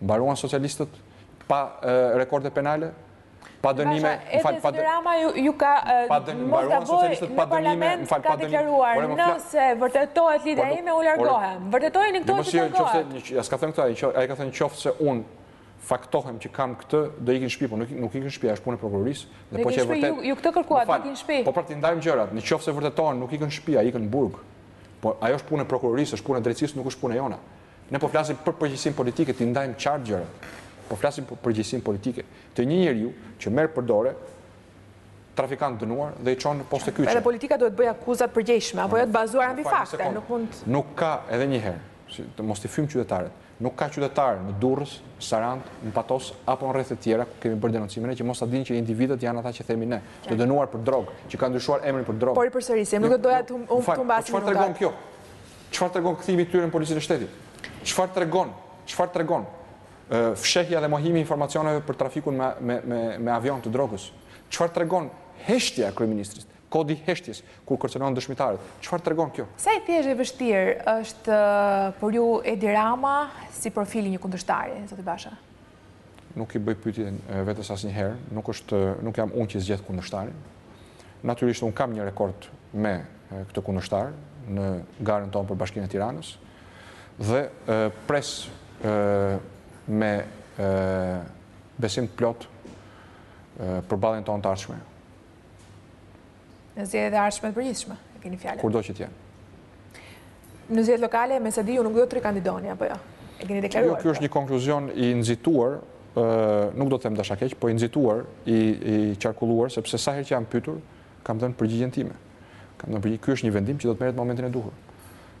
Mbaruan socialistët pa rekorde penale, pa dënime, më fal, pa dënime. Rama ju ka mos ka boj në parlament ka deklaruar nëse vërtetohet lidhja po, ime unë largohem. Vërtetojeni këtë që të largohet. Ai s'ka thënë këtë, ai ka thënë në qoftë se unë faktohem që kam këtë, do iki në shpi, po nuk ikën në shpi, është punë e prokurorisë. Dhe po qe e vërtetë... Ju këtë kërkuat, do ikë në shpi. Po pra t'i ndajmë gjërat, në qoftë se vërtetohen, nuk ikën në shpi, ai ikën në burg. Po ajo është punë e prokurorisë, është punë e drejtësisë, nuk është punë e jona. Ne po flasim për përgjegjësinë politike, t'i ndajmë qartë gjërat. Po flasim për përgjegjësinë politike të një njeriu që merr për dore trafikantë të dënuar dhe i çon në poste kyçe. Edhe politika duhet të bëjë akuza të përgjegjshme, apo jo të bazuara mbi fakte, nuk mund. Nuk ka edhe një herë, të mos i fyjmë qytetarët, nuk ka qytetar në Durrës, Sarandë, në Patos apo në rrethe të tjera ku kemi bërë denoncime ne që mos ta dinë që individët janë ata që themi ne, të dënuar për drogë, që kanë ndryshuar emrin për drogë. Por e përsëris, nuk do doja të humbasim. Më fal, çfarë tregon kjo? Çfarë tregon kthimi i tyre në Policinë e Shtetit? Çfarë tregon, çfarë tregon fshehja dhe mohimi i informacioneve për trafikun me me me me avion të drogës? Çfarë tregon heshtja e kryeministrit? Kodi i heshtjes kur kërcënon dëshmitarët? Çfarë tregon kjo? Sa i thjeshtë dhe i vështirë është për ju Edi Rama si profili i një kundërshtari, zoti Basha? nuk i bëj pyetjen vetes asnjëherë, nuk është nuk jam unë që zgjedh kundërshtarin. Natyrisht unë kam një rekord me këtë kundërshtar në garën tonë për Bashkinë e Tiranës dhe pres me besim të plot përballjen tonë të ardhshme. Në zgjedhjet e ardhshme të përgjithshme, e keni fjalën. Kur do që të jenë. Në zgjedhjet lokale, me sa di ju nuk do të rikandidoni apo jo? E keni deklaruar. Jo, ky është një konkluzion i nxituar nuk do të them dashakeq, po i nxituar, i, i qarkulluar, sepse sa herë që jam pytur, kam dhënë përgjigjen time. Kam dhënë përgjigjen, ky është një vendim që do të merret në momentin e duhur.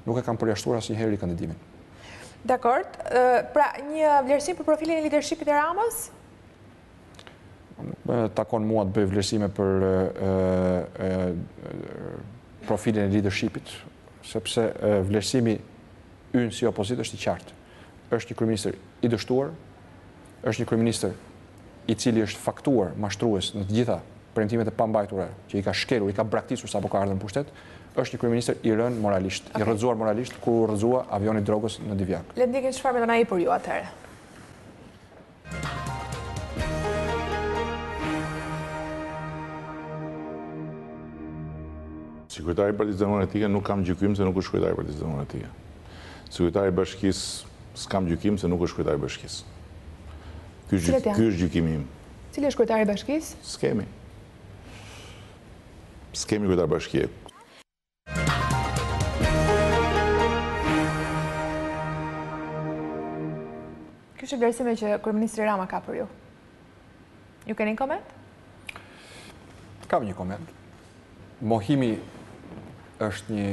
Nuk e kam përjashtuar asnjëherë rikandidimin. Dakord, pra një vlerësim për profilin e leadershipit të Ramës? Nuk më takon mua të bëj vlerësime për profilin e leadership-it, sepse vlerësimi ynë si opozitë është i qartë. Është një kryeministër i dështuar, është një kryeministër i cili është faktuar mashtrues në të gjitha premtimet e pambajtura që i ka shkelur, i ka braktisur sapo ka ardhur në pushtet, është një kryeministër i rënë moralisht, i rrëzuar moralisht kur u rrëzua avioni i drogës në Divjakë. Le të ndjekim çfarë mendon ai për ju atëherë. Si kryetar i Partisë Demokratike nuk kam gjykim se nuk është kryetari i Partisë Demokratike. Si kryetar i bashkisë s'kam gjykim se nuk është kryetari i bashkisë. Ky është ky është gjykimi im. Cili është kryetari i bashkisë? S'kemi. S'kemi kryetar bashkie. Ky ishte vlerësimi që Kryeministri Rama ka për ju. Ju keni një koment? Kam një koment. Mohimi është një,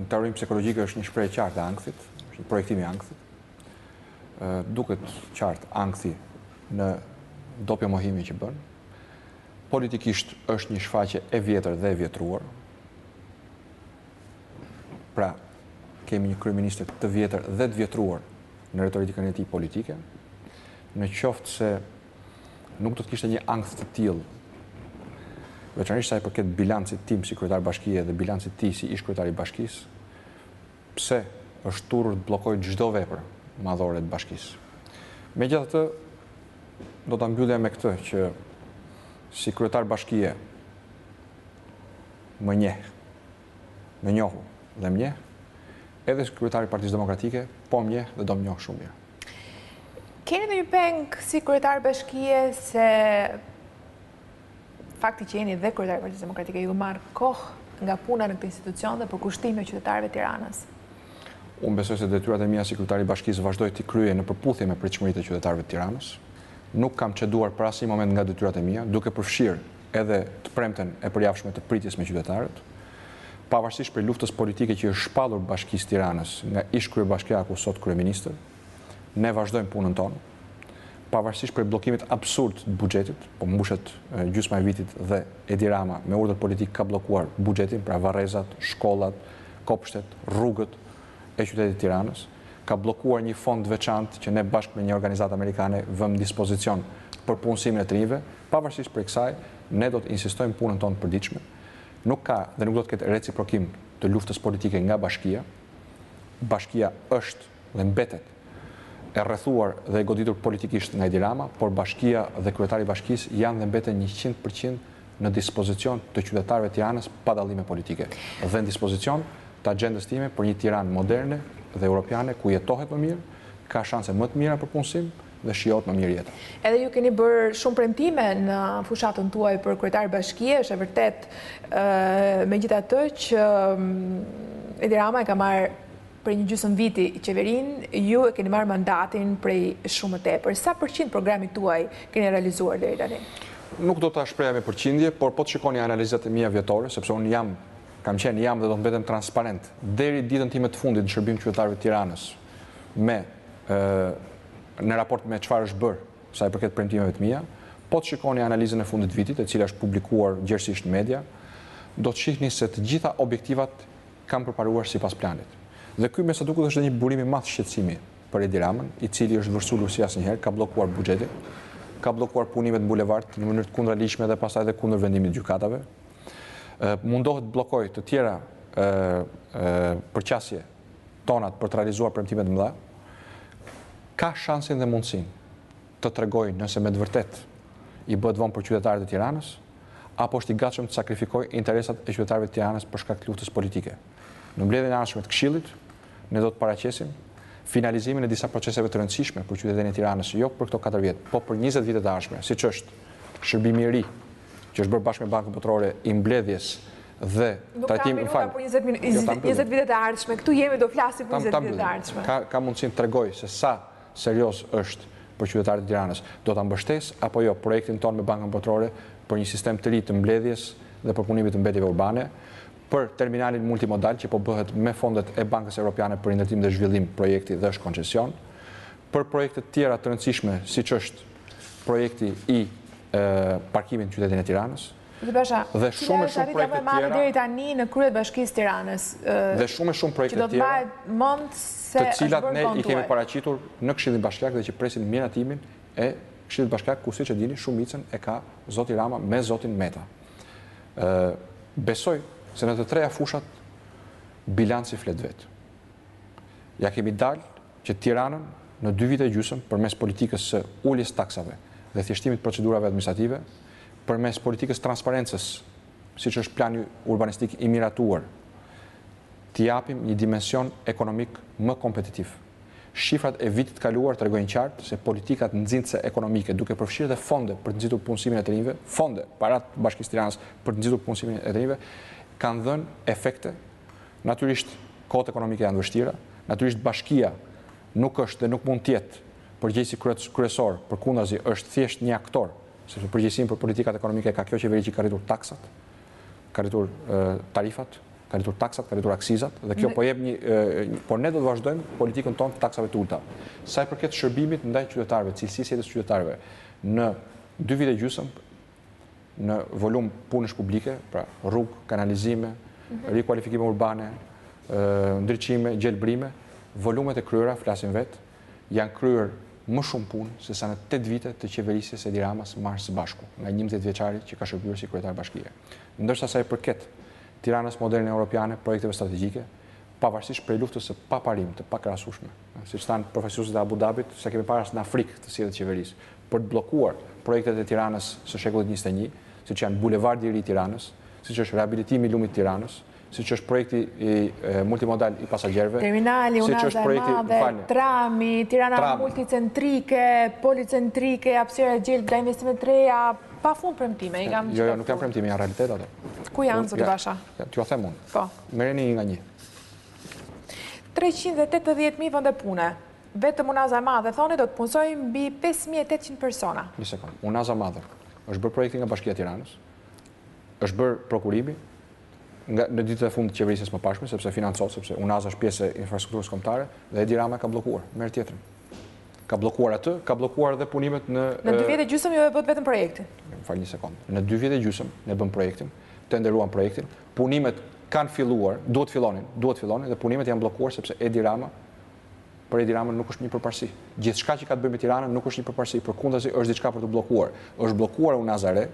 në teorinë psikologjike është një shprehje e qartë e ankthit, është një projektim i ankthit. Duket qartë ankthi në dopjo mohimin që bën. Politikisht është një shfaqje e vjetër dhe e vjetruar. Pra, kemi një kryeministër të vjetër dhe të vjetruar në retorikën e tij politike. Në qoftë se nuk do të kishte një ankth të tillë veçanërisht sa i përket bilancit tim si kryetar bashkie dhe bilancit të tij si ish kryetar i bashkisë, Pse është turrur të bllokojë çdo vepër madhore të bashkisë. Megjithatë, do ta mbyllja me këtë që si kryetar bashkie më njeh, më njohu dhe më njeh, edhe kryetar i Partisë Demokratike po më njeh dhe do më njohë shumë mirë. Keni ndonjë peng si kryetar bashkie se Fakti që jeni dhe kryetari i Partisë Demokratike ju marr kohë nga puna në këtë institucion dhe përkushtimi qytetarëve të Tiranës. Unë besoj se detyrat e mia si kryetar i bashkisë vazhdoj t'i kryej në përputhje me pritshmëritë e qytetarëve të Tiranës. Nuk kam ceduar për asnjë moment nga detyrat e mia, duke përfshirë edhe të premten e përjavshme të pritjes me qytetarët. Pavarësisht prej luftës politike që i është shpallur bashkisë Tiranës nga ish-kryebashkiaku, sot kryeministër, ne vazhdojmë punën tonë. pavarësisht prej bllokimit absurd të buxhetit, po mbushet gjysma e vitit dhe Edi Rama me urdhër politik ka bllokuar buxhetin, pra varrezat, shkollat, kopshtet, rrugët e qytetit të Tiranës, ka bllokuar një fond të veçantë që ne bashkë me një organizatë amerikane vëmë në dispozicion për punësimin e të rinjve, pavarësisht prej kësaj, ne do të insistojmë punën tonë të përditshme. Nuk ka dhe nuk do të ketë reciprokim të luftës politike nga bashkia. Bashkia është dhe mbetet e rrethuar dhe e goditur politikisht nga Edi Rama, por bashkia dhe kryetari i bashkisë janë dhe mbeten njëqind për qind në dispozicion të qytetarëve të Tiranës pa dallime politike dhe në dispozicion të axhendës time për një Tiranë moderne dhe europiane ku jetohet më mirë, ka shanse më të mira për punësim dhe shijohet më mirë jeta. Edhe ju keni bërë shumë premtime në fushatën tuaj për kryetar bashkie, është e vërtetë megjithatë që Edi Rama e ka marrë Prej një gjysëm viti qeverinë, ju e keni marrë mandatin prej shumë më tepër. Sa për qind programit tuaj keni realizuar deri tani? Nuk do ta shpreha me përqindje, por po të shikoni analizat e mia vjetore, sepse unë jam, kam qenë, jam dhe do të mbetem transparent, deri ditën time të fundit në shërbim të qytetarëve të Tiranës, me në raport me çfarë është bërë sa i përket premtimeve të mia, po të shikoni analizën e fundit të vitit, e cila është publikuar gjerësisht në media, do të shihni se të gjitha objektivat kanë përparuar sipas planit. Dhe ky me sa duket është edhe një burim i madh shqetësimi për Edi Ramën, i cili është vërsulur si asnjëherë, ka bllokuar buxhetin, ka bllokuar punimet në bulevard në mënyrë të kundraligjshme dhe pastaj edhe kundër vendimit të gjykatave. Mundohet të bllokojë të tjera përqasje tonat për të realizuar premtime të mëdha. Ka shansin dhe mundësinë. të tregojë nëse me të vërtetë i bëhet vonë për qytetarët e Tiranës, apo është i gatshëm të sakrifikojë interesat e qytetarëve të Tiranës për shkak të luftës politike. Në mbledhjen e ardhshme të Këshillit, ne do të paraqesim finalizimin e disa proceseve të rëndësishme për qytetin e Tiranës, jo për këto katër vjet, po për njëzet vitet e ardhshme, siç është shërbimi i ri, që është bërë bashkë me Bankën Botërore, i mbledhjes dhe trajtimit, më fal. Nuk kam minuta për 20 vitet e ardhshme, këtu jemi do flasim për 20 vitet e ardhshme. Ka mundësinë të tregojë se sa Serioz është për qytetarët e Tiranës. Do ta mbështesë apo jo projektin tonë me Bankën Botërore për një sistem të ri të mbledhjes dhe përpunimit të mbetjeve urbane, për terminalin multimodal që po bëhet me fondet e Bankës Evropiane për Rindërtim dhe Zhvillim projekti dhe është koncesion, për projekte të tjera të rëndësishme siç është projekti i parkimit në qytetin e Tiranës. Dhe shumë e shumë projekte tjera. Deri tani në krye bashkisë Tiranës. Dhe shumë e shumë projekte tjera. Që do të bëhet mund se të cilat ne i kemi paraqitur në Këshillin Bashkiak dhe që presin miratimin e Këshillit Bashkiak, ku siç e dini, shumicën e ka zoti Rama me zotin Meta. Ë besoj se në të treja fushat bilanci flet vetë. Ia kemi dalë që Tiranën në dy vite gjysëm përmes politikës së uljes taksave dhe thjeshtimit procedurave administrative, Përmes politikës transparencës, siç është plani urbanistik i miratuar, t'i japim një dimension ekonomik më kompetitiv. Shifrat e vitit të kaluar tregojnë qartë se politikat nxitëse ekonomike, duke përfshirë dhe fonde për të nxitur punësimin e të rinjve, fonde, para të Bashkisë Tiranës për të nxitur punësimin e të rinjve, kanë dhënë efekte. Natyrisht, kohët ekonomike janë të vështira, natyrisht bashkia nuk është dhe nuk mund të jetë përgjegjësi kryesor, përkundrazi është thjesht një aktor. sepse përgjegjësinë për politikat ekonomike ka kjo qeveri që ka rritur taksat, ka rritur tarifat, ka rritur taksat, ka rritur akcizat dhe kjo po jep një por ne do të vazhdojmë politikën tonë të taksave të ulta. Sa i përket shërbimit ndaj qytetarëve, cilësisë jetës qytetarëve në dy vite gjysëm në volum punësh publike, pra rrugë, kanalizime, mhm. rikualifikime urbane, ndriçime, gjelbrime, volumet e kryera, flasin vetë, Janë kryer më shumë punë se sa në tetë vite të qeverisjes Edi Ramës marrë së bashku, nga njëmbëdhjetë vjeçari që ka shërbyer si kryetar bashkie. Ndërsa sa i përket Tiranës moderne europiane, projekteve strategjike, pavarësisht prej luftës së paprinciptë të pakrahasueshme, siç thanë përfaqësuesit e Abu Dabit, s'e kemi parë as në Afrikë këtë sjellje të qeverisë, për të bllokuar projektet e Tiranës së shekullit njëzet e një, siç janë Bulevardi i ri i Tiranës, siç është rehabilitimi i lumit të Tiranës, siç është projekti multimodal i pasagjerëve, terminali Unaza e Madhe, trami, Tirana multicentrike, policentrike, hapësira e gjelbër, investime të reja, pa fund premtime, i kam çfarë. Jo, jo, nuk janë premtime, janë realitet ato. Ku janë zot Basha? T'jua them unë. Po. Merreni një nga një. 380.000 vende pune. Vetëm Unaza e Madhe thoni do të punësojë mbi 5800 persona. Një sekond. Unaza e Madhe është bërë projekti nga Bashkia e Tiranës. Është bërë prokurimi, nga në ditët e fundit të qeverisë së mëparshme, sepse financon, sepse Unaza është pjesë e infrastrukturës kombëtare dhe Edi Rama ka bllokuar, merr tjetrën. Ka bllokuar atë, ka bllokuar edhe punimet në Në dy vjet e gjysëm ju e bëtë vetëm projektin. Më fal një sekond. Në dy vjet e gjysëm ne bëm projektin, tenderuam projektin, punimet kanë filluar, duhet fillonin, duhet fillonin dhe punimet janë bllokuar sepse Edi Rama për Edi Ramën nuk është një përparësi. Gjithçka që ka të bëjë me Tiranën nuk është një përparësi, përkundazi është diçka për të bllokuar. Është bllokuar Unaza e re,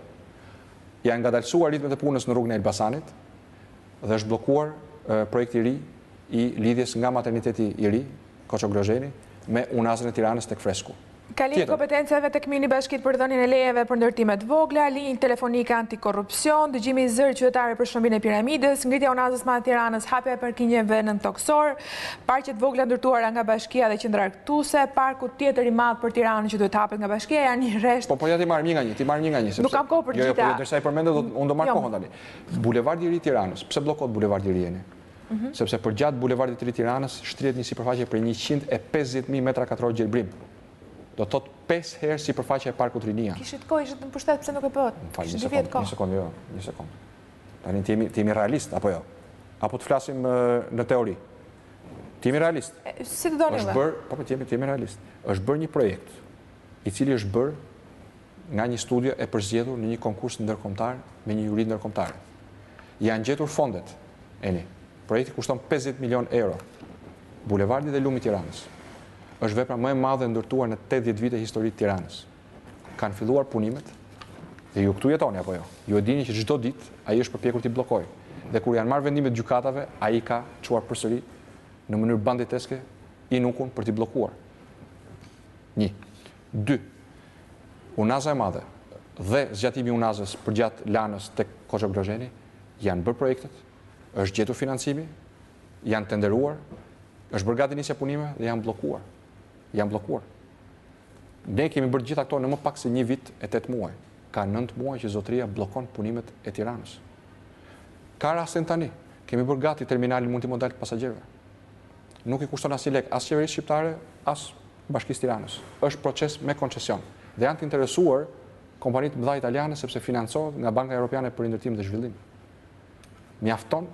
Janë ngadalësuar ritmet e punës në rrugën e Elbasanit dhe është bllokuar projekti i ri i lidhjes nga materniteti i ri, Koço Glozheni, me Unazën e Tiranës tek Fresku. Kalimi i kompetencave tek Mini Bashkitë për dhënien e lejeve për ndërtime të vogla, linjë telefonike antikorrupsion, dëgjimi i zërit qytetarëve për shembjen e Piramidës, ngritja e Unazës së Madhe të Tiranës, hapja e parkingeve nëntokësor, parqe të vogla ndërtuara nga Bashkia dhe Qendra Si dhe parku tjetër i madh për Tiranën që duhet të hapet nga bashkia janë një rresht. Po po ja t'i marrim një nga një, t'i marrim një nga një sepse. Nuk kam kohë për gjitha. Jo, jo, po derisa i përmendë do unë do marr kohën tani. Bulevardi i ri i Tiranës, pse bllokohet bulevardi i ri, Eni? Sepse përgjatë bulevardit të ri Tiranës shtrihet një sipërfaqe prej njëqind e pesëdhjetë mijë metra katrorë gjelbrim. Do të thotë pesë herë sipërfaqja e parkut Rinia. Kishit kohë, ishit në pushtet, pse nuk e bëtë? Më fal, një sekond, një sekond, jo, një sekond. Tani të jemi të jemi realistë apo jo? Apo të flasim në teori? Të jemi realistë. Si të doni dhe? Po, po, të jemi realistë. Është bërë një projekt, i cili është bërë nga një studio e përzgjedhur në një konkurs ndërkombëtar me një juri ndërkombëtare. Janë gjetur fondet, Eni. Projekti kushton 50 milion euro. Bulevardi dhe Lumi i Tiranës është vepra më e madhe ndërtuar në 80 vite histori të Tiranës. Kanë filluar punimet dhe ju këtu jetoni apo jo? Ju e dini që çdo ditë ai është përpjekur t'i bllokojë. Dhe kur janë marrë vendimet gjykatave, ai ka çuar përsëri në mënyrë banditeske INUK-un për t'i bllokuar. Një. Dy. Unaza e madhe dhe zgjatimi i unazës përgjatë Lanës tek Koço Glozheni janë bërë projektet, është gjetur financimi, janë tenderuar, është bërë gati nisja e punimeve dhe janë bllokuar. Janë bllokuar. Ne kemi bërë gjitha këto në më pak se një vit e tetë muaj. Ka nëntë muaj që zotëria bllokon punimet e Tiranës. Ka rastin tani. Kemi bërë gati terminalin multimodal të pasagjerëve. Nuk i kushton asnjë lek as qeverisë shqiptare, as Bashkisë Tiranës. Është proces me koncesion dhe janë të interesuar kompanitë mëdha italiane sepse financohet nga Banka Europiane për Rindërtim dhe Zhvillim. Mjafton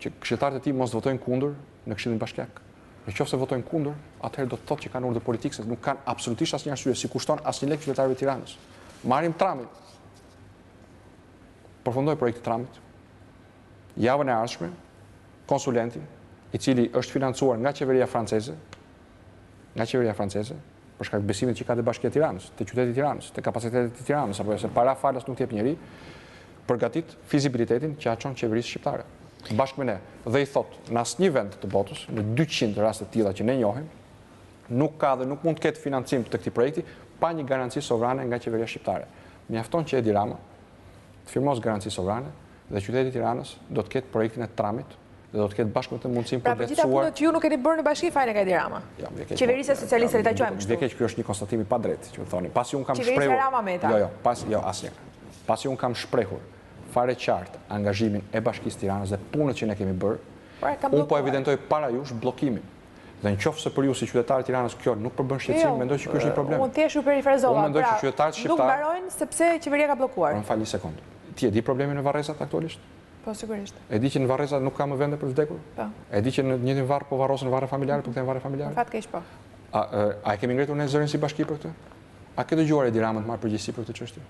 që këshilltarët e tij mos të votojnë kundër në Këshillin Bashkiak. Në qoftë se votojnë kundër, atëherë do të thotë që kanë urdhër politik se nuk kanë absolutisht asnjë arsye, s'i kushton asnjë lek qytetarëve të Tiranës. Marrim tramin. Përfundon projekti i tramit. Javën e ardhshme, konsulenti, i cili është financuar nga qeveria franceze, nga qeveria franceze, për shkak të besimit që ka te Bashkia e Tiranës, te qyteti i Tiranës, te kapacitetet e Tiranës apo jo se para falas nuk të jep njeri, përgatit fizibilitetin që ia çon qeverisë shqiptare bashkë me ne dhe i thotë në asnjë vend të botës, në 200 raste të tilla që ne njohim, nuk ka dhe nuk mund të ketë financim të këtij projekti pa një garanci sovrane nga qeveria shqiptare. Mjafton që Edi Rama të firmosë garanci sovrane, dhe qyteti i Tiranës do të ketë projektin e tramit dhe do të ketë bashkë me të mundësinë pra, për të siguruar... Pra, për gjitha punët që ju nuk keni bërë në bashki fajin e ka Edi Rama. Ja, jo, Qeverisja socialiste le ta quajmë kështu. Dhe kjo është një konstatim i padrejtë, që më thoni. Pasi unë kam shprehur... Qeverisja Rama Meta. Jo, jo, pas, jo, as. Pasi unë kam shprehur fare qartë angazhimin e bashkisë të Tiranës dhe punët që ne kemi bërë, pra, unë po evidentoj para jush bllokimin. Dhe në qoftë se për ju si qytetarë të Tiranës kjo nuk përbën shqetësim, jo, mendoj që kjo është një eh, problem. Unë thjesht ju perifrazova. Unë mendoj pra, që qytetarët shqiptarë nuk mbarojnë sepse qeveria ka bllokuar. Më fal një sekond. Ti e di problemin me varrezat aktualisht? Po sigurisht. E di që në varrezat nuk ka më vende për të vdekur? Po. E di që në të njëjtin varr po varrosin varre familjare, po kthehen në varre familjare. Fatkeqësisht po. A a e kemi ngritur ne zërin si bashki për këtë? A ke dëgjuar Edi Ramën të marrë përgjegjësi për këtë çështje?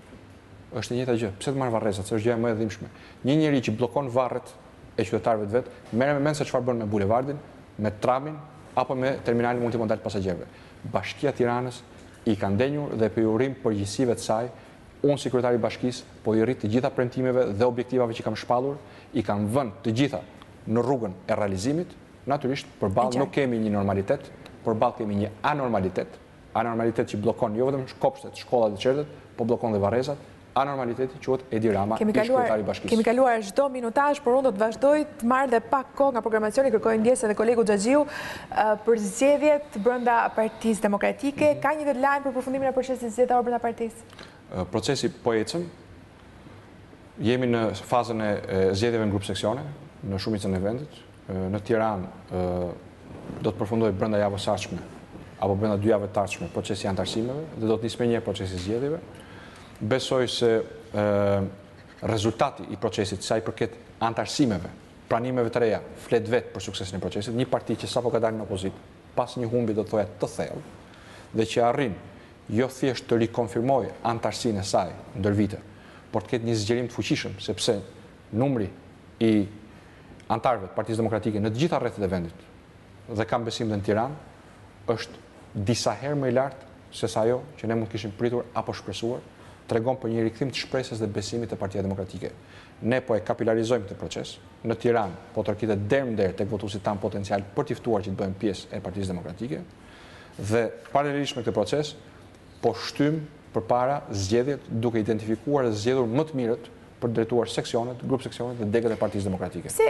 Është e njëjta gjë. Pse të marr varrezat? Se është gjëja më e dhimbshme. Një njeri që bllokon varret e qytetarëve të vet, merre me mend se çfarë bën me bulevardin, me tramin apo me terminalin multimodal të pasagjerëve. Bashkia e Tiranës i ka ndenjur dhe po u rri përgjegjësive të saj, unë si kryetar i bashkisë po i rri të gjitha premtimeve dhe objektivave që kam shpallur, i kam vënë të gjitha në rrugën e realizimit. Natyrisht, përballë nuk kemi një normalitet, përballë kemi një anormalitet, anormalitet që bllokon jo vetëm kopshtet, shkollat dhe çerdhet, po bllokon dhe varrezat, Anormaliteti quhet Edi Rama, ish-kryetari i bashkisë. Kemi kaluar çdo minutazh, por unë do të vazhdoj të marr dhe pak kohë nga programacioni, kërkoj ndjesë edhe kolegut Xhaxhiu, për zgjedhjet brenda Partisë Demokratike. Ka një deadline për përfundimin e procesit zgjedhor brenda partisë? Procesi po ecën. Jemi në fazën e zgjedhjeve në grupseksione, në shumicën e vendit. në Tiranë do të përfundojë brenda javës së ardhshme apo brenda dy javëve të ardhshme procesi i anëtarësimeve dhe do të nisë menjëherë procesi i zgjedhjeve. Besoj se rezultati i procesit sa i përket anëtarësimeve, pranimeve të reja, flet vetë për suksesin e procesit. Një parti që sapo ka dalë në opozitë, pas një humbjeje do të thoja të thellë dhe që arrin jo thjesht të rikonfirmojë anëtarësinë e saj ndër vite, por të ketë një zgjerim të fuqishëm, sepse Numri i anëtarëve të Partisë Demokratike në të gjitha rrethet e vendit dhe kam besim dhe në Tiranë është disa herë më i lartë se sa ajo që ne mund të kishim pritur apo shpresuar, tregon për një rikthim të shpresës dhe besimit te Partia Demokratike. Ne po e kapilarizojmë këtë proces, në Tiranë po trokitet derë më derë tek votuesit tanë potencialë për t'i ftuar që të bëhen pjesë e Partisë Demokratike dhe paralelisht me këtë proces Po shtyjmë përpara zgjedhjet duke identifikuar dhe zgjedhur më të mirët për të drejtuar seksionet, grupseksionet dhe degët e Partisë Demokratike. Pse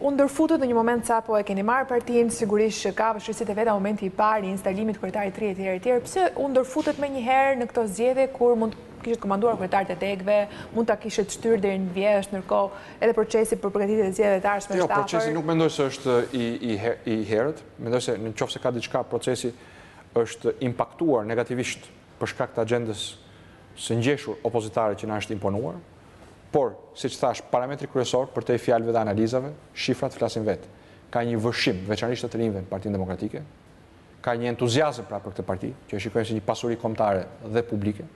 u ndërfutët në një moment sapo e keni marrë partinë, sigurisht që ka vështirësitë e veta momenti i parë i instalimit të kryetarit të ri etj etj, pse u ndërfutët menjëherë në këto zgjedhje kur mund të kishit komanduar kryetarët e degëve, mund ta kishit shtyrë deri në vjeshtë, ndërkohë edhe procesi për përgatitjet e zgjedhjeve të ardhshme është afër? Jo, procesi nuk mendoj se është i herët, mendoj se në qoftë se ka diçka procesi është impaktuar negativisht për shkak të axhendës së ngjeshur opozitare që na është imponuar, por, siç thashë, parametri kryesor, përtej fjalëve dhe analizave, shifrat flasin vetë. Ka një vërshim, veçanërisht të të rinjve në Partinë Demokratike. Ka një entuziazëm pra për këtë parti, që e shikojnë si një pasuri kombëtare dhe publike.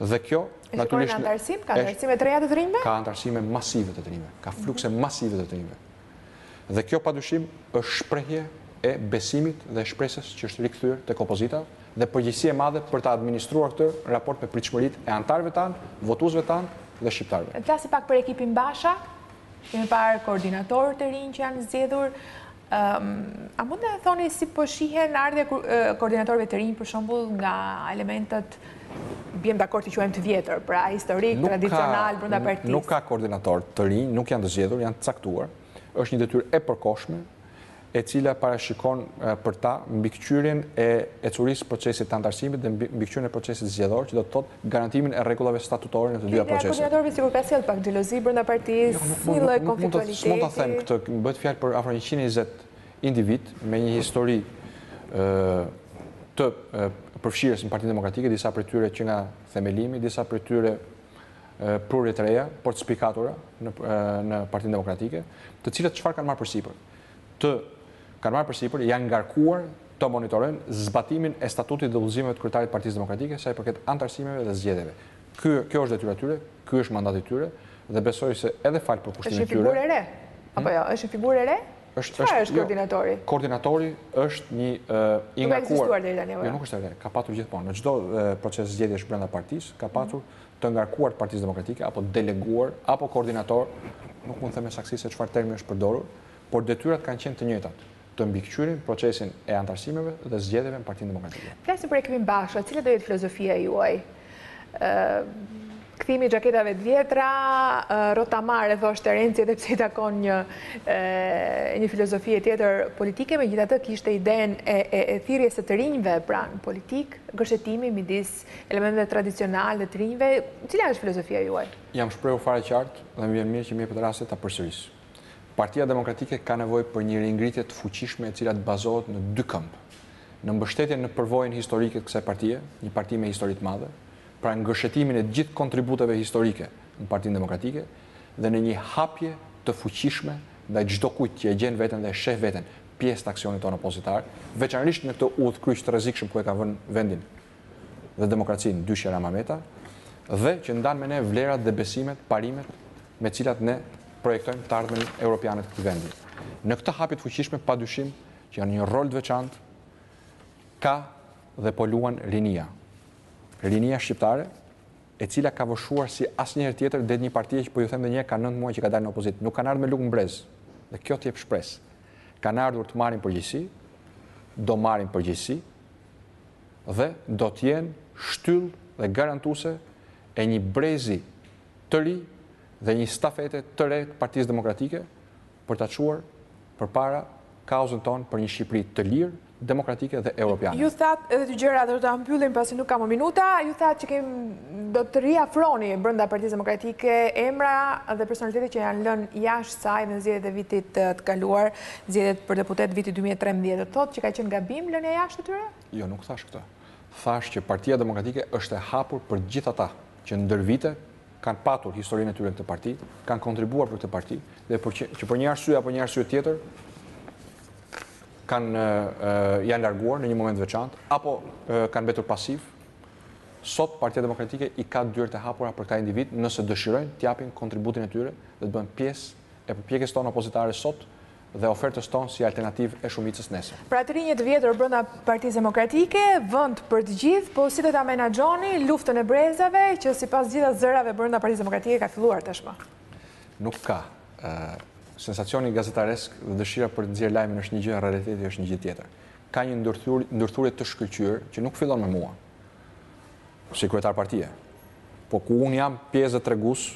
Dhe kjo, E shikoni në anëtarësim? Ka anëtarësime të reja të të rinjve? Ka anëtarësime masive të të rinjve. Ka flukse masive të të rinjve. Dhe kjo padyshim është shprehje e besimit dhe e shpresës që është rikthyer tek opozita dhe përgjegjësi e madhe për ta administruar këtë raport me pritshmëritë e anëtarëve tanë, votuesve tanë dhe shqiptarëve. Flasim pak për ekipin Basha, kemi parë koordinatorë të rinj që janë zgjedhur. A mund të na thoni si po shihen ardhja e koordinatorëve të rinj për shembull nga elementët Biem dakord t'i quajmë të vjetër, pra historik, tradicionalë, brenda partisë. Nuk ka koordinatorë të rinj, nuk janë të zgjedhur, janë të caktuar. është një detyrë e përkohshme, e cila parashikon për ta mbikëqyrjen e ecurisë së procesit të anëtarësimit dhe mbikëqyrjen e procesit zgjedhor, që do të thotë garantimin e rregullave statutore në të dyja proceset. Krijimi i koordinatorëve sikur ka sjellë pak xhelozi brenda partisë, jo, një lloj konfliktualiteti. Nuk mund të them këtë, bëhet fjalë për afro 120 individë me një histori të përfshirjes në Partinë Demokratike, disa prej tyre që nga themelimi, disa prej tyre prurje të reja, por të spikatura në Partinë Demokratike, të cilët çfarë kanë marrë përsipër? Kanë marrë përsipër, janë ngarkuar të monitorojnë zbatimin e statutit dhe udhëzimeve të kryetarit të Partisë Demokratike, sa i përket anëtarësimeve dhe zgjedhjeve. Kjo, kjo është detyra e tyre, ky është mandati i tyre, dhe besoj se edhe falë përkushtimit të tyre... Është një figurë e re? Apo jo, është një figurë e re? Çfarë është jo, koordinatori? Koordinatori është një i ngarkuar... Nuk ka ekzistuar deri tani, jo? Jo, nuk është e re. Ka patur gjithmonë. Në çdo proces zgjedhjesh brenda partisë, ka mhm. patur të ngarkuar të Partisë Demokratike, apo të deleguar, apo koordinatorë, nuk mund të them me saktësi se çfarë termi është përdorur, por detyrat kanë qenë të njëjtat të mbikëqyrin procesin e anëtarësimeve dhe zgjedhjeve në Partinë Demokratike. Flasim për ekipin Basha, cila do jetë filozofia juaj? Kthimi i xhaketave të vjetra, rottamare thoshte Renzi edhe pse i takon një një filozofie tjetër politike, megjithatë kishte idenë e, e, e thirrjes së të rinjve pra në politikë, gërshetimi midis elementëve tradicionalë dhe të rinjve, cila është filozofia juaj? Jam shprehur fare qartë dhe më vjen mirë që më jepet rasti ta përsëris. Partia Demokratike ka nevojë për një ringritje të fuqishme e cila të bazohet në dy këmbë. Në mbështetjen në përvojën historike të kësaj partie, një parti me histori të madhe, pra ngërshetimin e të gjithë kontributeve historike në Partinë Demokratike dhe në një hapje të fuqishme ndaj çdokujt që e gjen veten dhe e sheh veten pjesë të aksionit tonë opozitar, veçanërisht në këtë udhëkryq të rrezikshëm ku e ka vënë vendin dhe demokracinë dyshja Rama Meta dhe që ndan me ne vlerat dhe besimet, parimet me të cilat ne projektojmë të ardhmen europiane të këtij vendi. Në këtë hapje të fuqishme padyshim që janë një rol të veçantë ka dhe po luan rinia. Rinia shqiptare, e cila ka vërshuar si asnjëherë tjetër drejt një partie që po ju them dhe një ka 9 muaj që ka dalë në opozitë. Nuk kanë ardhur me lugë në brez. Dhe kjo të jep shpresë. Kanë ardhur të marrin përgjegjësi, do marrin përgjegjësi, dhe do të jenë shtyllë dhe garantuese e një brezi të ri dhe një stafete të re të Partisë Demokratike për ta çuar përpara kauzën tonë për një Shqipëri të lirë, demokratike dhe europiane. Ju thatë edhe dy gjëra dhe do ta mbyllim pasi nuk ka më minuta, ju thatë që do të riafroni brenda Partisë Demokratike emra dhe personalitete që janë lënë jashtë saj në zgjedhjet e vitit të kaluar. Zgjedhjet për deputetë viti dy mijë e trembëdhjetë, do të thotë që ka qenë gabim lënia jashtë e tyre? Jo, nuk thashë këtë. Thashë që Partia Demokratike është e hapur për të gjithë ata që ndër vite kanë patur historinë e tyre në këtë parti, kanë kontribuar për këtë parti dhe që për një arsye apo një arsye tjetër kanë janë larguar në një moment të veçantë apo kanë mbetur pasivë. Sot Partia Demokratike i ka dyert e hapura për këta individë nëse dëshirojnë të japin kontributin e tyre dhe të bëhen pjesë e përpjekjes tonë opozitare sot dhe ofertës tonë si alternativë e shumicës nesër. Pra të rinj e të vjetër brenda Partisë Demokratike, vend për të gjithë, po si do ta menaxhoni luftën e brezave që sipas të gjitha zërave brenda Partisë Demokratike ka filluar tashmë? Nuk ka. Sensacioni gazetaresk dhe dëshira për të nxjerrë lajmin është një gjë, realiteti është një gjë tjetër. Ka një ndërthurje të shkëlqyer që nuk fillon me mua, si kryetar partie, po ku unë jam pjesë dhe tregus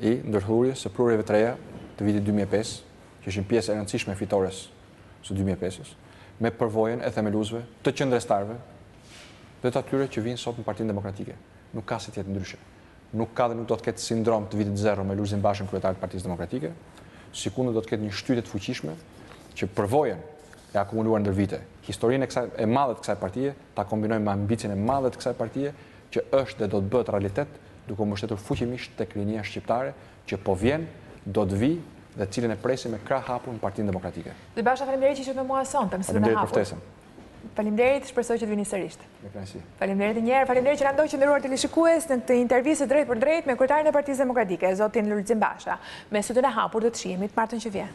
i ndërthurjes së prurjeve të reja të vitit dy mijë e pesë, që ishin pjesë e rëndësishme e fitores së dy mijë e pesë-s, me përvojën e themeluesve të qëndrestarëve dhe të atyre që vijnë sot në Partinë Demokratike. Nuk ka si të jetë ndryshe. Nuk ka dhe nuk do të ketë sindrom të vitit zero me Lulzim Bashën kryetar të Partisë Demokratike, sikurse do të ketë një shtytje të fuqishme që përvojën e akumuluar ndër vite, historinë e madhe të kësaj partie, ta kombinojmë me ambicien e madhe të kësaj partie që është dhe do të bëhet realitet, duke u mbështetur fuqimisht tek rinia shqiptare që po vjen, do të vijë dhe të cilën e presim me krahë hapur në Partinë Demokratike. Zoti Basha, faleminderit që ishit me mua sonte në Sfidën e Hapur. Faleminderit për ftesën. Faleminderit, shpresoj që të vini sërish. Me kënaqësi. Faleminderit edhe një herë, faleminderit që na ndoqët të nderuar teleshikues në këtë intervistë drejtpërdrejt me kryetarin e Partisë Demokratike, zotin Lulzim Basha. Me Sfidën e Hapur do të shihemi të martën që vjen.